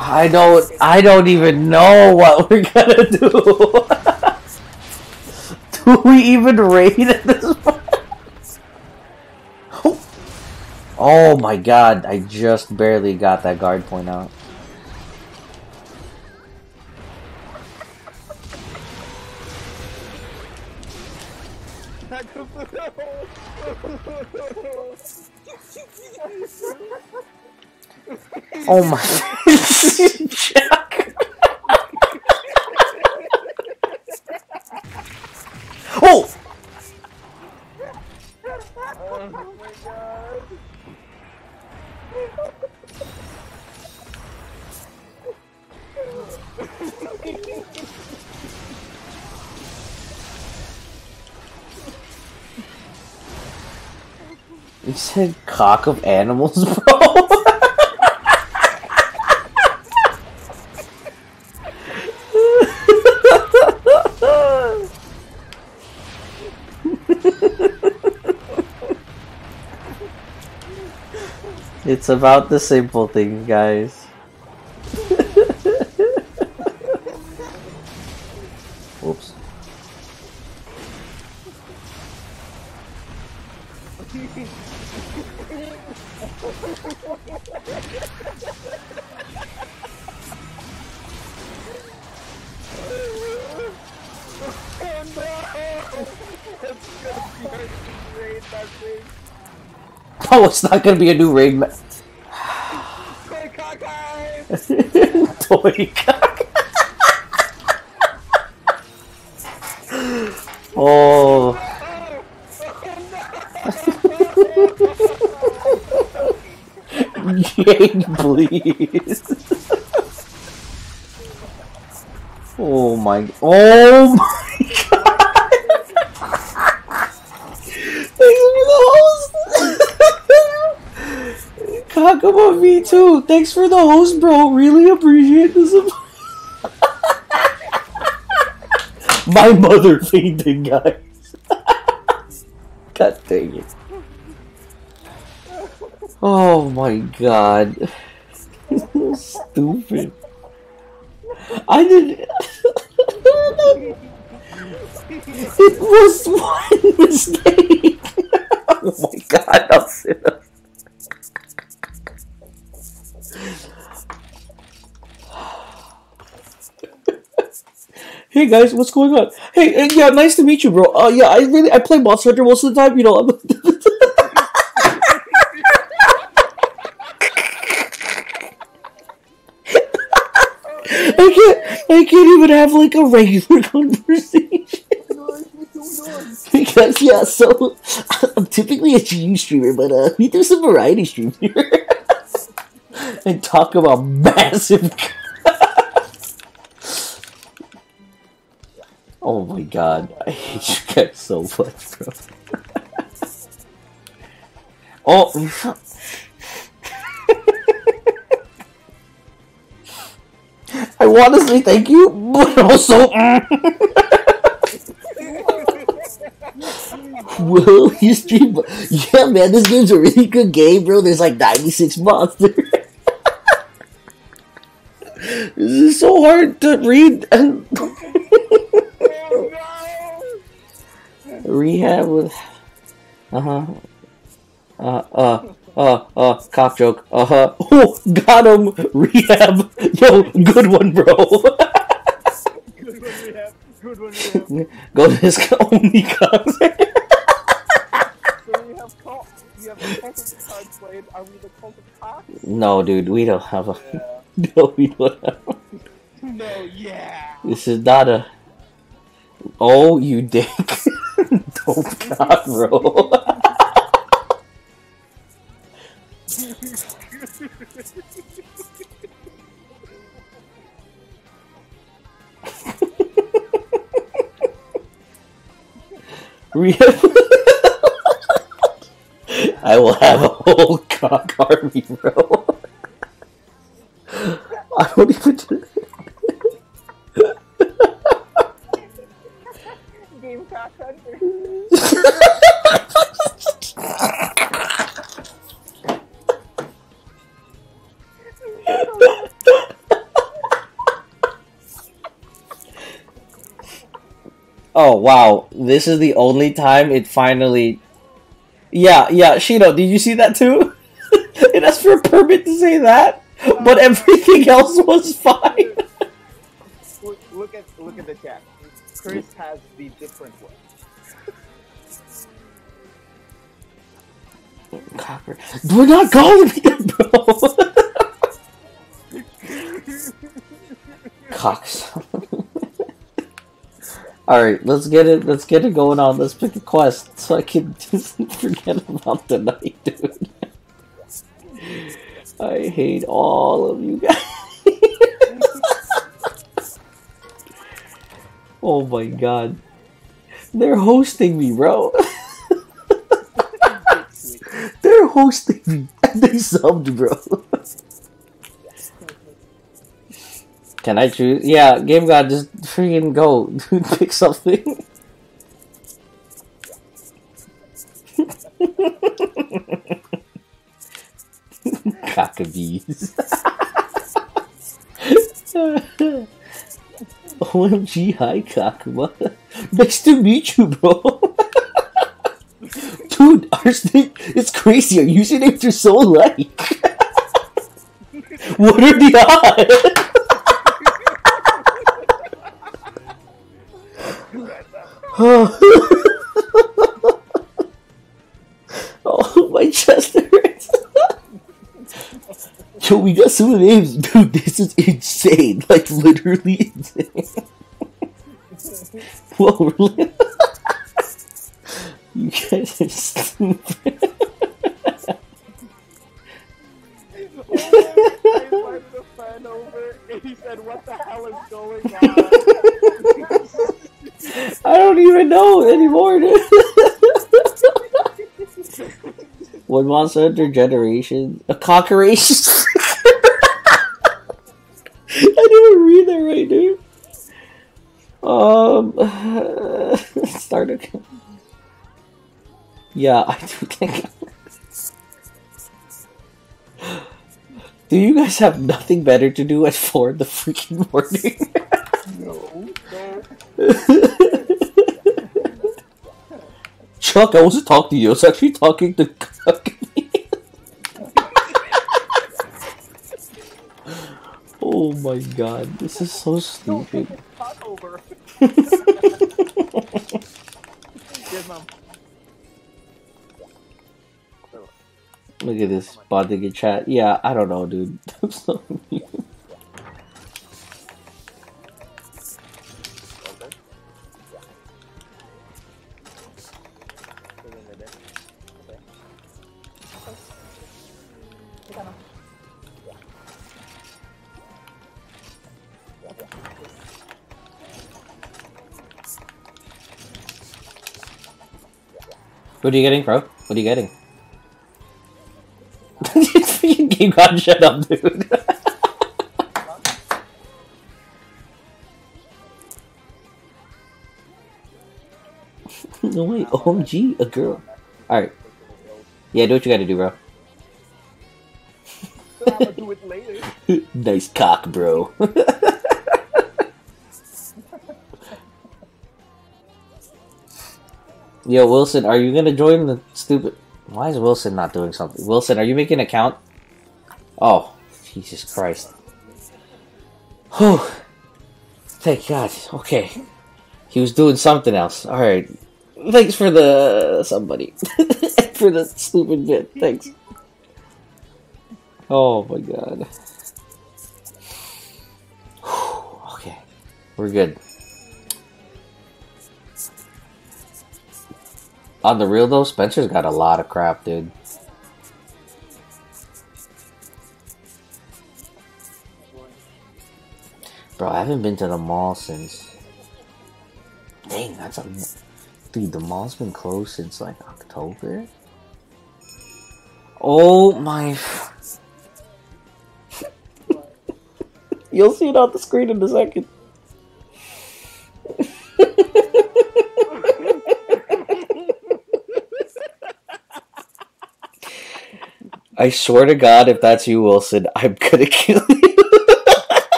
I don't. I don't even know what we're gonna do. do we even raid at this point? Oh. Oh my god! I just barely got that guard point out. Oh my. Jack. oh! Oh my god. You said cock of animals, bro? it's about the simple things, guys. Oh, it's not gonna be a new raid. Ma- Quick, Kaka! Toy cock. oh. Jade, please. oh my. Oh my god. Thanks for the host. Kakuma V2. Thanks for the host, bro. Really appreciate this. my mother fainted, guys. God dang it. Oh my god. Stupid. I didn't. it was one mistake. oh my god, I'll sit up. Guys, what's going on? Hey, uh, yeah, nice to meet you, bro. Uh, yeah, I really I play Monster Hunter most of the time. You know, I can't. I can't even have like a regular conversation. because yeah, so I'm typically a GU streamer, but uh, we do some variety stream here and talk about massive. Oh my god, I hate you guys so much, bro. oh. I want to say thank you, but also. Whoa, you stream. Yeah, man, this game's a really good game, bro. There's like 96 monsters. this is so hard to read and rehab with. Uh huh. Uh uh uh uh cock joke. Uh huh. Oh, got him. Rehab. Yo, good one, bro. Good one we have. Good one we have. Go to his only cock. So we have cult. We have the cult of the cards played. Are we the cult of cock? no, dude, we don't have a. Yeah. No, we don't have. A... No, yeah. This is not a. Oh, you dick. don't cock, bro. Rehab. I will have a whole cock army, bro. I don't even. Oh wow, this is the only time it finally. Yeah, yeah, Shino, did you see that too? it asked for a permit to say that, but everything else was fine. Look, look at look at the chat. Chris has the different one. Cocker. We're not calling him, bro. Cocks. All right, let's get it. Let's get it going on. Let's pick a quest so I can just forget about the night, dude. I hate all of you guys. oh my god, they're hosting me, bro. They're hosting me. And they subbed, bro. Can I choose? Yeah, Game God, just freaking go. Pick something. Cockabees. OMG, hi, Kakuma. Nice to meet you, bro. Dude, ours it's crazy. Our usernames are so alike. what are the odds? oh, my chest hurts. Yo, we got some names. Dude, this is insane. Like, literally insane. Whoa, really? You guys are stupid. He said, "What the hell is going on?" I don't even know anymore, dude. One Monster Hunter Generation. A cockeration. I didn't read that right, dude. Um, Yeah, I do think. do you guys have nothing better to do at four in the freaking morning? no. Chuck, I wasn't talking to you. I was actually talking to Oh my god, this is so stupid. Look at this bonding chat. Yeah, I don't know, dude. In. What are you getting, bro? What are you getting? Game god shut up, dude. no wait, OMG, a girl. Alright. Yeah, do what you gotta do, bro. Do it later. nice cock, bro. Yo, Wilson, are you gonna join the stupid? Why is Wilson not doing something? Wilson, are you making an account? Oh, Jesus Christ. Whew. Thank God. Okay. He was doing something else. Alright. Thanks for the somebody. for the stupid bit. Thanks. Oh my god. Whew. Okay. We're good. On the real though, Spencer's got a lot of crap, dude. Bro, I haven't been to the mall since. Dang, that's a. Dude, the mall's been closed since like October? Oh my. You'll see it on the screen in a second. I swear to God, if that's you, Wilson, I'm gonna kill you.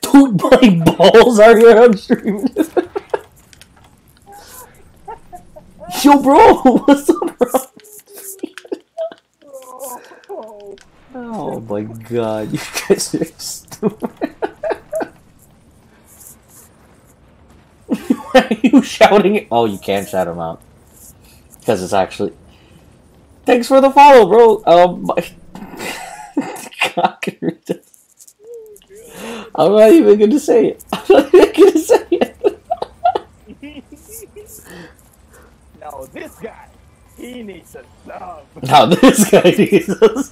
Dude, my balls are here on stream. Yo, bro, what's up, bro? Oh, my god, you guys are stupid. Why are you shouting? Oh, you can't shout him out. Because it's actually. Thanks for the follow, bro. Um, my... I'm not even gonna say it. I'm not even gonna say it. No, this guy, he needs a sub. Now this guy needs us.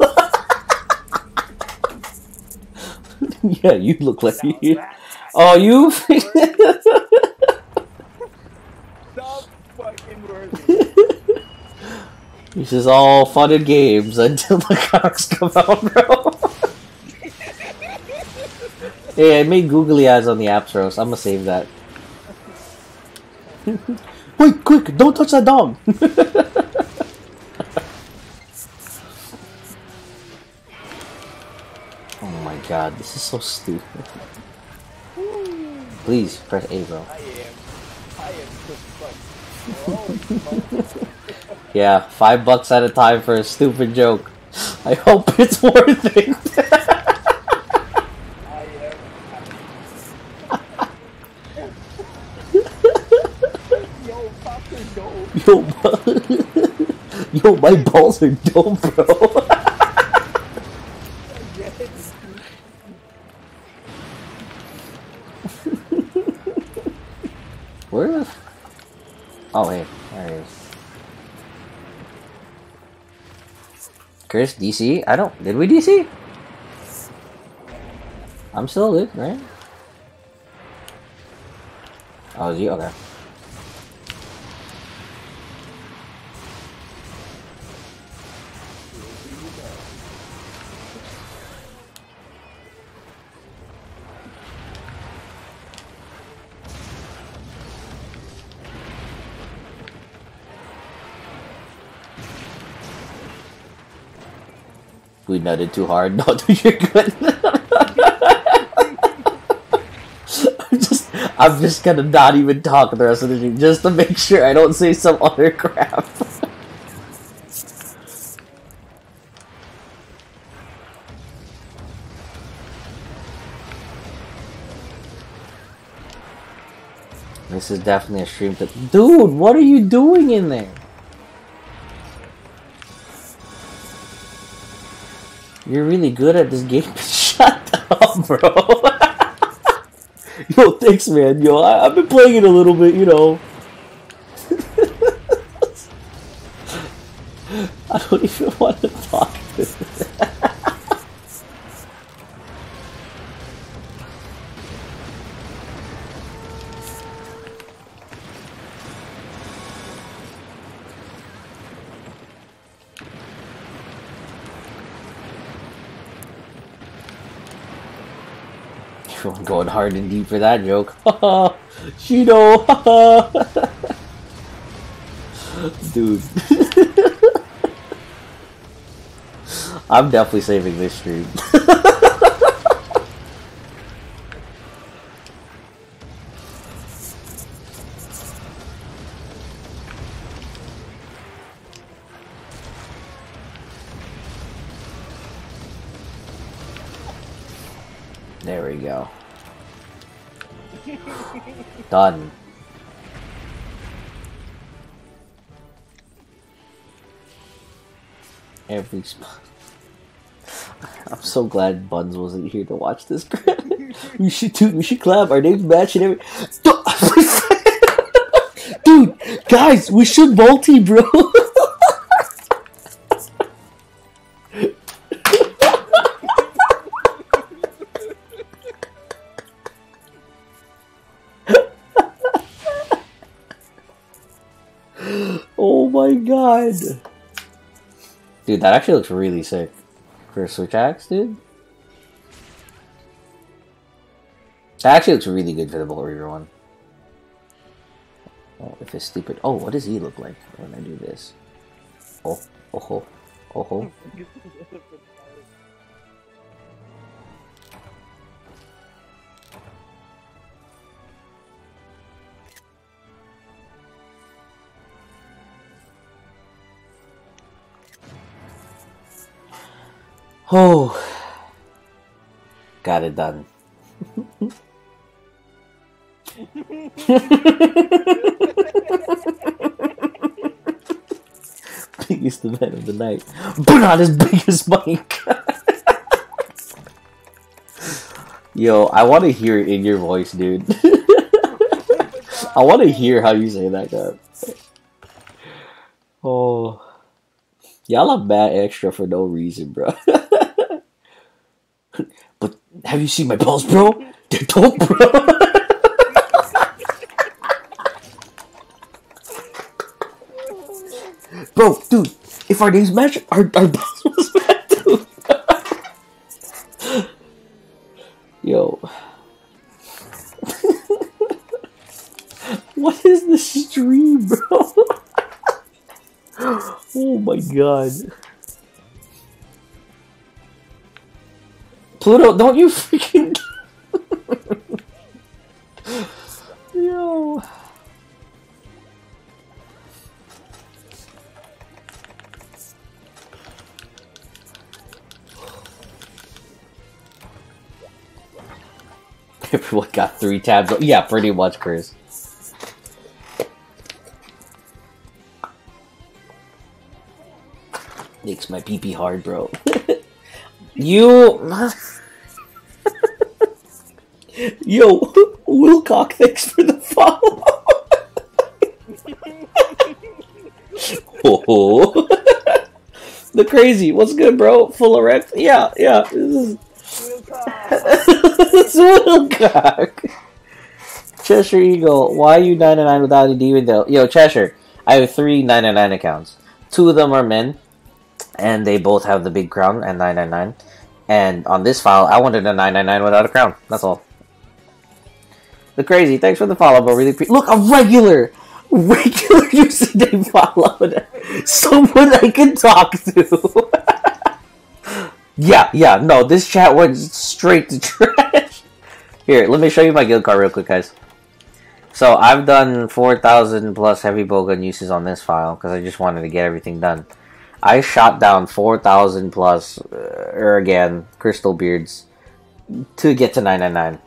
yeah, you look like Now you. Oh, you. sub fucking worthy. This is all fun and games until the cocks come out, bro. hey, I made googly eyes on the apps roast. I'm gonna save that. Wait, quick! Don't touch that dog. oh my god, this is so stupid. Please press A, bro. I am, I am Yeah, five bucks at a time for a stupid joke. I hope it's worth it. Yo, yo, my balls are dope, bro. Where Oh, hey, Chris, DC? I don't. Did we DC? I'm still lit, right? Oh, is? Okay. We nutted too hard. No, dude, you're good. I'm just, I'm just gonna not even talk the rest of the stream just to make sure I don't say some other crap. this is definitely a stream to- Dude, what are you doing in there? You're really good at this game. Shut up, bro. Yo, thanks, man. Yo, I, I've been playing it a little bit, you know. I don't even want to talk. Going hard and deep for that joke. Haha, Shido. haha. Dude. I'm definitely saving this stream. Done. Every spot. I'm so glad Buns wasn't here to watch this. we should dude, we should collab. Our names match and every. Dude, guys, we should multi, bro. Dude, that actually looks really sick. For a Switch Axe, dude. That actually looks really good for the Bolt Reaver one. Oh, if it's stupid. Oh, what does he look like when I do this? Oh, oh, oh, oh, oh. Oh, got it done. biggest event of the night. Put on his biggest mic. Yo, I want to hear it in your voice, dude. I want to hear how you say that, God. Oh. Y'all are bad extra for no reason, bro. have you seen my balls, bro? They're dope, bro. bro, dude, if our names match, our, our balls was match, dude. Yo. what is this stream, bro? oh my god. Pluto, don't you freaking. Yo. Everyone got three tabs. Yeah, pretty much, Chris. Makes my pee pee hard, bro. you. Yo, Wilcock, thanks for the follow. oh. the crazy. What's good, bro? Full of erect? Yeah, yeah. This is Wilcock. Cheshire Eagle, why are you 99 without a demon though? Yo, Cheshire, I have three 999 accounts. Two of them are men, and they both have the big crown and 999. And on this file, I wanted a 999 without a crown. That's all. The crazy, thanks for the follow, but really pre- look a regular, regular username follow. Up someone I can talk to. yeah, yeah, no, this chat went straight to trash. Here, let me show you my guild card real quick, guys. So I've done 4,000 plus heavy bowgun uses on this file because I just wanted to get everything done. I shot down 4,000 plus, uh, or again, Crystalbeards to get to 999.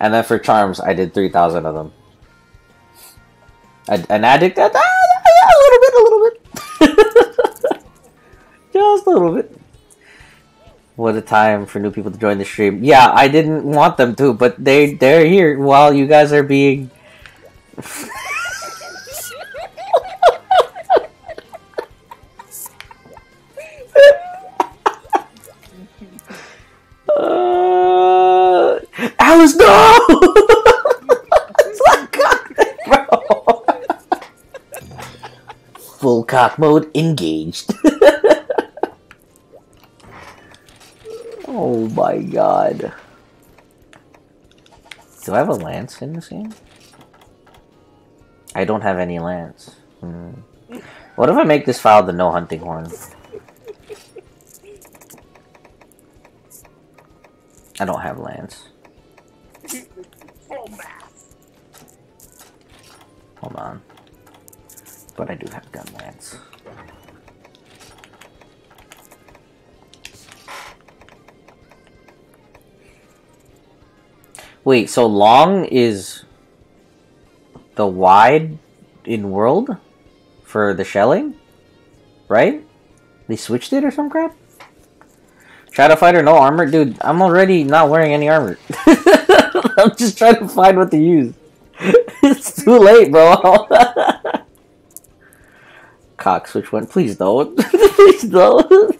And then for charms, I did 3,000 of them. An addict, a little bit, a little bit. Just a little bit. What a time for new people to join the stream. Yeah, I didn't want them to, but they, they're here while you guys are being... Alice, no! Full cock mode engaged. oh my god. Do I have a lance in this game? I don't have any lance. Hmm. What if I make this file the no hunting horn? I don't have lance. Hold on. But I do have gun. Wait, so long is the wide in world for the shelling? Right? They switched it or some crap? Shadow Fighter, no armor? Dude, I'm already not wearing any armor. I'm just trying to find what to use. it's too late, bro. Cock switch one. Please don't. Please don't.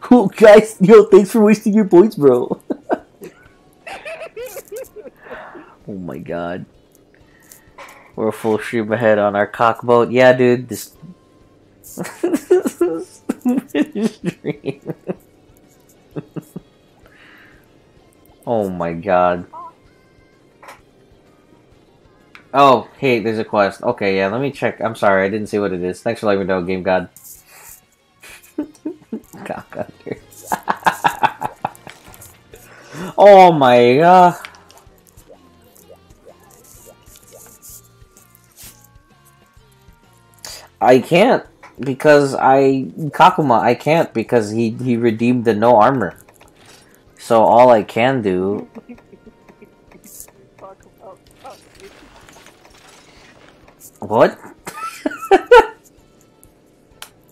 cool, guys. Yo, thanks for wasting your points, bro. oh my god. We're a full stream ahead on our cock boat. Yeah, dude. This. Oh my god. Oh, hey, there's a quest. Okay, yeah, let me check. I'm sorry, I didn't see what it is. Thanks for letting me know, Game God. Cock oh my god. I can't because I Kakuma I can't because he he redeemed the no armor. So all I can do what?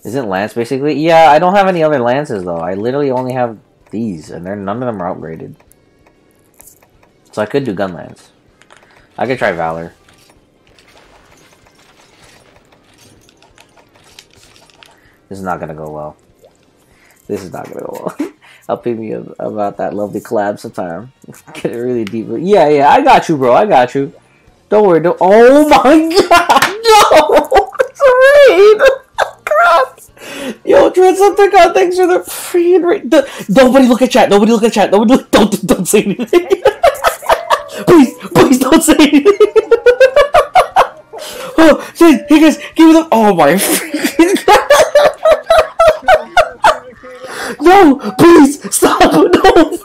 Isn't Lance basically? Yeah, I don't have any other lances though. I literally only have these, and they're none of them are upgraded. So I could do gun lance. I could try Valor. This is not gonna go well. This is not gonna go well. Helping me ab- about that lovely collab sometime. Get it really deep. Yeah, yeah, I got you, bro. I got you. Don't worry. Don't. Oh my god! A raid! Oh, crap! Yo, Transepticon, thanks for the free raid. The, nobody look at chat. Nobody look at chat. Nobody look. Don't don't say anything. please, please don't say anything. oh, say, hey guys, give me the. Oh my god! No, please stop. No!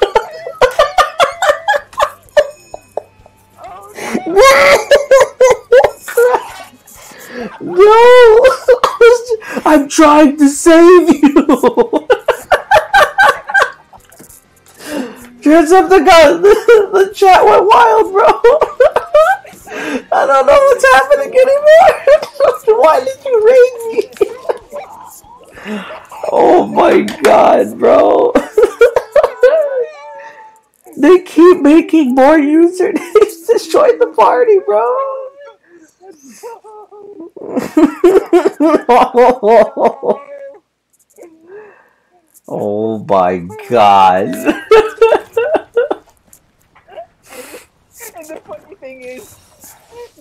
Trying to save you! Transepticon, the, the chat went wild, bro! I don't know what's happening anymore! Why did you raid me? oh my god, bro! they keep making more usernames to join the party, bro! oh my god. And the funny thing is,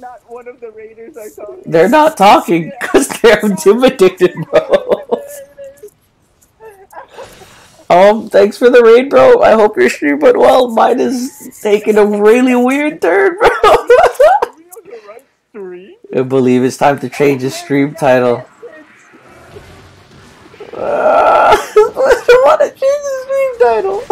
not one of the raiders I saw. they're not talking because they're intimidated, bro. Um, thanks for the raid, bro. I hope your stream went well. Mine is taking a really weird turn, bro. Are we on the stream? I believe it's time to change the stream title. Uh, I don't want to change the stream title.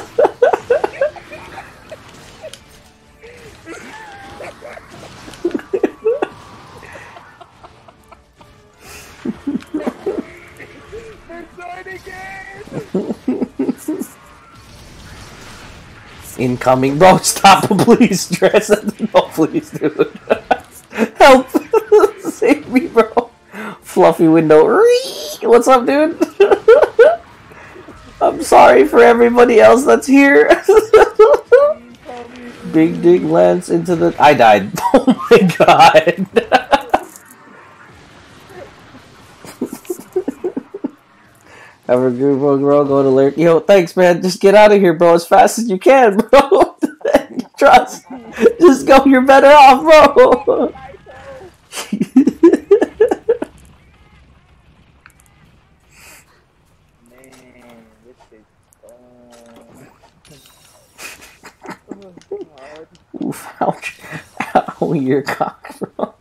Incoming, bro. Stop, please. Dress. No, please, dude. Help! Save me, bro. Fluffy window. What's up, dude? I'm sorry for everybody else that's here. Big dig lands into the. I died. Oh my god. Have a good one, bro. Go to alert. Yo, thanks, man. Just get out of here, bro, as fast as you can, bro. Trust. Just go. You're better off, bro. Man, this is fun. Oh, Oof, ouch. Ow, your cock, bro.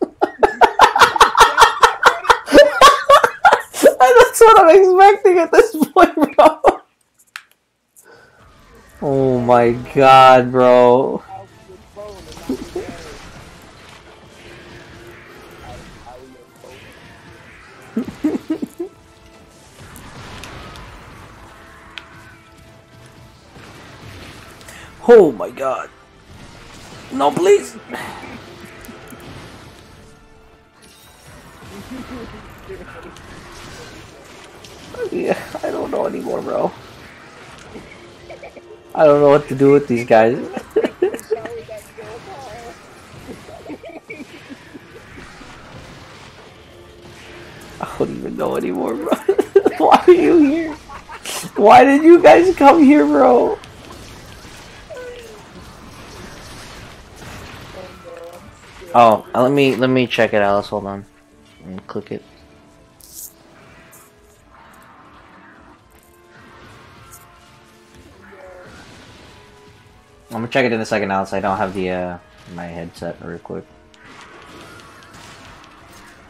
That's what I'm expecting at this point, bro. Oh my god, bro. Out. Oh my god. No, please. Yeah, I don't know anymore, bro. I don't know what to do with these guys. I don't even know anymore, bro. Why are you here? Why did you guys come here, bro? Oh, uh, let me let me check it out. Let's hold on. Me click it. I'm gonna check it in a second, Alex. I don't have the uh my headset real quick.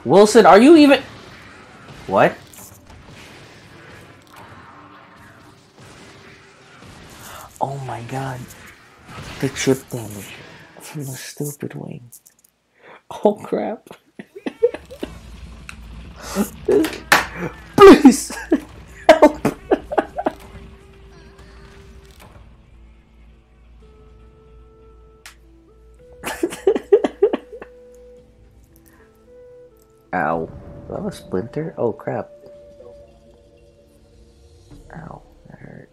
Wilson, are you even? What? Oh my god. The chip damage from the stupid wing. Oh crap. This- Please! Help! Ow. That was a splinter? Oh crap. Ow. That hurt.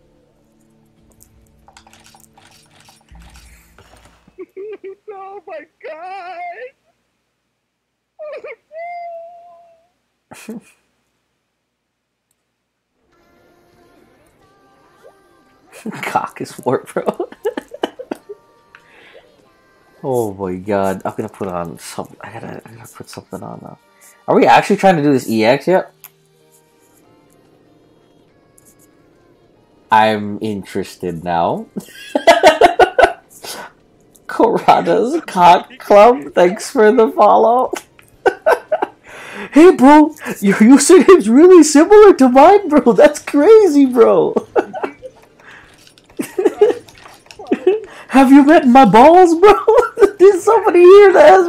oh my god! Cock is warp, bro. oh my god. I'm gonna put on some. I gotta, I gotta put something on now. Are we actually trying to do this EX yet? I'm interested now. Corada's Cock Club, thanks for the follow. hey, bro, your username's really similar to mine, bro. That's crazy, bro. Have you met my balls, bro? There's somebody here that has.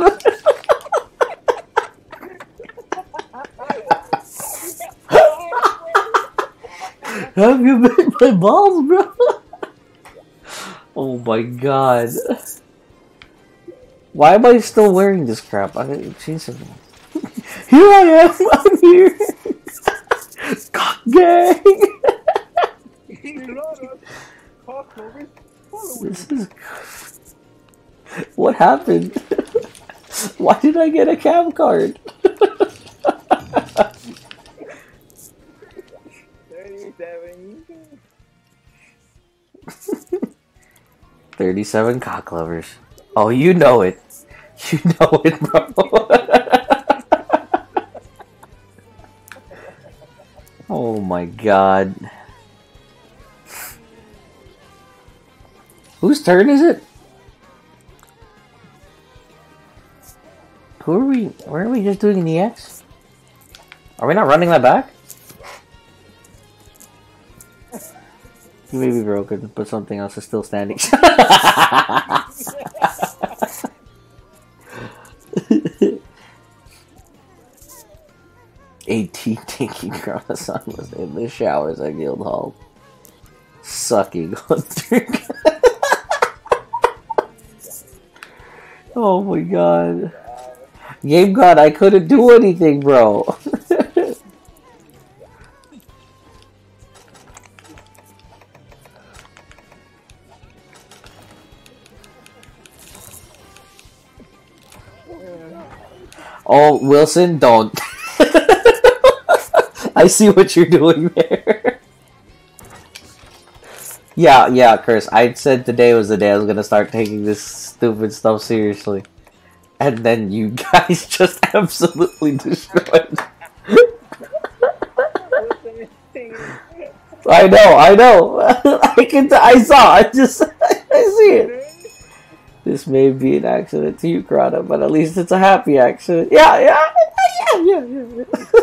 Have you met my balls, bro? Oh my god. Why am I still wearing this crap? I gotta change something. Here I am. I'm here. Cock gang. This is. What happened? Why did I get a cam card? 37. 37 cock lovers. Oh, you know it. You know it, bro. Oh my god. Whose turn is it? Who are we? Where are we just doing the X? Are we not running that back? You may be broken, but something else is still standing. Taking Son was in the showers at Guildhall, sucking on drink. oh my god. Game God, I couldn't do anything, bro. oh, Wilson, don't. I see what you're doing there. yeah, yeah, Chris. I said today was the day I was gonna start taking this stupid stuff seriously. And then you guys just absolutely destroyed. I know, I know. I can. I saw. I just. I see it. This may be an accident to you, Krana, but at least it's a happy accident. Yeah, yeah, yeah, yeah, yeah,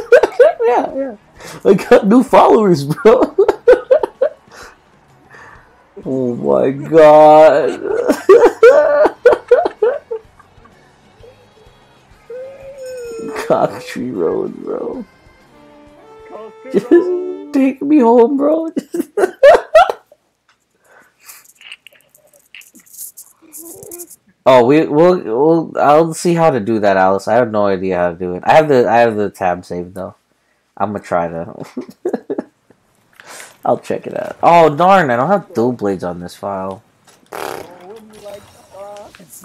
yeah, yeah. I got new followers, bro. oh my god. Cocktree Road, bro. Just take me home, bro. Oh, we we'll, we'll I'll see how to do that, Alice. I have no idea how to do it. I have the I have the tab saved though. I'm gonna try to. I'll check it out. Oh darn! I don't have dual blades on this file.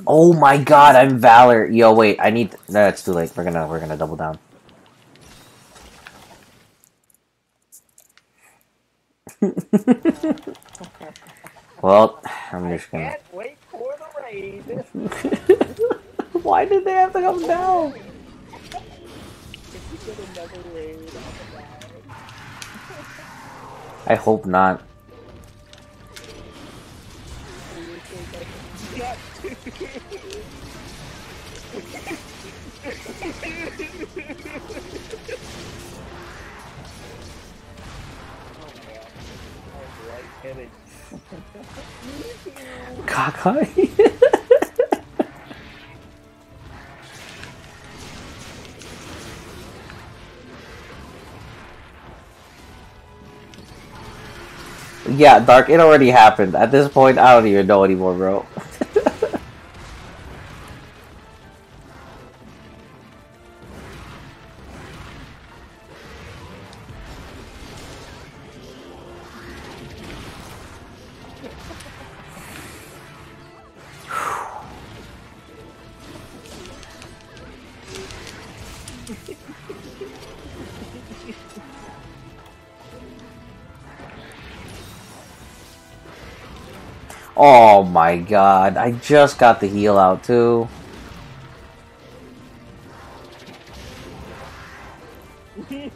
Oh my god! I'm Valor. Yo, wait. I need. No, it's too late. We're gonna we're gonna double down. well, I'm just gonna. Wait for the raid. Why did they have to come down? If we get another raid, I'm gonna die. I hope not. Cockeye. yeah, Dark, it already happened. At this point, I don't even know anymore, bro. Oh my god, I just got the heal out too.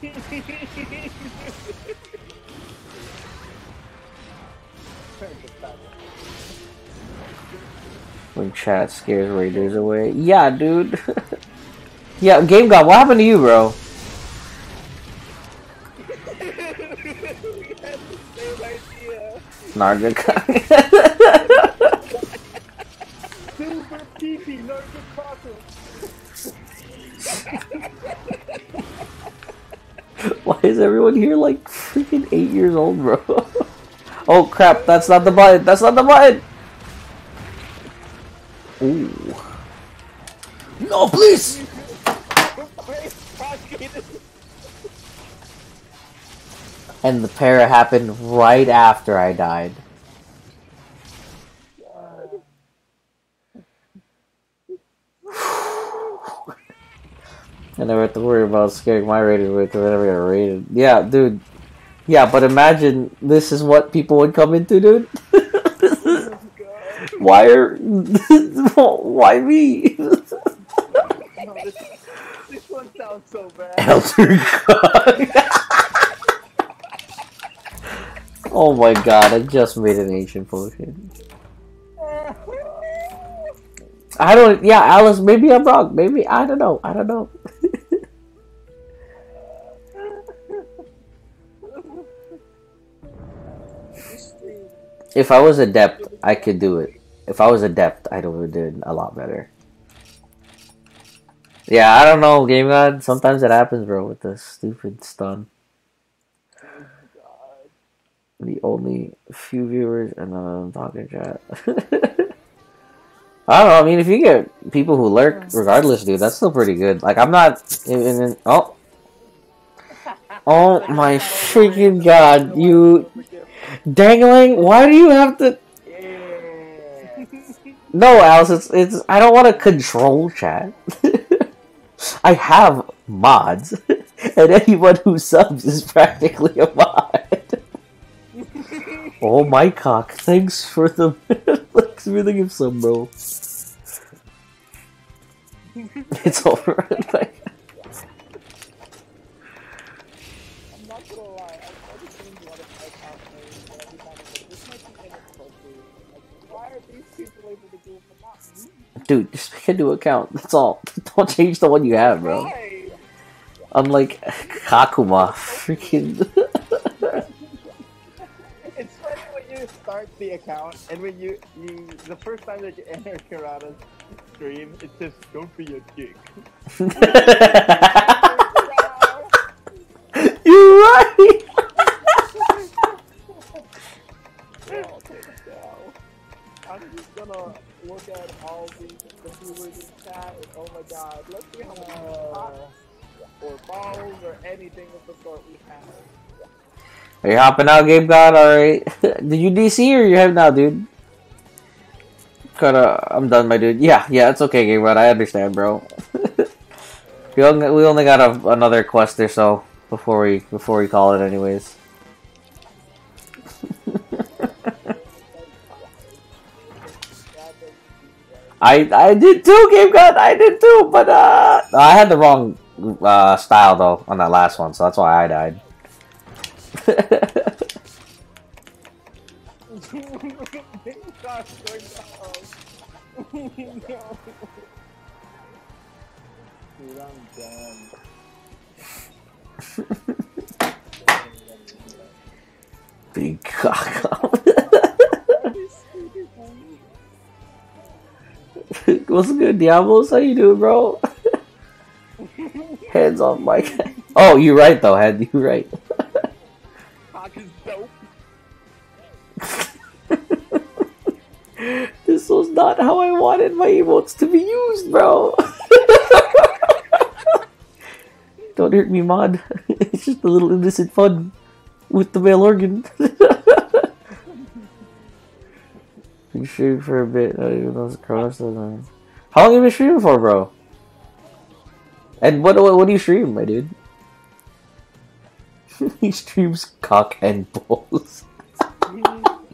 When chat scares raiders away. Yeah, dude. yeah, Game God, what happened to you, bro? Narga. Super peepee, no good process. Why is everyone here like freaking eight years old, bro? oh crap, that's not the button. That's not the button. Ooh. No, please. And the para happened right after I died. I never have to worry about scaring my rating with whenever I get rated. Yeah, dude. Yeah, but imagine this is what people would come into, dude. why are why me? No, this, this one sounds so bad. Elder God. oh my god, I just made an ancient potion. I don't yeah, Alice, maybe I'm wrong. Maybe I don't know. I don't know. if I was adept, I could do it. If I was adept, I'd have did a lot better. Yeah, I don't know, Game God. Sometimes it happens, bro, with the stupid stun. The only few viewers and then talking chat. I don't know. I mean, if you get people who lurk, regardless, dude, that's still pretty good. Like, I'm not. In, in, oh, oh my freaking god! You dangling. Why do you have to? No, Alice. It's it's. I don't want to control chat. I have mods, and anyone who subs is practically a mod. oh my cock! Thanks for the for the gift sub, bro. It's over. I'm gonna lie, I've already seen one of my account names and every time I'm like, this might be inappropriate. Like, why are these people able to do it but not me? Dude, just make a new account. That's all. Don't change the one you have, bro. Why? Unlike Kakuma, freaking. Start the account and when you, you the first time that you enter Kirata's stream, it says don't be a dick. You're right. Are you hopping out, Game God? Alright. Did you DC or you have now, dude? Kinda, I'm done, my dude. Yeah, yeah, it's okay, Game God. I understand, bro. we only, we only got a, another quest or so before we before we call it, anyways. I I did too, Game God. I did too, but uh, I had the wrong uh, style though on that last one, so that's why I died. Dude, I'm done. Big cock. What's good, Diablos? How you doing, bro? Hands off Mike. Oh, you're right though, Had You're right. Cock is dope. This was not how I wanted my emotes to be used, bro. Don't hurt me, mod. It's just a little innocent fun with the male organ. you streamed for a bit. I even across the line. How long have you been streaming for, bro? And what what, what do you stream, my dude? he streams cock and balls.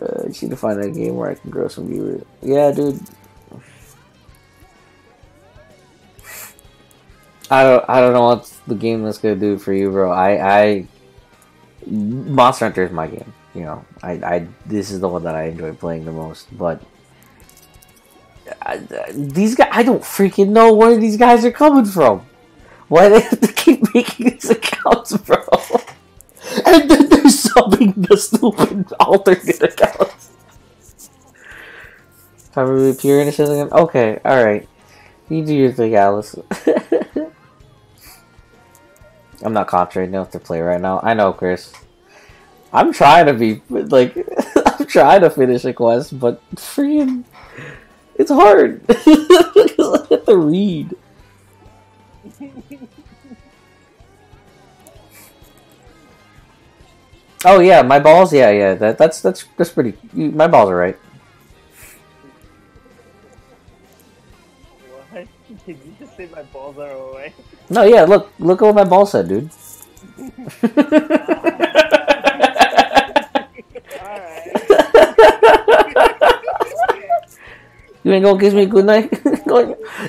Uh, I need to find a game where I can grow some viewers. Yeah, dude. I don't. I don't know what's the game that's gonna do for you, bro. I. I. Monster Hunter is my game. You know, I. I. This is the one that I enjoy playing the most. But I, these guys, I don't freaking know where these guys are coming from. Why do they have to keep making these accounts, bro? And then they're subbing the stupid alternate accounts. We pure innocence again? Okay, alright. You do your thing, Alice. I'm not concentrating enough to play right now. I know, Chris. I'm trying to be, like, I'm trying to finish a quest, but freaking. It's hard. I have to read. Oh yeah, my balls. Yeah, yeah. That that's that's that's pretty. My balls are right. What? Did you just say my balls are away? No, yeah. Look, look at what my ball said, dude. Alright. You ain't gonna kiss me good night.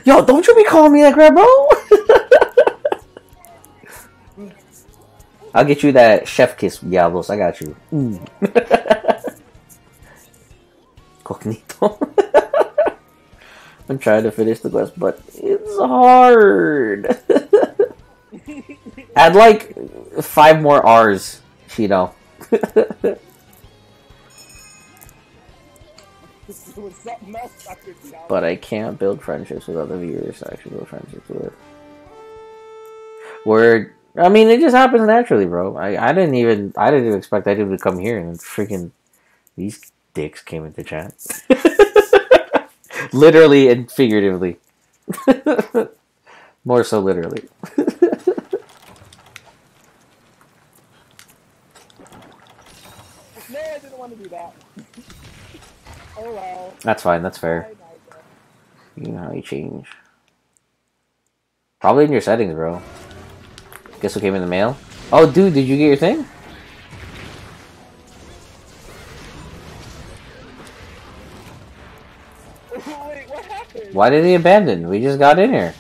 Yo, don't you be calling me that bro. I'll get you that chef kiss, Diablos. I got you. Mm. Cognito. I'm trying to finish the quest, but it's hard. Add like five more R's, Cheeto. With something else I could tell. but I can't build friendships with other viewers I actually build friendships with. Word. I mean, it just happens naturally, bro. I, I didn't even I didn't even expect anyone to come here and freaking these dicks came into chat. literally and figuratively. More so literally. No, I didn't want to do that. oh well. That's fine, that's fair. You know how you change. Probably in your settings, bro. Guess what came in the mail? Oh, dude, did you get your thing? Wait, what happened? Why did he abandon? We just got in here.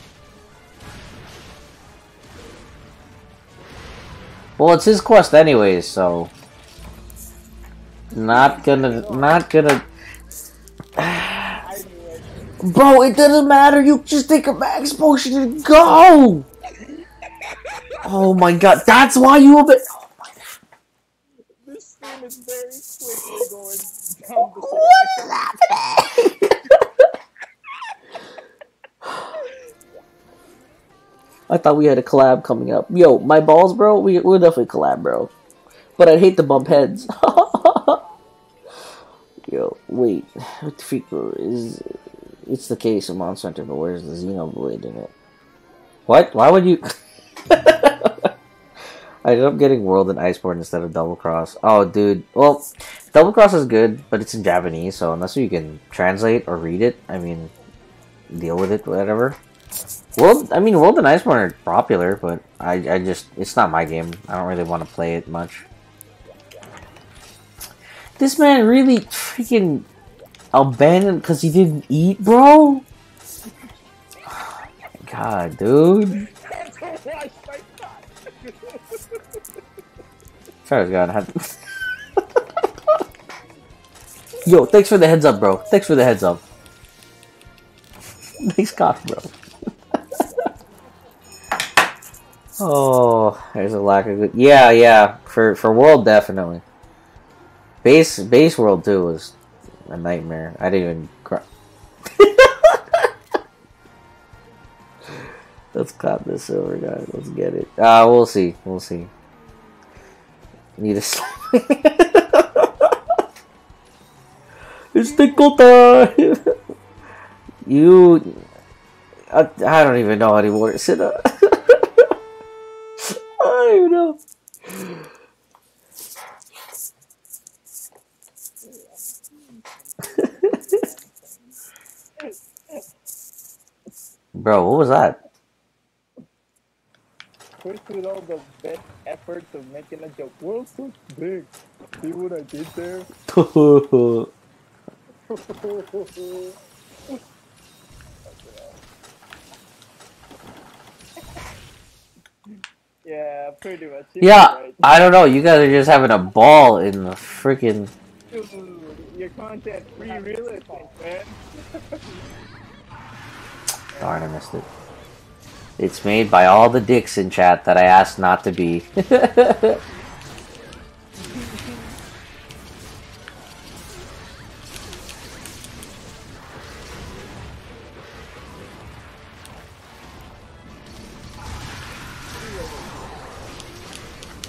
Well, it's his quest anyways, so not gonna, not gonna. I knew it. Bro, it doesn't matter. You just take a max potion and go. Oh my god, that's why you aban. Oh my. This stream is very quickly going down the What is happening? I thought we had a collab coming up. Yo, my balls, bro. We we'll definitely collab, bro. But I'd hate to bump heads. Yo, wait. What the freak is it's the case of Monster Hunter, but where's the Xenoblade in it? What? Why would you? I ended up getting World and Iceborne instead of Double Cross. Oh, dude. Well, Double Cross is good, but it's in Japanese, so unless you can translate or read it, I mean, deal with it, whatever. World, I mean, World and Iceborne are popular, but I, I just, it's not my game. I don't really want to play it much. This man really freaking abandoned because he didn't eat, bro? God, dude. Sorry, God. Yo, thanks for the heads up, bro. Thanks for the heads up. Nice cock, bro. oh, there's a lack of good. Yeah, yeah. For for world, definitely. Base base world too was a nightmare. I didn't even cry. Let's clap this over, guys. Let's get it. Uh, we'll see. We'll see. Need a It's tickle time! you... I, I don't even know anymore. Sit up. I don't even know. Bro, what was that? Push with all the best efforts of making a joke. World so big. See what I did there? yeah, pretty much. You're Yeah, right. I don't know. You guys are just having a ball in the freaking. Your content free real estate, man. Darn, I missed it. It's made by all the dicks in chat that I asked not to be.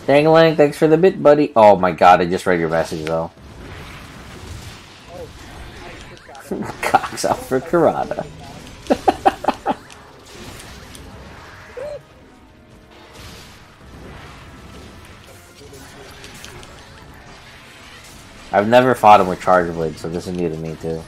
Dangling, thanks for the bit, buddy. Oh my god, I just read your message though. Cocks out for Kirata. I've never fought him with Charge Blade, so this is new to me too.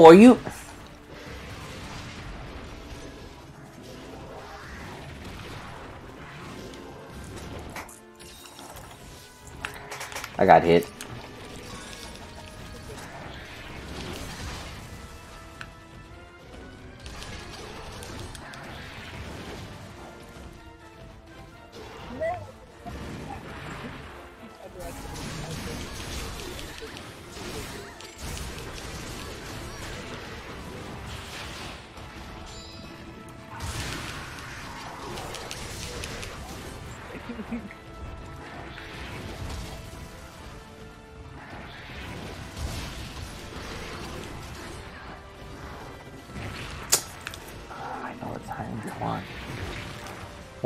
Oh, are you? I got hit.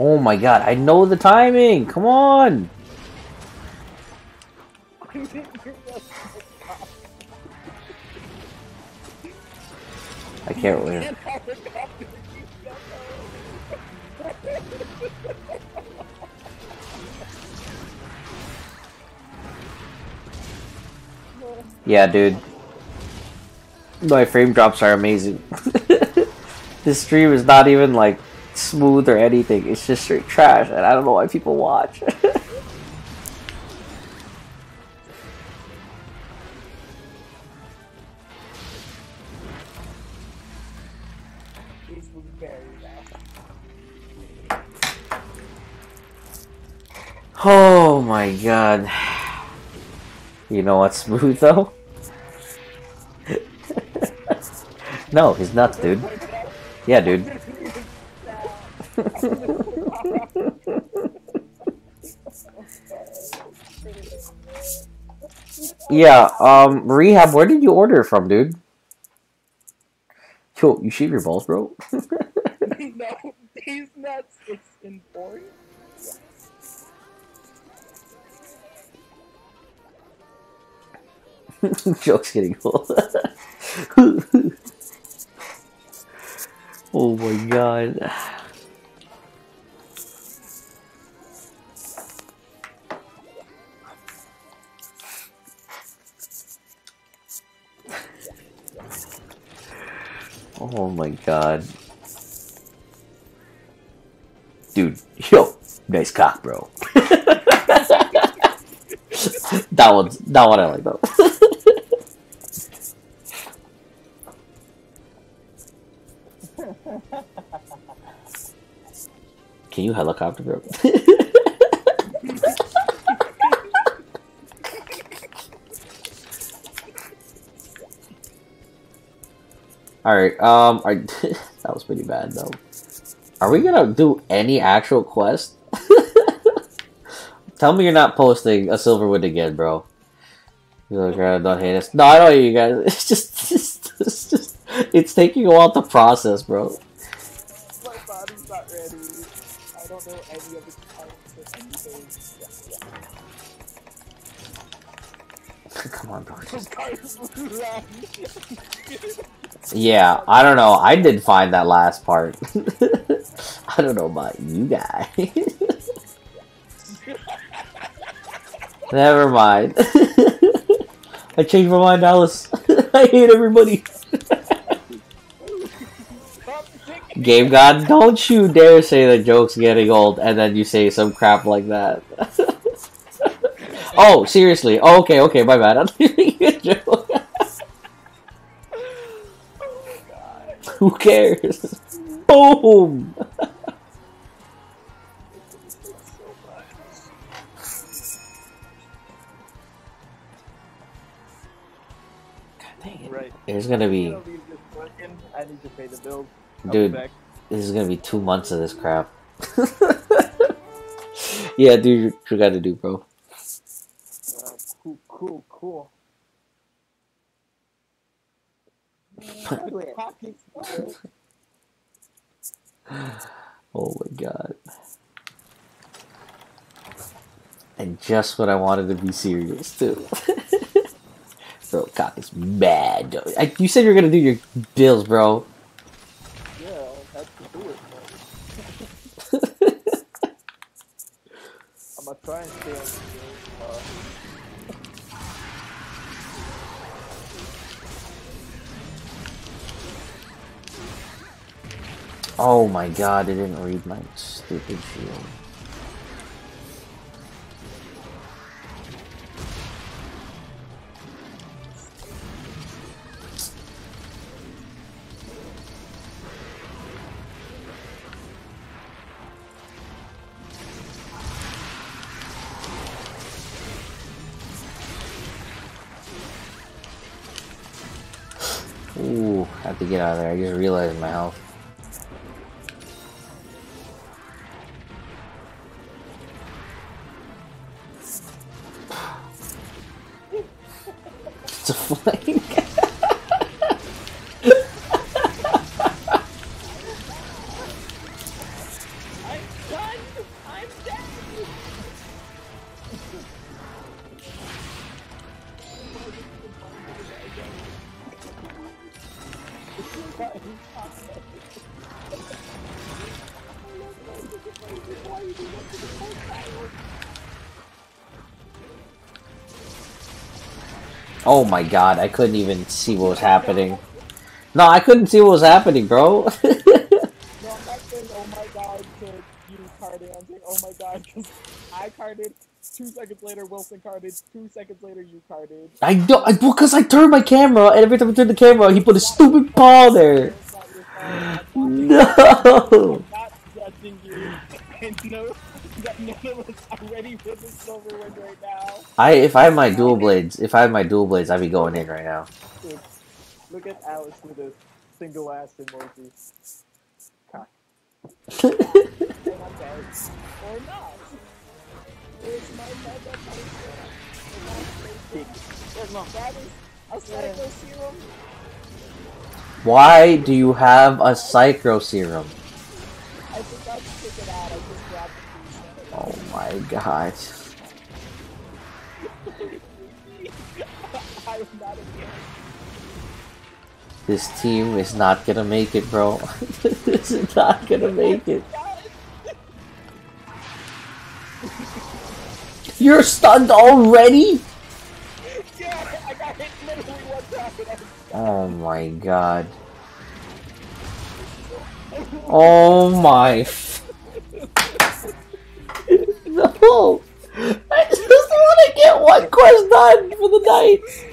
Oh my god, I know the timing. Come on. I can't wait. Yeah, dude. My frame drops are amazing. this stream is not even like smooth or anything. It's just straight trash, and I don't know why people watch. oh my god. You know what's smooth though? no, he's nuts, dude. Yeah, dude. Yeah, um, rehab, where did you order from, dude? Yo, you shave your balls, bro? no, these nuts, it's in. Joke's getting old. oh my god. Cock, bro. that one's that one I like though. Can you helicopter, bro? All right. Um, I, that was pretty bad though. Are we gonna do any actual quest? Tell me you're not posting a Silverwind again, bro. You're like, "Uh, don't hate us. No, I don't hate you guys. It's just, it's just, it's taking a while to process, bro. My body's not ready. I don't know any of the. Come on, bro. Yeah, I don't know. I did find that last part. I don't know about you guys. Never mind. I changed my mind, Alice. I hate everybody. Game God, don't you dare say the joke's getting old and then you say some crap like that. oh, seriously. Oh, okay, okay, my bad. I'm making a joke. Who cares? Boom! There's gonna be, don't need this working. I need to pay the bills. Dude, this is gonna be two months of this crap. yeah, dude, you gotta do, bro. Uh, cool, cool, cool. Oh my god. And just when I wanted to be serious, too. bro, cock is bad. I, you said you were gonna do your bills, bro. Yeah, I have to do it. bro. I'm gonna try and stay on the field. Uh, Oh my god, I didn't read my stupid shield. I just realized my Oh my god, I couldn't even see what was happening. No, I couldn't see what was happening, bro. No, I'm not saying oh my god because you carted. I'm saying oh my god because I carted. Two seconds later, Wilson carted. Two seconds later, you carted. I don't, I, because I turned my camera, and every time I turned the camera, he put a stupid paw there. It's not your fault. That's why No! not judging you. And know that none of us are ready for the Silverwind right. I if I had my dual blades, if I had my dual blades, I'd be going in right now. Dude, look at Alice with a single ass emoji. Cock. And I'm dead. Or not. It's my bad that There's that is a psycho serum. Why do you have a Psycho Serum? I forgot to take it out. I just grabbed the piece. Oh my god. This team is not gonna make it, bro. this is not gonna make it. You're stunned already? Oh my god. Oh my. f- no! I just want to get one quest done for the night!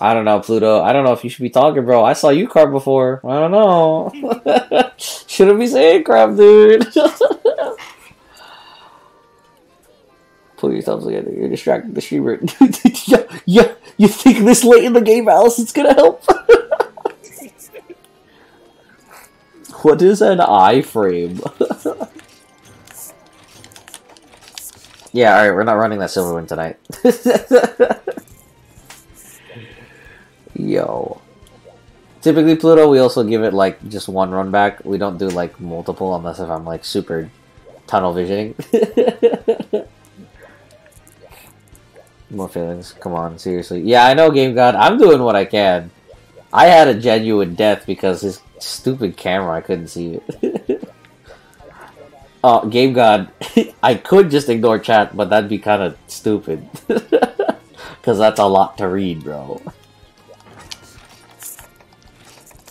I don't know, Pluto. I don't know if you should be talking, bro. I saw you carve before. I don't know. Shouldn't be saying crap, dude. Pull your thumbs together. You're distracting the streamer. yeah, yeah. You think this late in the game, Alice, it's gonna help? what is an iframe? yeah, alright, we're not running that silver one tonight. Yo. Typically, Pluto, we also give it like just one run back. We don't do like multiple unless if I'm like super tunnel visioning. More feelings. Come on, seriously. Yeah, I know, Game God. I'm doing what I can. I had a genuine death because his stupid camera, I couldn't see it. oh, Game God. I could just ignore chat, but that'd be kind of stupid. Because that's a lot to read, bro.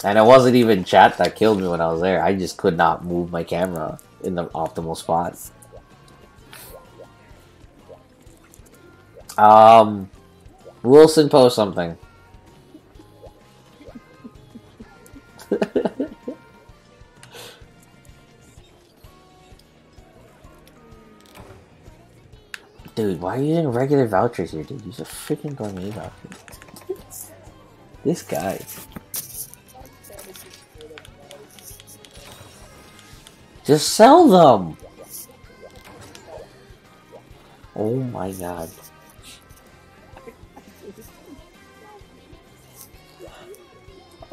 And it wasn't even chat that killed me when I was there. I just could not move my camera in the optimal spot. Um, Wilson post something. Dude, why are you using regular vouchers here, dude? Use a freaking gourmet voucher. this guy. Just sell them! Oh my god.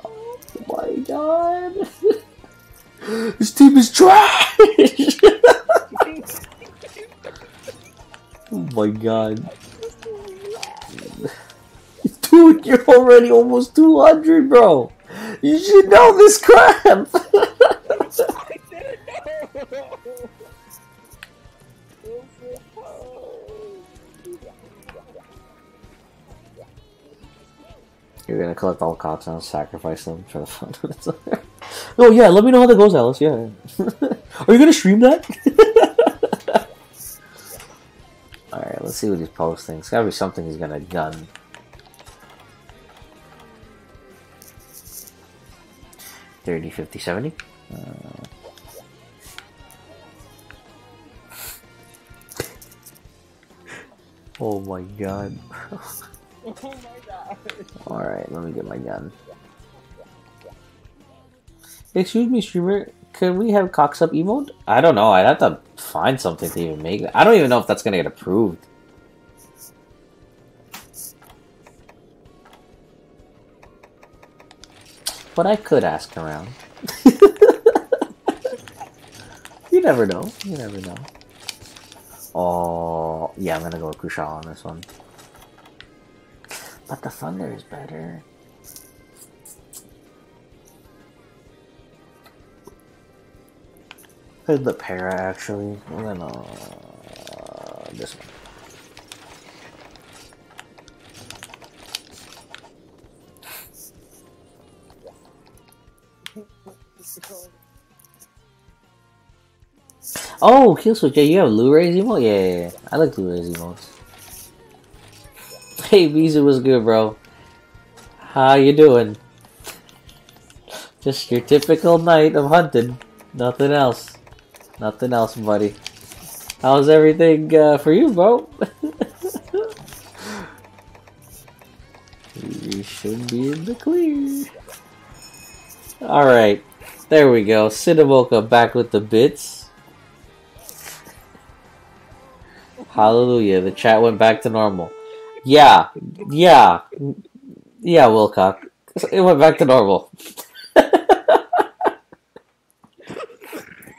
Oh my god. this team is trash! oh my god. Dude, you're already almost 200, bro! You should know this crap! You're gonna collect all cops and sacrifice them for the fun. of it. oh yeah, let me know how that goes, Alice. Yeah. Are you gonna stream that? all right, let's see what he's posting. It's gotta be something he's gonna gun. Thirty, fifty, seventy. Uh, oh my god. Oh my god. Alright, let me get my gun. Excuse me, streamer. Can we have cocks up emote? I don't know. I'd have to find something to even make that. I don't even know if that's gonna get approved. But I could ask around. you never know. You never know. Oh, yeah, I'm gonna go with Kushal on this one. But the Thunder is better. Could the Para actually? I'm gonna uh, this one. This is Oh, Killswitch, yeah, you have Blu-rays emote? Yeah, yeah, yeah. I like Blu-rays emotes. Hey, Visa was good, bro. How you doing? Just your typical night of hunting. Nothing else. Nothing else, buddy. How's everything uh, for you, bro? you should be in the clear. Alright. There we go. Cinemoka back with the bits. Hallelujah. The chat went back to normal. Yeah. Yeah. Yeah, Wilcock. It went back to normal.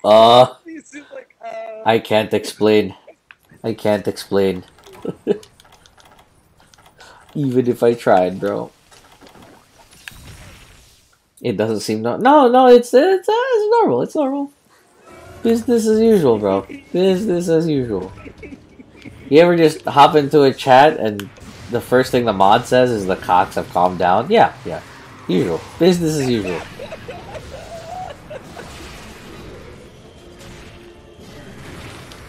uh, He's just like, uh, I can't explain. I can't explain. Even if I tried, bro. It doesn't seem no. No, no, it's it's uh, it's normal. It's normal. Business as usual, bro. Business as usual. You ever just hop into a chat and the first thing the mod says is the cocks have calmed down? Yeah, yeah. Usual. Business as usual.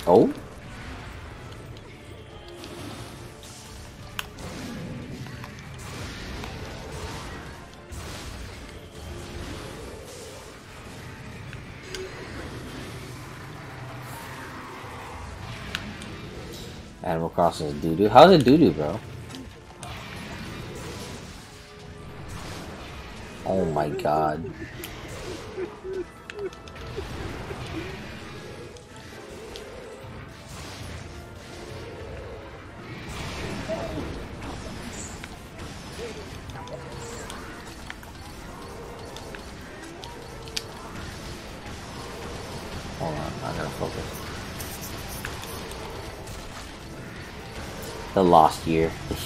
Oh? Animal Crossing doo doo. How's it doo doo, bro? Oh my god. The lost year. The.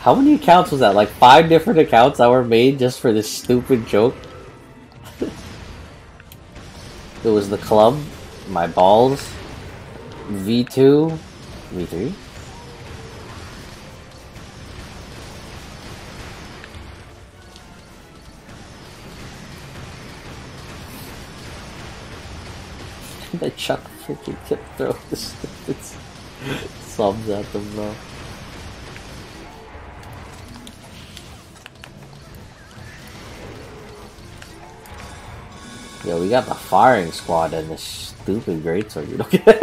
How many accounts was that? Like five different accounts that were made just for this stupid joke? it was the club, my balls, V2, V3. I chuck freaking tip throw the stupid subs at them, bro. Yo, we got the firing squad and this stupid greatsword. You don't get wow,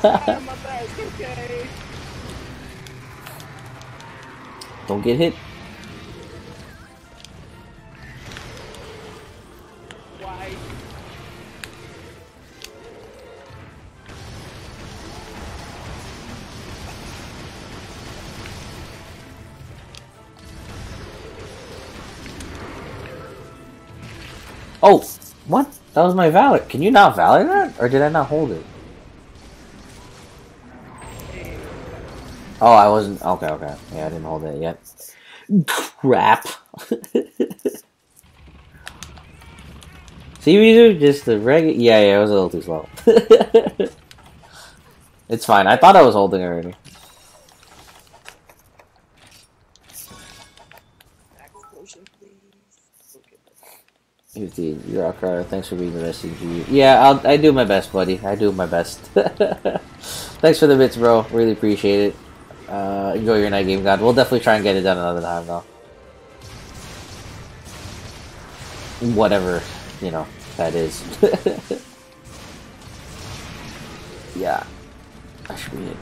trying my best, okay? Don't get hit. Oh, what? That was my valid. Can you not valid that, or did I not hold it? Oh, I wasn't. Okay, okay. Yeah, I didn't hold it yet. Crap. See, these just the regular. Yeah, yeah, it was a little too slow. it's fine. I thought I was holding already. 15, you're rock crier. Thanks for being the best CG. Yeah, I'll, I do my best, buddy. I do my best. Thanks for the bits, bro. Really appreciate it. Uh, enjoy your night game, God. We'll definitely try and get it done another time, though. Whatever, you know, that is. yeah. I should be it.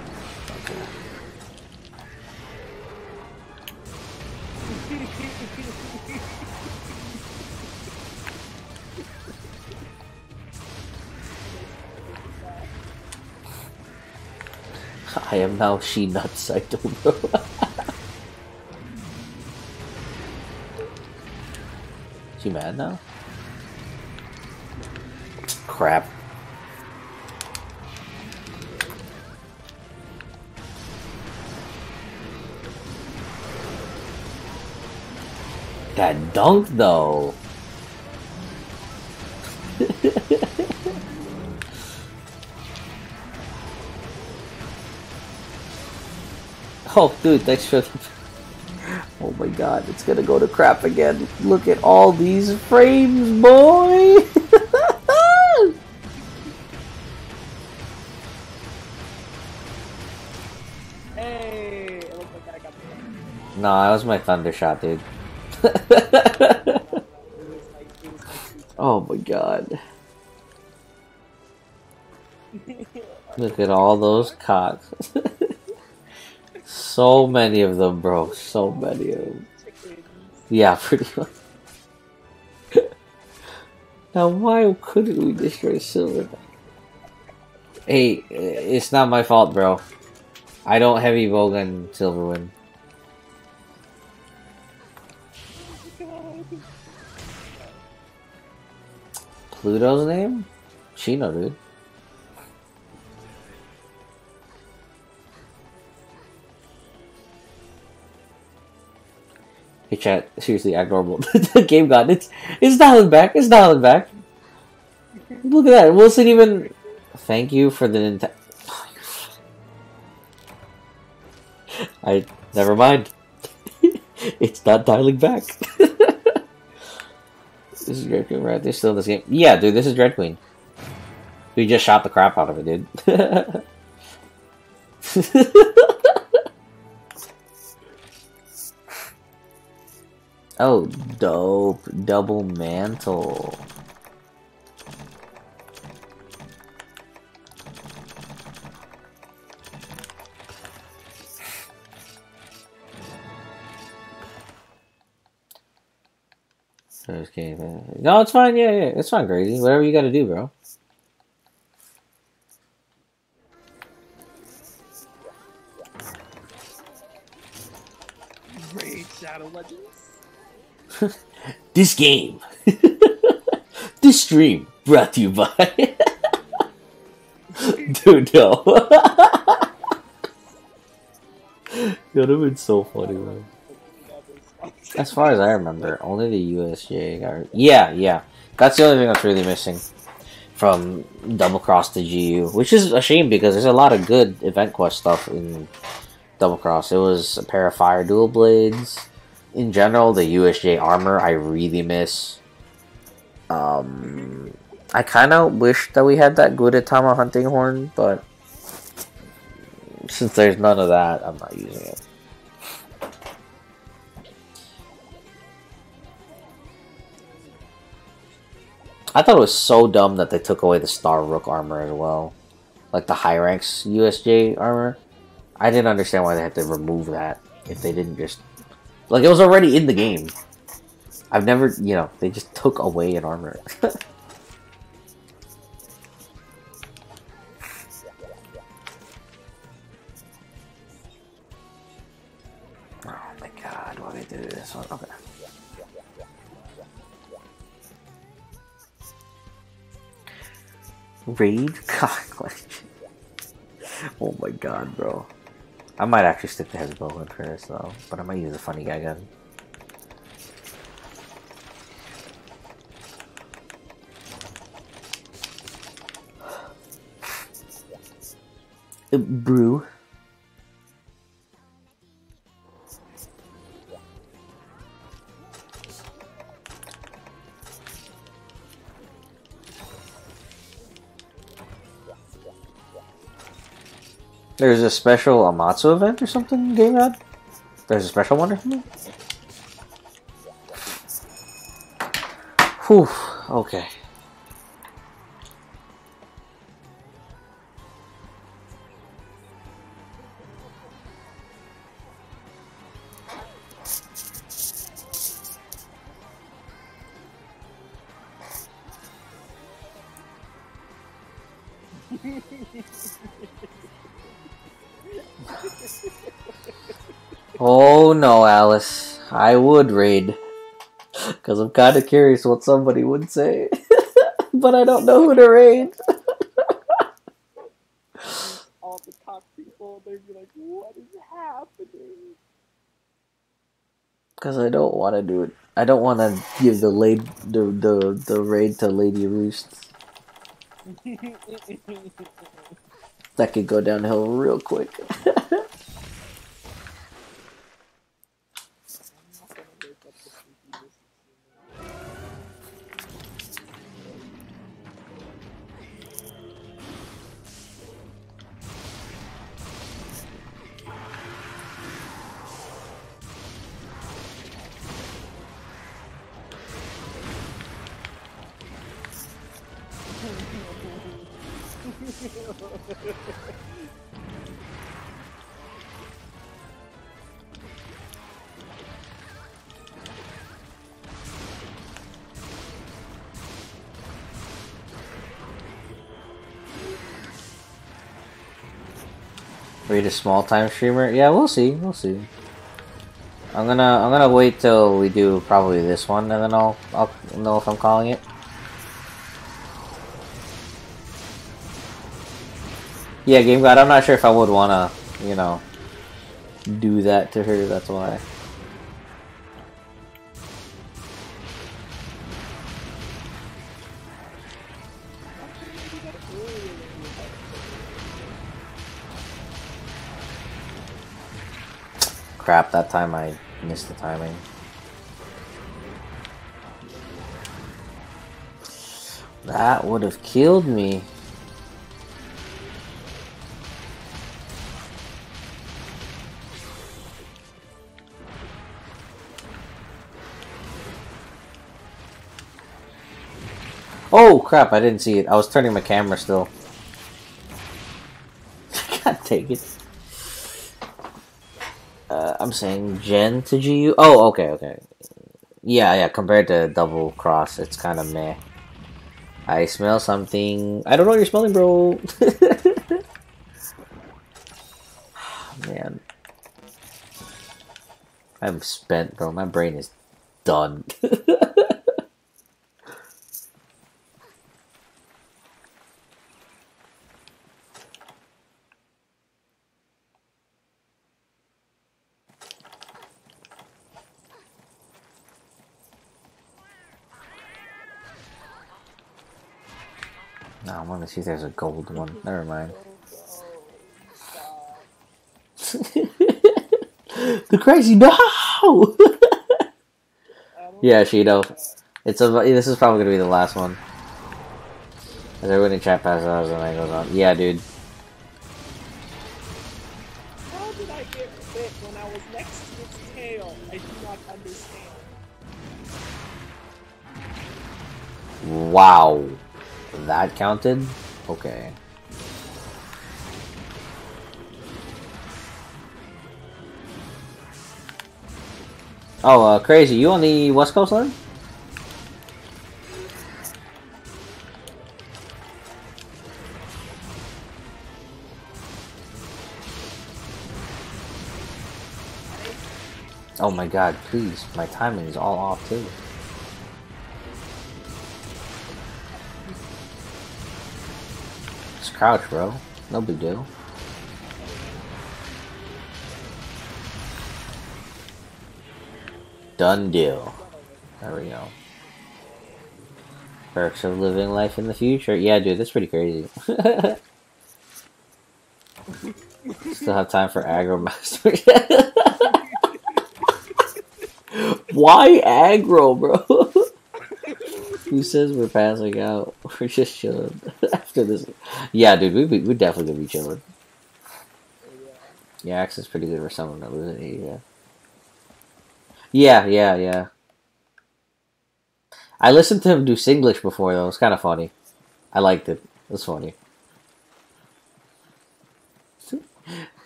I am now she nuts, I don't know. she mad now? Crap. That dunk though. Oh, dude, thanks for. Oh my god, it's gonna go to crap again. Look at all these frames, boy! Hey, it looks like I got the nah, that was my thunder shot, dude. It was like, it was like oh my god. Look at all those cocks. So many of them, bro. So many of them. Yeah, pretty much. now, why couldn't we destroy Silver? Hey, it's not my fault, bro. I don't heavy bowgun Silverwind. Pluto's name? Chino, dude. Hey chat, seriously, act normal. the game got it's it's dialing back. It's dialing back. Look at that. Wilson even. Thank you for the Nintendo. I never mind. it's not dialing back. this is Dread Queen, right? They're still in this game. Yeah, dude, this is Dread Queen. We just shot the crap out of it, dude. Oh, dope. Double mantle. Okay. No, it's fine. Yeah, yeah, it's fine, Crazy. Whatever you got to do, bro. This game, this stream, brought to you by. Dude, no. That would so funny, man. As far as I remember, only the USJ got. Yeah, yeah. That's the only thing that's really missing from Double Cross to GU, which is a shame because there's a lot of good event quest stuff in Double Cross. It was a pair of fire dual blades. In general, the USJ armor I really miss. Um, I kind of wish that we had that Gudetama hunting horn, but since there's none of that, I'm not using it. I thought it was so dumb that they took away the Star Rook armor as well. Like the high ranks USJ armor. I didn't understand why they had to remove that if they didn't just. Like, it was already in the game. I've never, you know, they just took away an armor. oh my god, why did they do this one? Okay. Raid cock collection. Oh my god, bro. I might actually stick to Hezbollah for this though, but I might use a funny guy gun. Brew. There's a special Amatsu event or something, Game Rod? There's a special one or something? Whew, okay. Oh no, Alice. I would raid. Because I'm kind of curious what somebody would say. but I don't know who to raid. All the people, they'd be like, what is happening? Because I don't want to do it. I don't want to give the, the, the, the raid to Lady Roost. That could go downhill real quick. You a small time streamer? Yeah, we'll see. We'll see. I'm gonna I'm gonna wait till we do probably this one, and then I'll I'll know if I'm calling it. Yeah, Game God. I'm not sure if I would wanna, you know, do that to her. That's why. Crap, that time I missed the timing. That would have killed me. Oh crap, I didn't see it. I was turning my camera still. God take it. I'm saying Gen to GU. Oh, okay, okay. Yeah, yeah, compared to Double Cross, it's kind of meh. I smell something. I don't know what you're smelling, bro. Man. I'm spent, bro. My brain is done. No, I want to see there's a gold one. Never mind. the crazy no. yeah, Shido. It's a. This is probably gonna be the last one. As everyone in chat passes out as the night goes on. Yeah, dude. Counted? Okay. Oh, uh, crazy. You on the West Coast then? Oh my god, please. My timing is all off too. Crouch, bro. No big deal. Done deal. There we go. Perks of living life in the future. Yeah, dude, that's pretty crazy. Still have time for aggro master. Why aggro, bro? Who says we're passing out? We're just chilling after this. Yeah, dude, we we definitely gonna be chilling. Yeah, Axe is pretty good for someone that in yeah. Yeah, yeah, yeah. I listened to him do Singlish before though. It was kind of funny. I liked it. It was funny.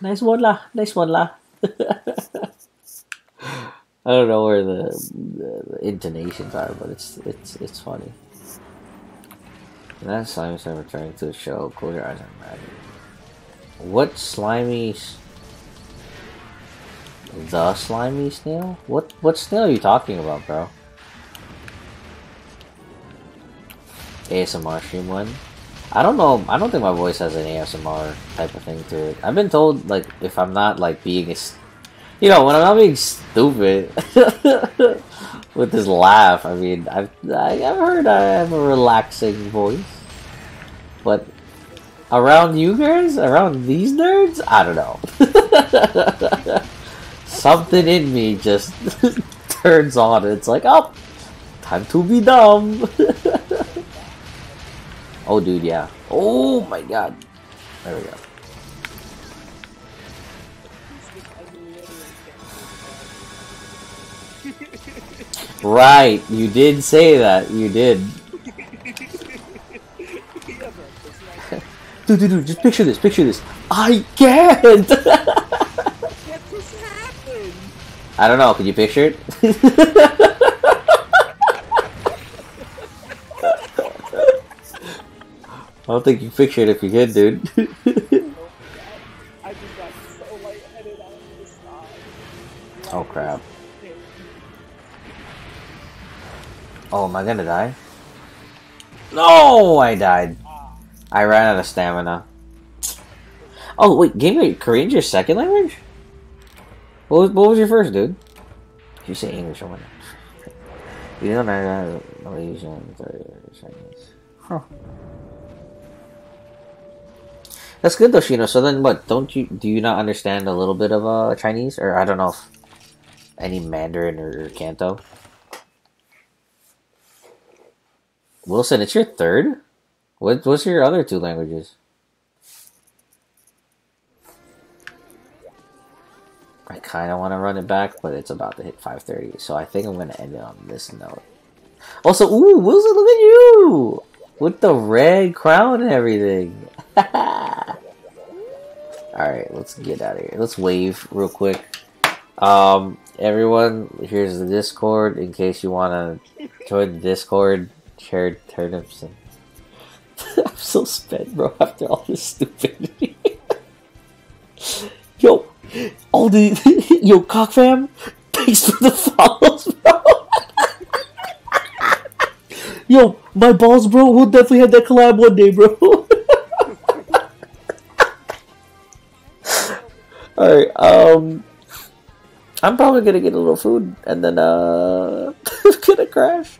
nice one lah. Nice one lah. I don't know where the, the, the intonations are, but it's it's it's funny. That slimy time returning to the show. Close your eyes and imagine. What slimy? The slimy snail? What what snail are you talking about, bro? ASMR stream one. I don't know. I don't think my voice has an ASMR type of thing to it. I've been told like if I'm not like being you know, when I'm not being stupid with this laugh, I mean, I've I've heard I have a relaxing voice, but around you guys, around these nerds, I don't know. Something in me just turns on. It's like, oh, time to be dumb. oh, dude, yeah. Oh my god. There we go. Right, you did say that. You did. He has Dude, dude, dude, just picture this, picture this. I can't! What just happened? I don't know, can you picture it? I don't think you can picture it if you can, dude. I so lightheaded out of the side. oh crap. Oh, am I gonna die? No, I died. I ran out of stamina. Oh wait, game wait, Korean's your second language? What was, what was your first, dude? Did you say English or what? You don't know Malaysian, Chinese. Huh. That's good though, Shino. So then, what? Don't you do you not understand a little bit of uh Chinese, or I don't know if any Mandarin or Canto? Wilson, it's your third. What what's your other two languages? I kind of want to run it back, but it's about to hit 5:30, so I think I'm gonna end it on this note. Also, ooh, Wilson, look at you with the red crown and everything. All right, let's get out of here. Let's wave real quick. Um, everyone, here's the Discord in case you want to join the Discord. Share turnips and. I'm so spent, bro. After all this stupidity. Yo, all the yo cock fam. Thanks for the follows, bro. yo, my balls, bro. We'll definitely have that collab one day, bro. Alright, um I'm probably gonna get a little food and then uh gonna crash.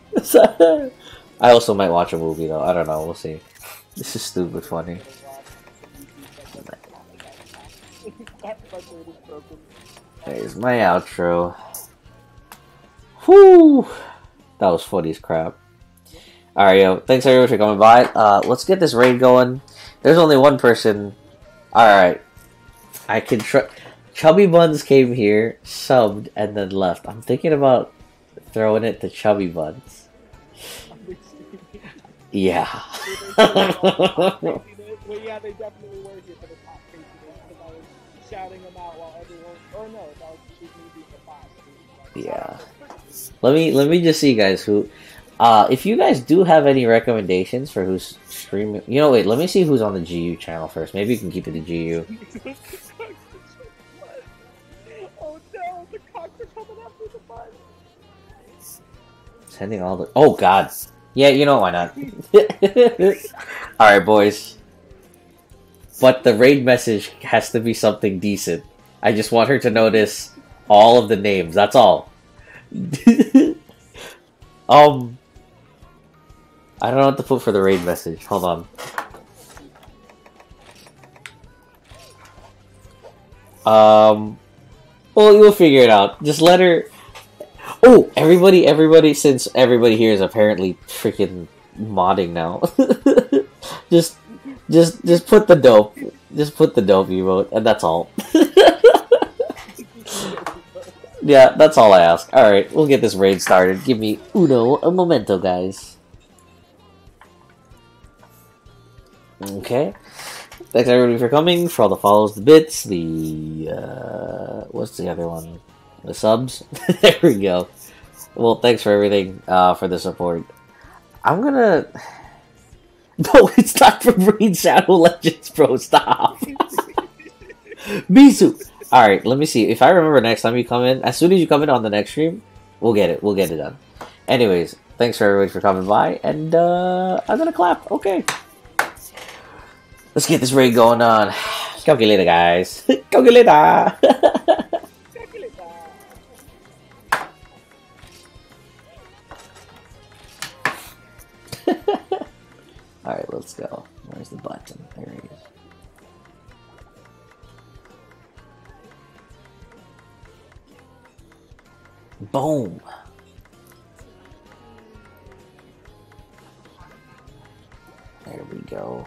I also might watch a movie though. I don't know, we'll see. This is stupid funny. There's my outro. Whoo! That was funny as crap. Alright, yo. Thanks everyone for coming by. Uh, let's get this raid going. There's only one person. Alright. I can try. Chubby Buns came here, subbed, and then left. I'm thinking about throwing it to Chubby Buns. Yeah. well, yeah, they definitely were here for the top patronage because I was shouting them out while everyone. Or no, that was just me being the boss. Yeah. Let me let me just see, guys. Who, uh, if you guys do have any recommendations for who's streaming, you know, wait. Let me see who's on the GU channel first. Maybe you can keep it to GU. oh no, the cocks are coming after the bus. Sending all the. Oh God. Yeah, you know why not. all right, boys. But the raid message has to be something decent. I just want her to notice all of the names. That's all. um, I don't know what to put for the raid message. Hold on. Um, well, you'll figure it out. Just let her. Oh, everybody, everybody, since everybody here is apparently freaking modding now, just, just, just put the dope. Just put the dope emote, and that's all. yeah, that's all I ask. Alright, we'll get this raid started. Give me uno a momento, guys. Okay. Thanks everybody for coming, for all the follows, the bits, the uh what's the other one? The subs? there we go. Well, thanks for everything, uh, for the support. I'm gonna No, it's not from Raid Shadow Legends, bro. Stop. Misu. Alright, let me see. If I remember next time you come in, as soon as you come in on the next stream, we'll get it. We'll get it done. Anyways, thanks for everybody for coming by, and uh I'm gonna clap. Okay. Let's get this raid going on. Calculator, guys. Calculator. Alright, let's go. Where's the button? There he is. Boom. There we go.